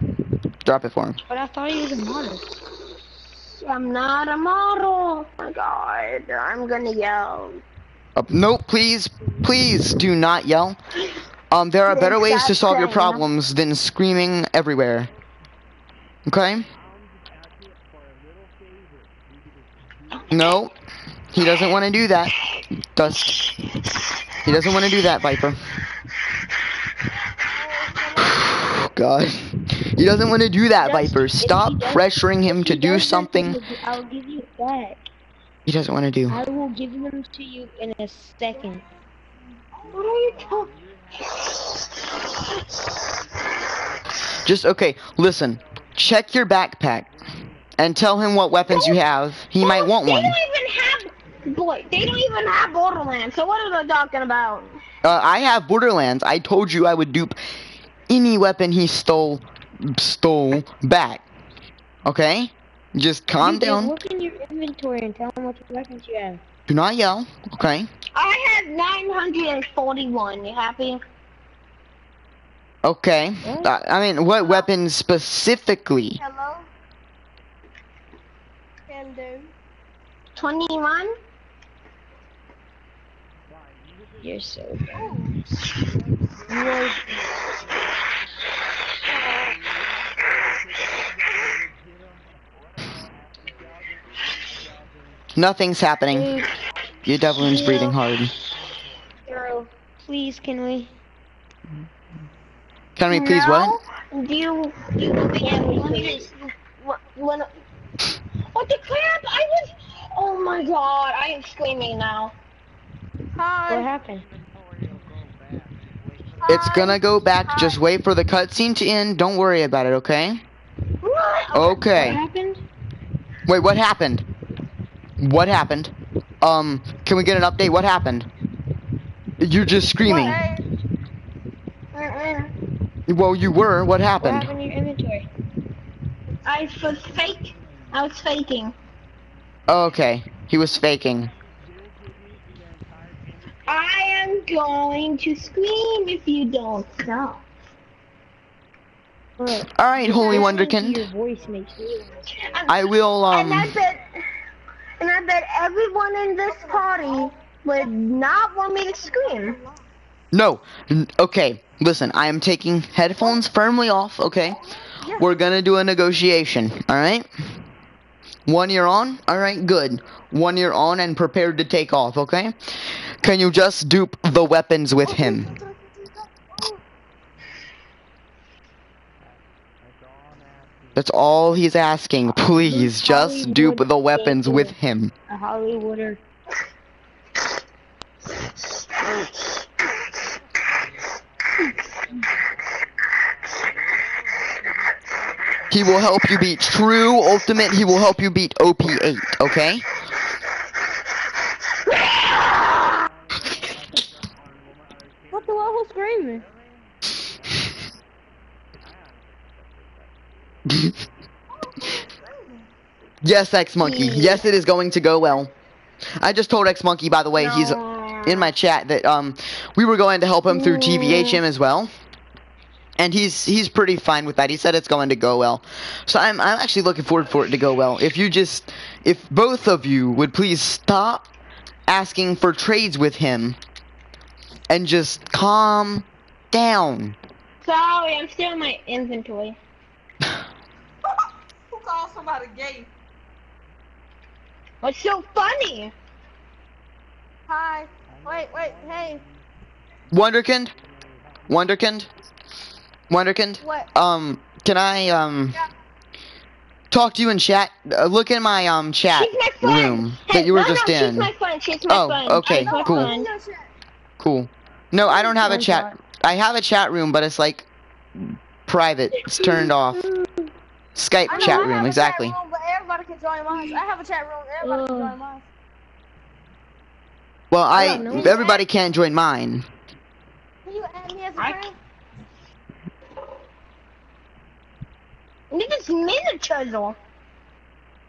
Drop it for him. But I thought he was a model. I'm not a model. Oh my god. I'm gonna yell. Uh, no, please, please do not yell. Um, there are better ways to solve your problems than screaming everywhere. Okay? No, he doesn't want to do that. Dust. He doesn't want to do that, Viper. God. He doesn't want to do that, Viper. Stop pressuring him to do something I'll give you back. he doesn't want to do. I will give them to you in a second. What are you talking? Just okay, listen. Check your backpack and tell him what weapons you have. He might want they one. don't even have, boy, they don't even have Borderlands, so what are they talking about? Uh, I have Borderlands. I told you I would dupe any weapon he stole stole back. Okay? Just calm You down. Look in your inventory and tell them what weapons you have. Do not yell. Okay? I have 941, you happy? Okay. What? Uh, I mean, what weapons specifically? Hello? Can do. 21? You're so bad. You are Nothing's happening. Dude, Your Devlin's breathing hard. girl, please, can we? Can we please what? Do you, do you can we please? What, what, what the crap? I was, oh my god, I am screaming now. Hi. What Hi. happened? It's gonna go back. Just wait for the cutscene to end. Don't worry about it, okay? What? What Okay. happened? Wait, what happened? What happened? Um, can we get an update? What happened? You're just screaming. Mm-mm. Uh, uh, uh. Well, you were. What What happened? happened in your inventory? I was fake. I was faking. Okay, he was faking. I am going to scream if you don't stop. Bro, All right, Holy listening to Wonderkind. Your voice makes. I will. and I Um. bet, and I bet everyone in this party would not want me to scream. No. Okay. Listen, I am taking headphones firmly off. Okay. We're gonna do a negotiation. All right. One ear on. All right. Good. One ear on and prepared to take off. Okay. Can you just dupe the weapons with him? That's all he's asking. Please, just dupe the weapons with him. A Hollywooder. He will help you beat True Ultimate. He will help you beat OP8. Okay. What the hell was screaming? Yes, X Monkey. Yes, it is going to go well. I just told X Monkey, by the way, he's in my chat that um we were going to help him through TVHM as well. And he's he's pretty fine with that. He said it's going to go well. So I'm I'm actually looking forward for it to go well. If you just if both of you would please stop asking for trades with him and just calm down. Sorry, I'm still in my inventory. Who called somebody gay? What's so funny? Hi. Wait, wait, hey. Wonderkind? Wonderkind? Wonderkind? What? Um, can I, um, talk to you in chat? Uh, look in my, um, chat my room Hey, that you were no, just no, in. She's my friend. She's my Oh, friend. okay, She's cool. friend. Cool. No, I don't have a Oh, chat. I have a chat room, but it's like private. It's turned off. Skype know, chat room, exactly. Chat room, but everybody can join mine. I have a chat room. Everybody can Ugh. join mine. Well, I don't know. everybody can join mine. Can you add me as a I- friend? Look at this miniatures on.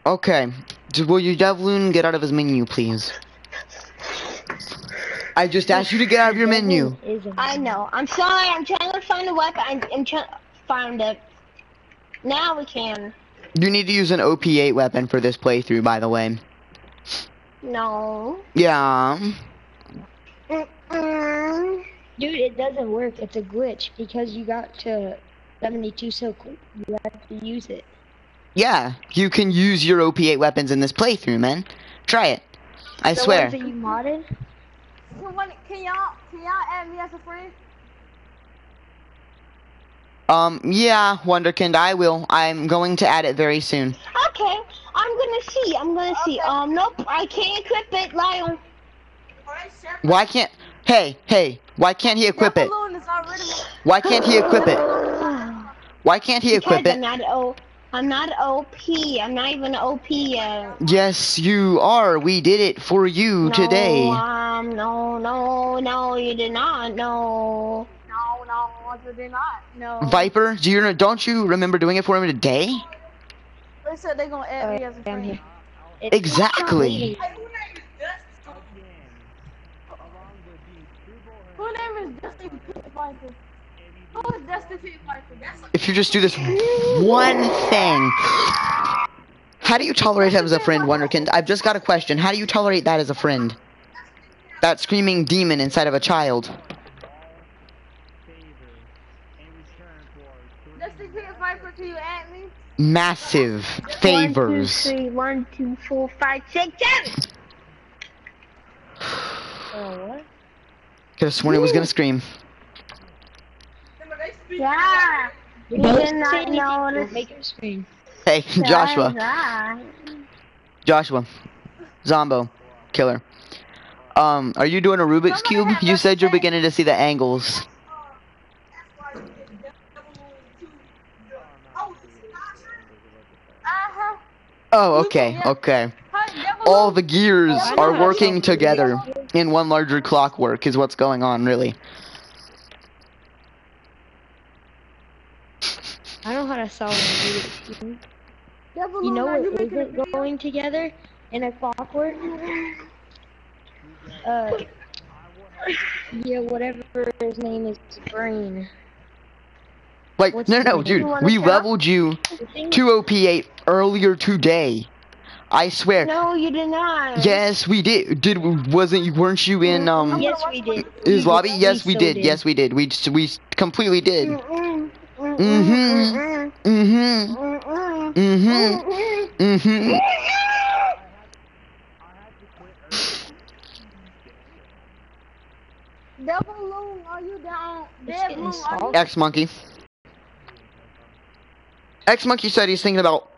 Okay. D- Will you Devloon get out of his menu, please? I just asked you to get out of your menu. I know. I'm sorry. I'm trying to find a weapon. I'm, I'm trying to find it. Now we can. You need to use an OP8 weapon for this playthrough, by the way. No. Yeah. Dude, it doesn't work. It's a glitch because you got to 72 so quick. You have to use it. Yeah. You can use your OP8 weapons in this playthrough, man. Try it. I the swear. ones that you modded? Can, one, can y'all can y'all add me as a friend? Um, yeah, Wonderkind, I will. I'm going to add it very soon. Okay. I'm gonna see. I'm gonna see. Um. Nope. I can't equip it, Lion. Why can't... Hey, hey, why can't he equip it? Balloon is already. Why can't he equip it? Why can't he equip it? I'm it? not O. I'm not OP. I'm not even OP yet. Yes, you are. We did it for you today. No, um, no, no, no, you did not. No. No, no, I did not. No. Viper, do you don't you remember doing it for him today? They said they gonna add me as a I'm friend. Exactly. Who name is Dustin Pit Viper? Who is Dustin Pit Viper? If you just do this one thing. How do you tolerate him as a friend, Wonderkind? I've just got a question. How do you tolerate that as a friend? That screaming demon inside of a child. favor in return for three Dustin Pit you add me? Massive favors. One, two, three, one, two, four, five, six, seven. Oh, what? Could have sworn he was gonna scream. Yeah. You Don't did say not anything, notice. Make him scream. Hey, Joshua. Joshua. Zombo. Killer. Um, are you doing a Rubik's Cube? You said you're beginning to see the angles. Oh, okay, okay. All the gears are working together in one larger clockwork is what's going on, really. I don't know how to solve. Devil You know what isn't going together in a clockwork? Uh, yeah, whatever his name is, brain. Like, What's no, no, no, dude, we shut up? leveled you to OP8 earlier today. I swear. No, you did not. Yes, we did. Did wasn't you? Weren't you in um Yes, we did. his We lobby? did. Yes, we so did. Yes, we did. We we completely did. Mhm. Mhm. Mhm. Mm-mm. Mhm. Devil Moon, are you down? It's Dead are you? X Monkey. X Monkey said he's thinking about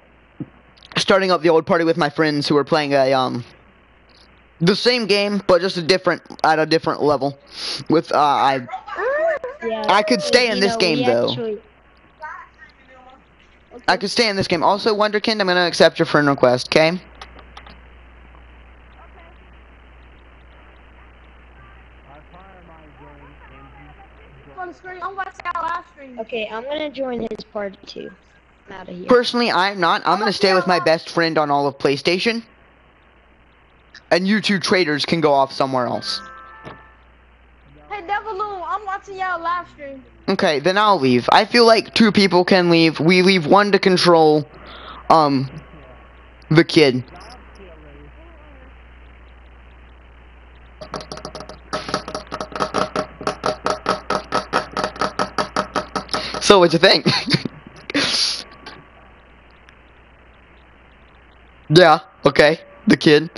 starting up the old party with my friends who are playing a um the same game but just a different at a different level. With uh I Yeah. I could stay in this know, game though. actually- I could stay in this game. Also, Wonderkind, I'm gonna accept your friend request. Okay. I fire my gun and on the screen. I'm watching our live stream. Okay, I'm gonna join his party too. I'm out of here. Personally, I'm not. I'm gonna stay with my best friend on all of PlayStation. And you two traders can go off somewhere else. Hey, Devil I'm watching y'all live stream. Okay, then I'll leave. I feel like two people can leave. We leave one to control, um, the kid. So what's you thing? yeah, okay, the kid.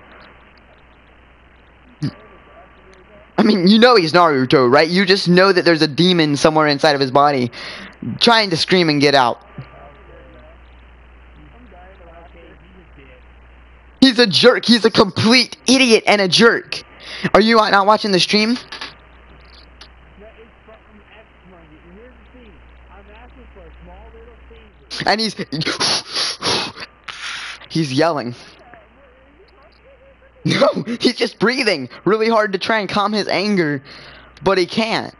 I mean, you know he's Naruto, right? You just know that there's a demon somewhere inside of his body trying to scream and get out. He's a jerk. He's a complete idiot and a jerk. Are you not watching the stream? And here's the thing. I'm asking for a small little favor. And he's he's yelling. No, he's just breathing really hard to try and calm his anger, but he can't.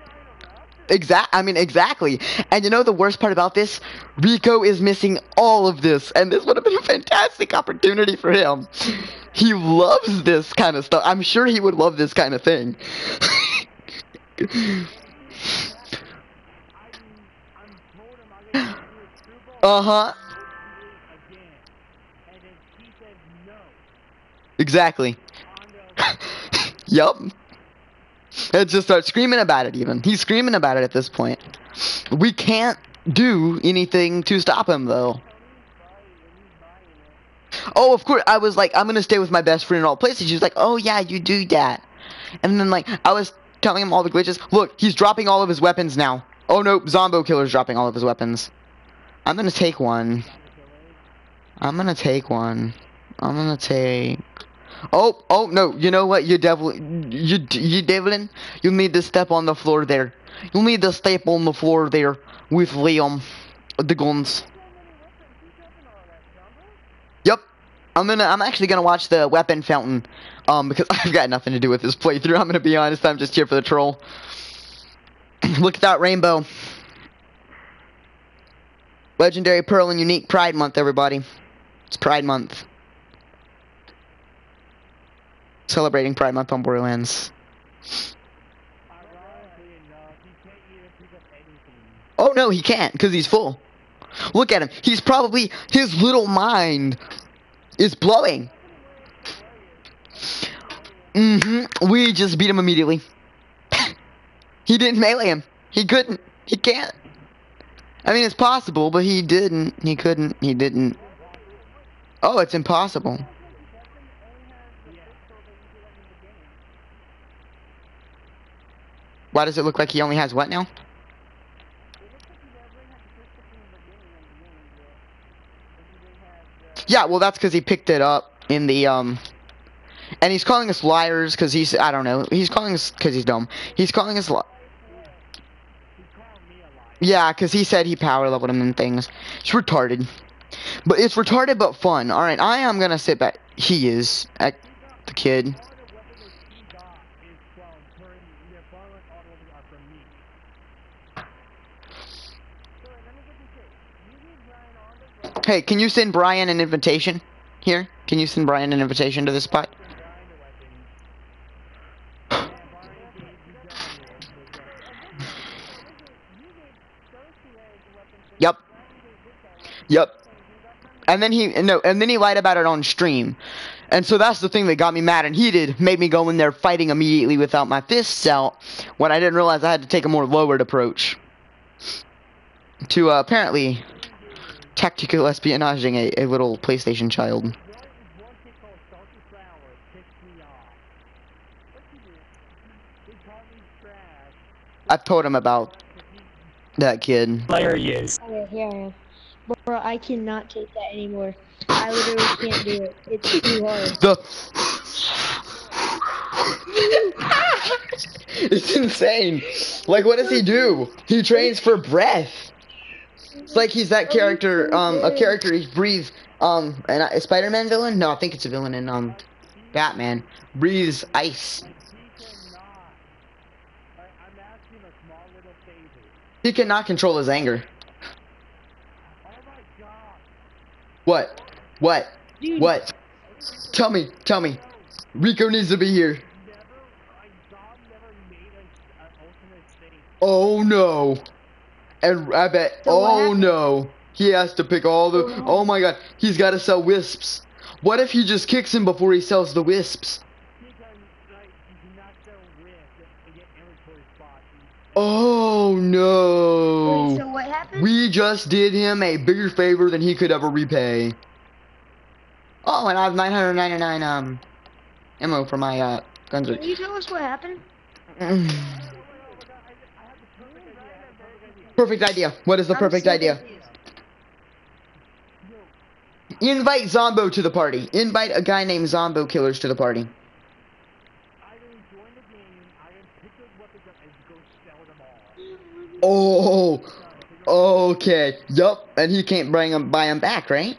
Exact. I mean, exactly. And you know the worst part about this? Rico is missing all of this, and this would have been a fantastic opportunity for him. He loves this kind of stuff. I'm sure he would love this kind of thing. I'm told uh-huh. Exactly. Yup. And just start screaming about it. Even he's screaming about it at this point. We can't do anything to stop him though. Oh, of course. I was like, I'm gonna stay with my best friend in all places. She was like, Oh yeah, you do that. And then like I was telling him all the glitches. Look, he's dropping all of his weapons now. Oh no, Zombo Killer's dropping all of his weapons. I'm gonna take one. I'm gonna take one. I'm gonna take. Oh, oh no! You know what? You devil, you you devlin. You need to step on the floor there. You need to step on the floor there with Liam, the guns. Yep. I'm gonna. I'm actually gonna watch the weapon fountain, um, because I've got nothing to do with this playthrough. I'm gonna be honest. I'm just here for the troll. Look at that rainbow. Legendary Pearl and Unique Pride Month, everybody. It's Pride Month. Celebrating Pride Month on Borderlands. Oh no, he can't, because he's full. Look at him. He's probably his little mind is blowing. Mm-hmm. We just beat him immediately. he didn't melee him. He couldn't. He can't. I mean, it's possible, but he didn't. He couldn't. He didn't. Oh, it's impossible. Why does it look like he only has what now? Yeah, well, that's because he picked it up in the um, and he's calling us liars because he's I don't know. He's calling us because he's dumb. He's calling us li- yeah, because he said he power leveled him and things. It's retarded, but it's retarded but fun. All right, I am gonna sit back. He is the kid. All the weapons that he got is from turn the following all the weapons are from me. Hey, can you send Brian an invitation here? Can you send Brian an invitation to this spot? Yep. Yep. And then he no, and then he lied about it on stream. And so that's the thing that got me mad and heated, made me go in there fighting immediately without my fists out, when I didn't realize I had to take a more lowered approach to uh, apparently tactical espionaging a, a little PlayStation child. One, one kid called Salty Flower pissed me off. What he do? He called me trash. I've told him about that kid. player he is. Okay, here I am. Bro, I cannot take that anymore. I literally can't do it. It's too hard. The It's insane. Like what does he do? He trains for breath. It's like he's that character, um, a character he breathes, um, an, a Spider-Man villain? No, I think it's a villain in, um, Batman. Breathes ice. He cannot. Control his anger. What? What? What? Tell me, tell me. Rico needs to be here. Oh no. And I bet, So oh no. He has to pick all the, So- oh my god. He's gotta sell wisps. What if he just kicks him before he sells the wisps? He can, like, sell with and get inventory spots. Oh Wait, no. so what happened? We just did him a bigger favor than he could ever repay. Oh, and I have 999 um ammo for my uh guns. Can you tell us what happened? perfect idea. What is the I'm perfect idea? Invite Zombo to the party. Invite a guy named Zombo Killers to the party. Oh, okay. Yup, and he can't bring him, buy him back, right?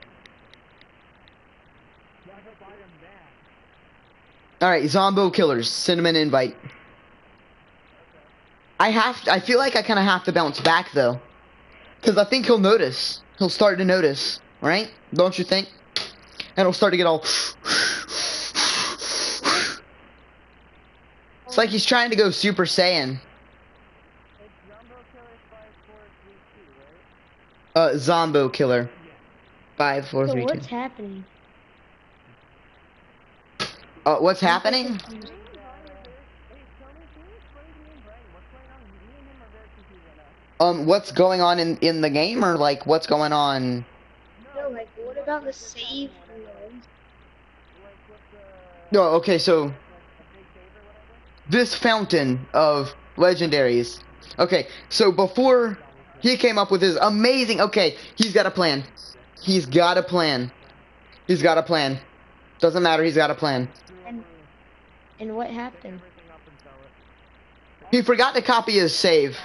All right, Zombo Killers, send him an invite. I have. I feel like I kind of have to bounce back though, because I think he'll notice. He'll start to notice, right? Don't you think? And he'll start to get all. It's like he's trying to go Super Saiyan. It's Jumbo Killer 5432, right? Uh, Zombo killer. Five, four, So three, two. what's happening? Uh, what's happening? Hey, tell me, can you explain to me and Brian what's going on? Me and him are very confused right now. Um, what's going on in in the game, or like what's going on? No, like what about the save? Like with the No, okay, so like a big save or whatever. this fountain of legendaries. Okay, so before he came up with his amazing. Okay, he's got a plan. He's got a plan. He's got a plan. Doesn't matter. He's got a plan. And and what happened? Everything up and sell it. He forgot to copy his save.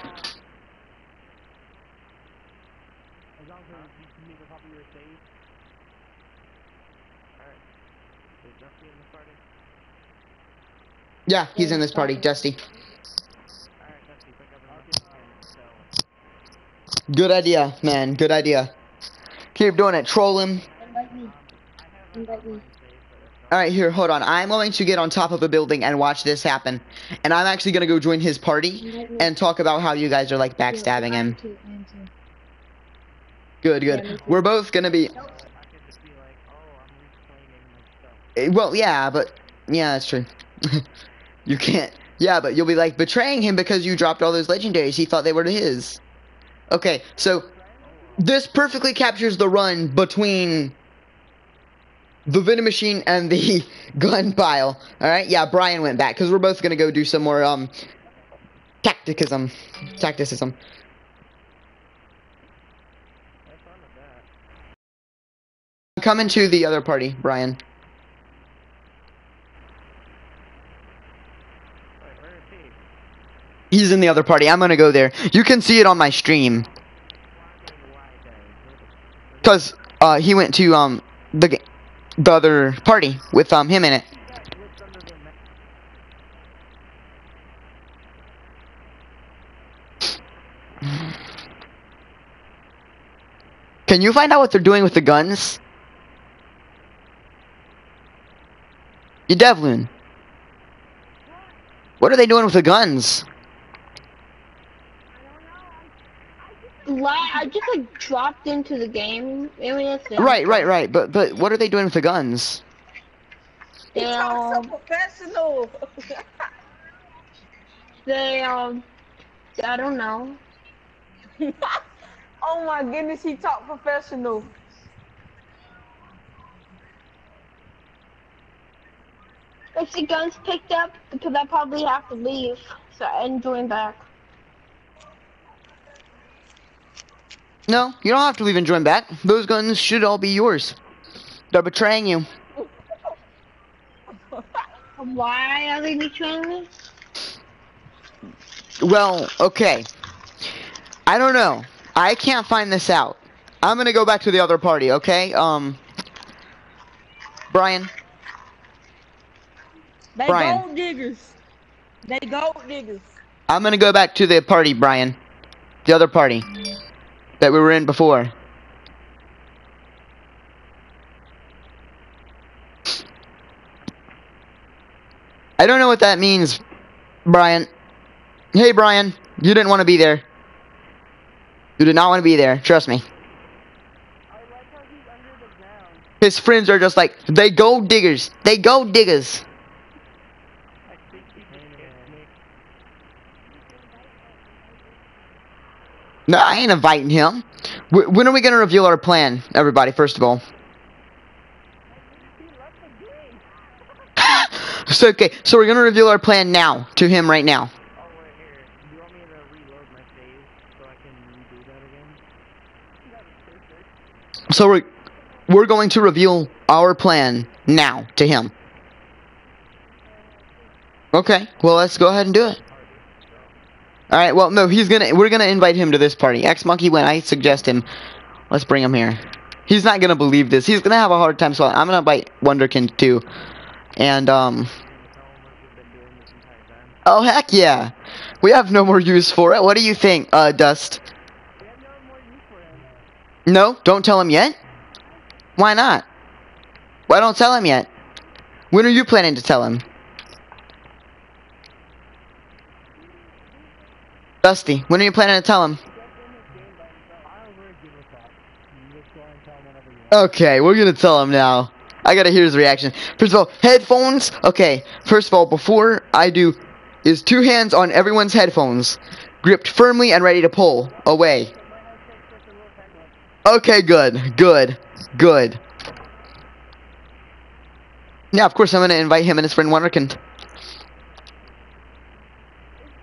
As long as you can make a copy of your save. Alright. Is Dusty in this party? Yeah, he's in this party, Dusty. Good idea, man. Good idea. Keep doing it. Troll him. Invite me. Invite me. All right, here, hold on. I'm going to get on top of a building and watch this happen. And I'm actually going to go join his party and talk about how you guys are like backstabbing him. Good, good. We're both going to be eh, well, yeah, but yeah, that's true. you can't. Yeah, but you'll be like betraying him because you dropped all those legendaries. He thought they were his. Okay, so this perfectly captures the run between the vending machine and the gun pile. All right, yeah, Brian went back because we're both gonna go do some more um tacticism, tacticism. I'm coming to the other party, Brian. Wait, where is he? He's in the other party. I'm gonna go there. You can see it on my stream because uh he went to um the the other party with um him in it. Can you find out what they're doing with the guns? You Devlin. What are they doing with the guns? La- I just like dropped into the game. I mean, it's Right, right, right. But but what are they doing with the guns? He talks so professional. they um, I don't know. oh my goodness, he talked professional. If the gun's picked up, because I probably have to leave, so and join back. No, you don't have to leave and join back. Those guns should all be yours. They're betraying you. Why are they betraying me? Well, okay. I don't know. I can't find this out. I'm gonna go back to the other party, okay? Um, Brian. They Brian. gold diggers. They gold diggers. I'm gonna go back to the party, Brian. The other party that we were in before. I don't know what that means, Brian. Hey, Brian, you didn't want to be there. You did not want to be there. Trust me. I like how he's under the ground. His friends are just like, they gold diggers. They gold diggers. I think he just kissed me. No, I ain't inviting him. Wh- When are we gonna reveal our plan, everybody? First of all. So okay, so we're gonna reveal our plan now to him right now. To? So we're we're going to reveal our plan now to him. Okay, well let's go ahead and do it. All right, well no, he's gonna we're gonna invite him to this party. X Monkey, when I suggest him, let's bring him here. He's not gonna believe this. He's gonna have a hard time swallowing. I'm gonna invite Wonderkin too, and um, Oh heck yeah. We have no more use for it. What do you think, uh, Dust? No? Don't tell him yet? Why not? Why don't tell him yet? When are you planning to tell him? Dusty, when are you planning to tell him? Okay, we're gonna tell him now. I gotta hear his reaction. First of all, headphones. Okay, first of all, before I do, is two hands on everyone's headphones, gripped firmly and ready to pull away. Okay, good, good, good. Yeah, of course I'm gonna invite him and his friend Wonderkind.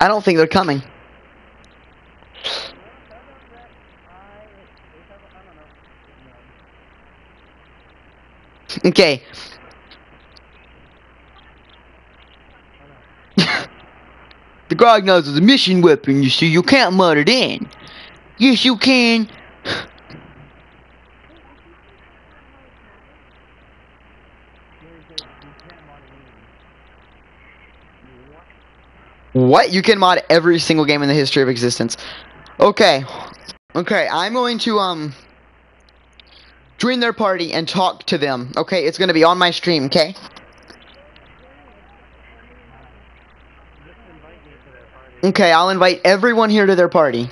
I don't think they're coming. Okay. the Grognard's is a mission weapon, you see. You can't mud it in. Yes, you can. What? You can mod every single game in the history of existence. Okay. Okay, I'm going to, um... Join their party and talk to them. Okay, it's gonna be on my stream, okay? Okay, I'll invite everyone here to their party.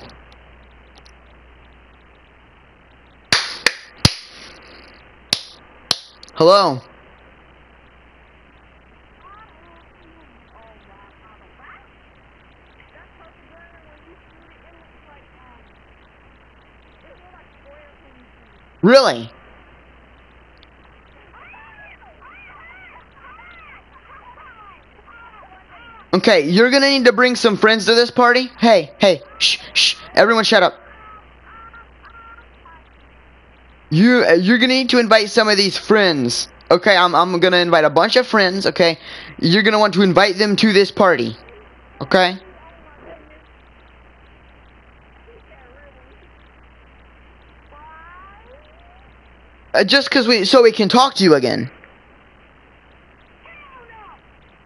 Hello. Really? Okay, you're gonna need to bring some friends to this party. Hey, hey, shh, shh, everyone shut up. You, uh, you're gonna need to invite some of these friends. Okay, I'm, I'm gonna invite a bunch of friends, okay? You're gonna want to invite them to this party. Okay? Uh, just cause we, so we can talk to you again.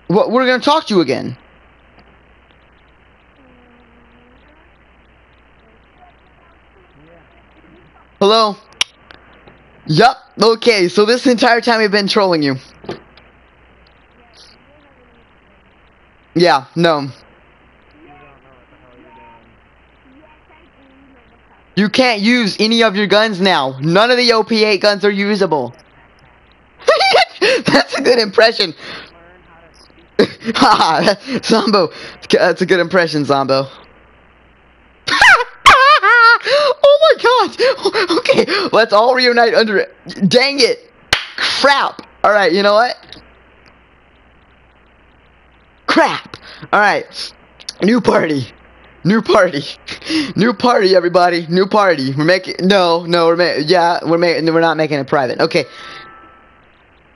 What, we're gonna talk to you again. Hello? Yup, okay, so this entire time we've been trolling you. Yeah, no. You can't use any of your guns now. None of the OP8 guns are usable. That's a good impression. Zombo. That's a good impression, Zombo. oh my god! Okay, let's all reunite under it. Dang it! Crap! Alright, you know what? Crap! Alright. New party. New party. New party, everybody. New party. We're making. No, no, we're making. Yeah, we're making. We're not making it private. Okay.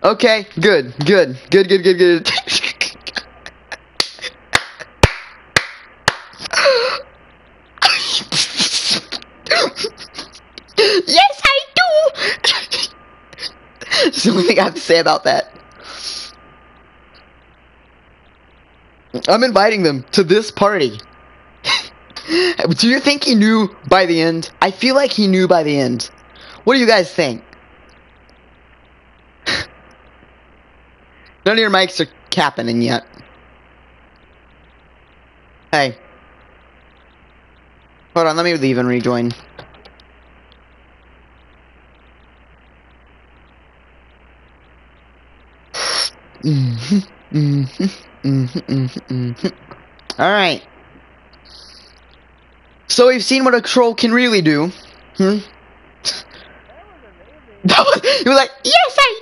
Okay, good, good, good, good, good, good. yes, I do. That's the only thing I have to say about that. I'm inviting them to this party. do you think he knew by the end? I feel like he knew by the end. What do you guys think? None of your mics are capping in yet. Hey. Hold on, let me leave and rejoin. Alright. So we've seen what a troll can really do. Hmm? That was, he was like, yes I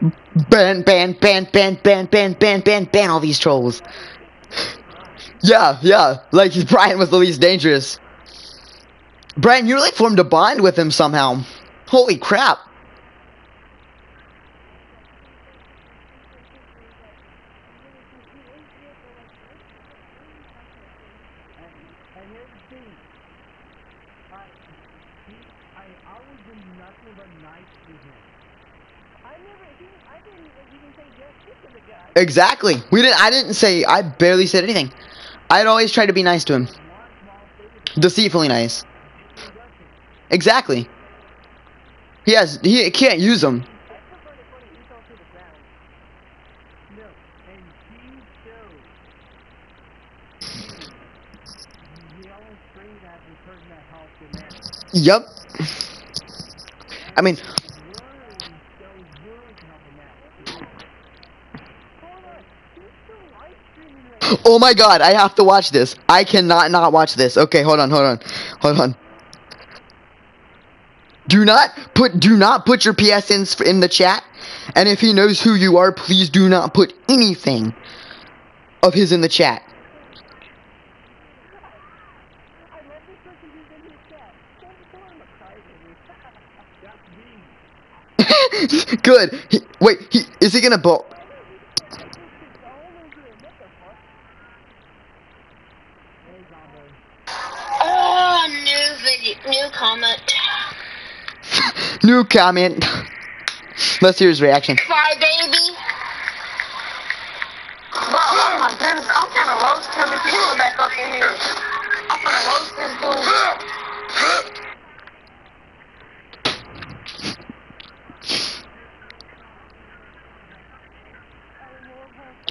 do! Ban, ban, ban, ban, ban, ban, ban, ban, ban all these trolls. Yeah, yeah. Like Brian was the least dangerous. Brian, you like formed a bond with him somehow. Holy crap. And, and here's the thing. I, he, I always been nothing but nice to him. I never, he, I didn't even say yes to the guy. Exactly. We didn't I didn't say I barely said anything. I'd always try to be nice to him. Deceitfully nice. Exactly. He has he can't use them. Yep. I to put an ethos to the ground. No, and he showed. He, he always screamed at the person that helped him out. Yep. I mean, Words, those words help him out. Hold on, he's still live streaming right now. Oh my god, I have to watch this. I cannot not watch this. Okay, hold on, hold on. Hold on. Do not put do not put your PSNs in the chat. And if he knows who you are, please do not put anything of his in the chat. Good. He, wait, he is he gonna bo- Hey, Zombo. New video, new comment. New comment. Let's hear his reaction. Fry baby. Oh my goodness, I'm gonna roast him if you come back up in here. I'm gonna roast this dude.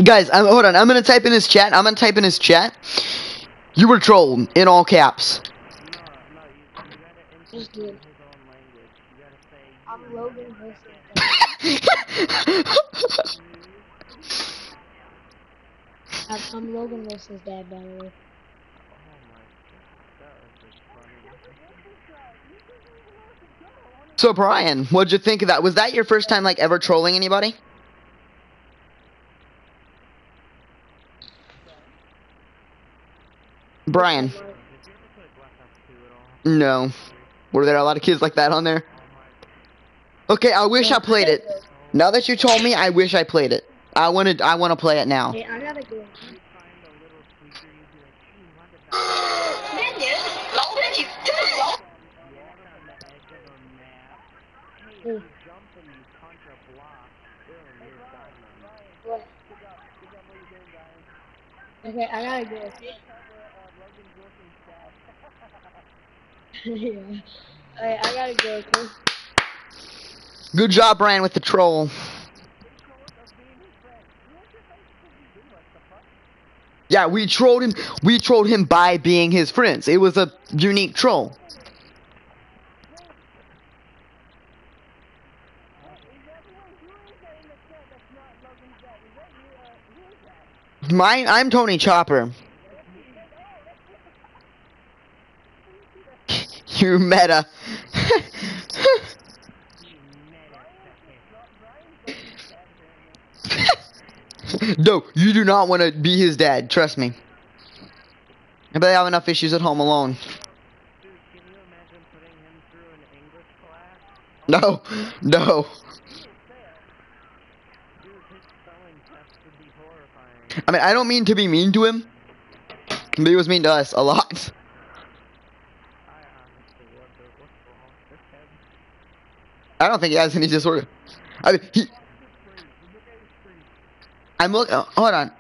Guys, I'm, hold on. I'm gonna type in his chat. I'm gonna type in his chat. You were trolled in all caps. No, no, you, you gotta Just do it. his own language. You gotta say. I'm. Logan Wilson's I'm, I'm Logan Wilson's dad, by the way. Oh my god, that was just funny. so Brian, what'd you think of that? Was that your first time like ever trolling anybody? Brian, Did you ever play Black Ops 2 at all? no. Were there a lot of kids like that on there? Okay, I wish I played it. Now that you told me, I wish I played it. I wanted, I want to play it now. Hey, I gotta go. You find a little creature, you'd be like, gee, what did that Minion, Logan, you did walk on the edge of a map? Hey, you jump and you punch a block. Boom, you're done. What? Okay, I gotta go. yeah. I gotta go, okay? Good job, Brian, with the troll. Yeah, we trolled him. We trolled him by being his friends. It was a unique troll. Mine, I'm Tony Chopper. You meta. no, you do not want to be his dad. Trust me. I bet I have enough issues at home alone. No, no. I mean, I don't mean to be mean to him, but he was mean to us a lot. I honestly wonder what's wrong with him. I don't think he has any disorder. I mean, he. I'm look. oh, hold on.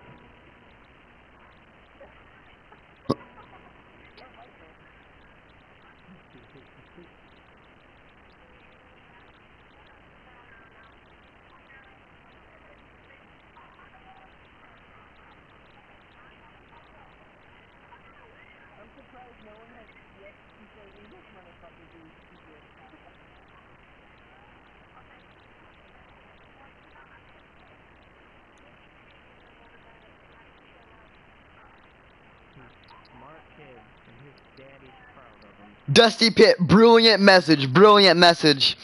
Smart kid, and his daddy's proud of him. Dusty Pit, brilliant message, brilliant message.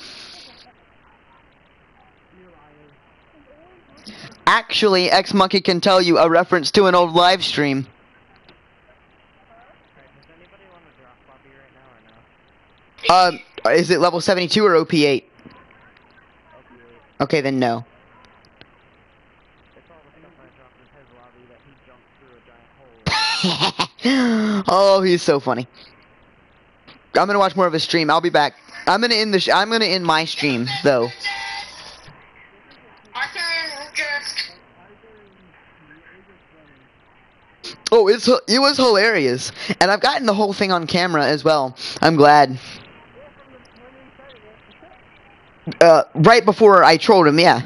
Actually, X Monkey can tell you a reference to an old live stream. Um, is it level 72 or OP8? Okay. Then no. Oh, he's so funny. I'm gonna watch more of his stream. I'll be back. I'm gonna end the. Sh- I'm gonna end my stream though. Oh, it's it was hilarious, and I've gotten the whole thing on camera as well. I'm glad. Uh, right before I trolled him, yeah.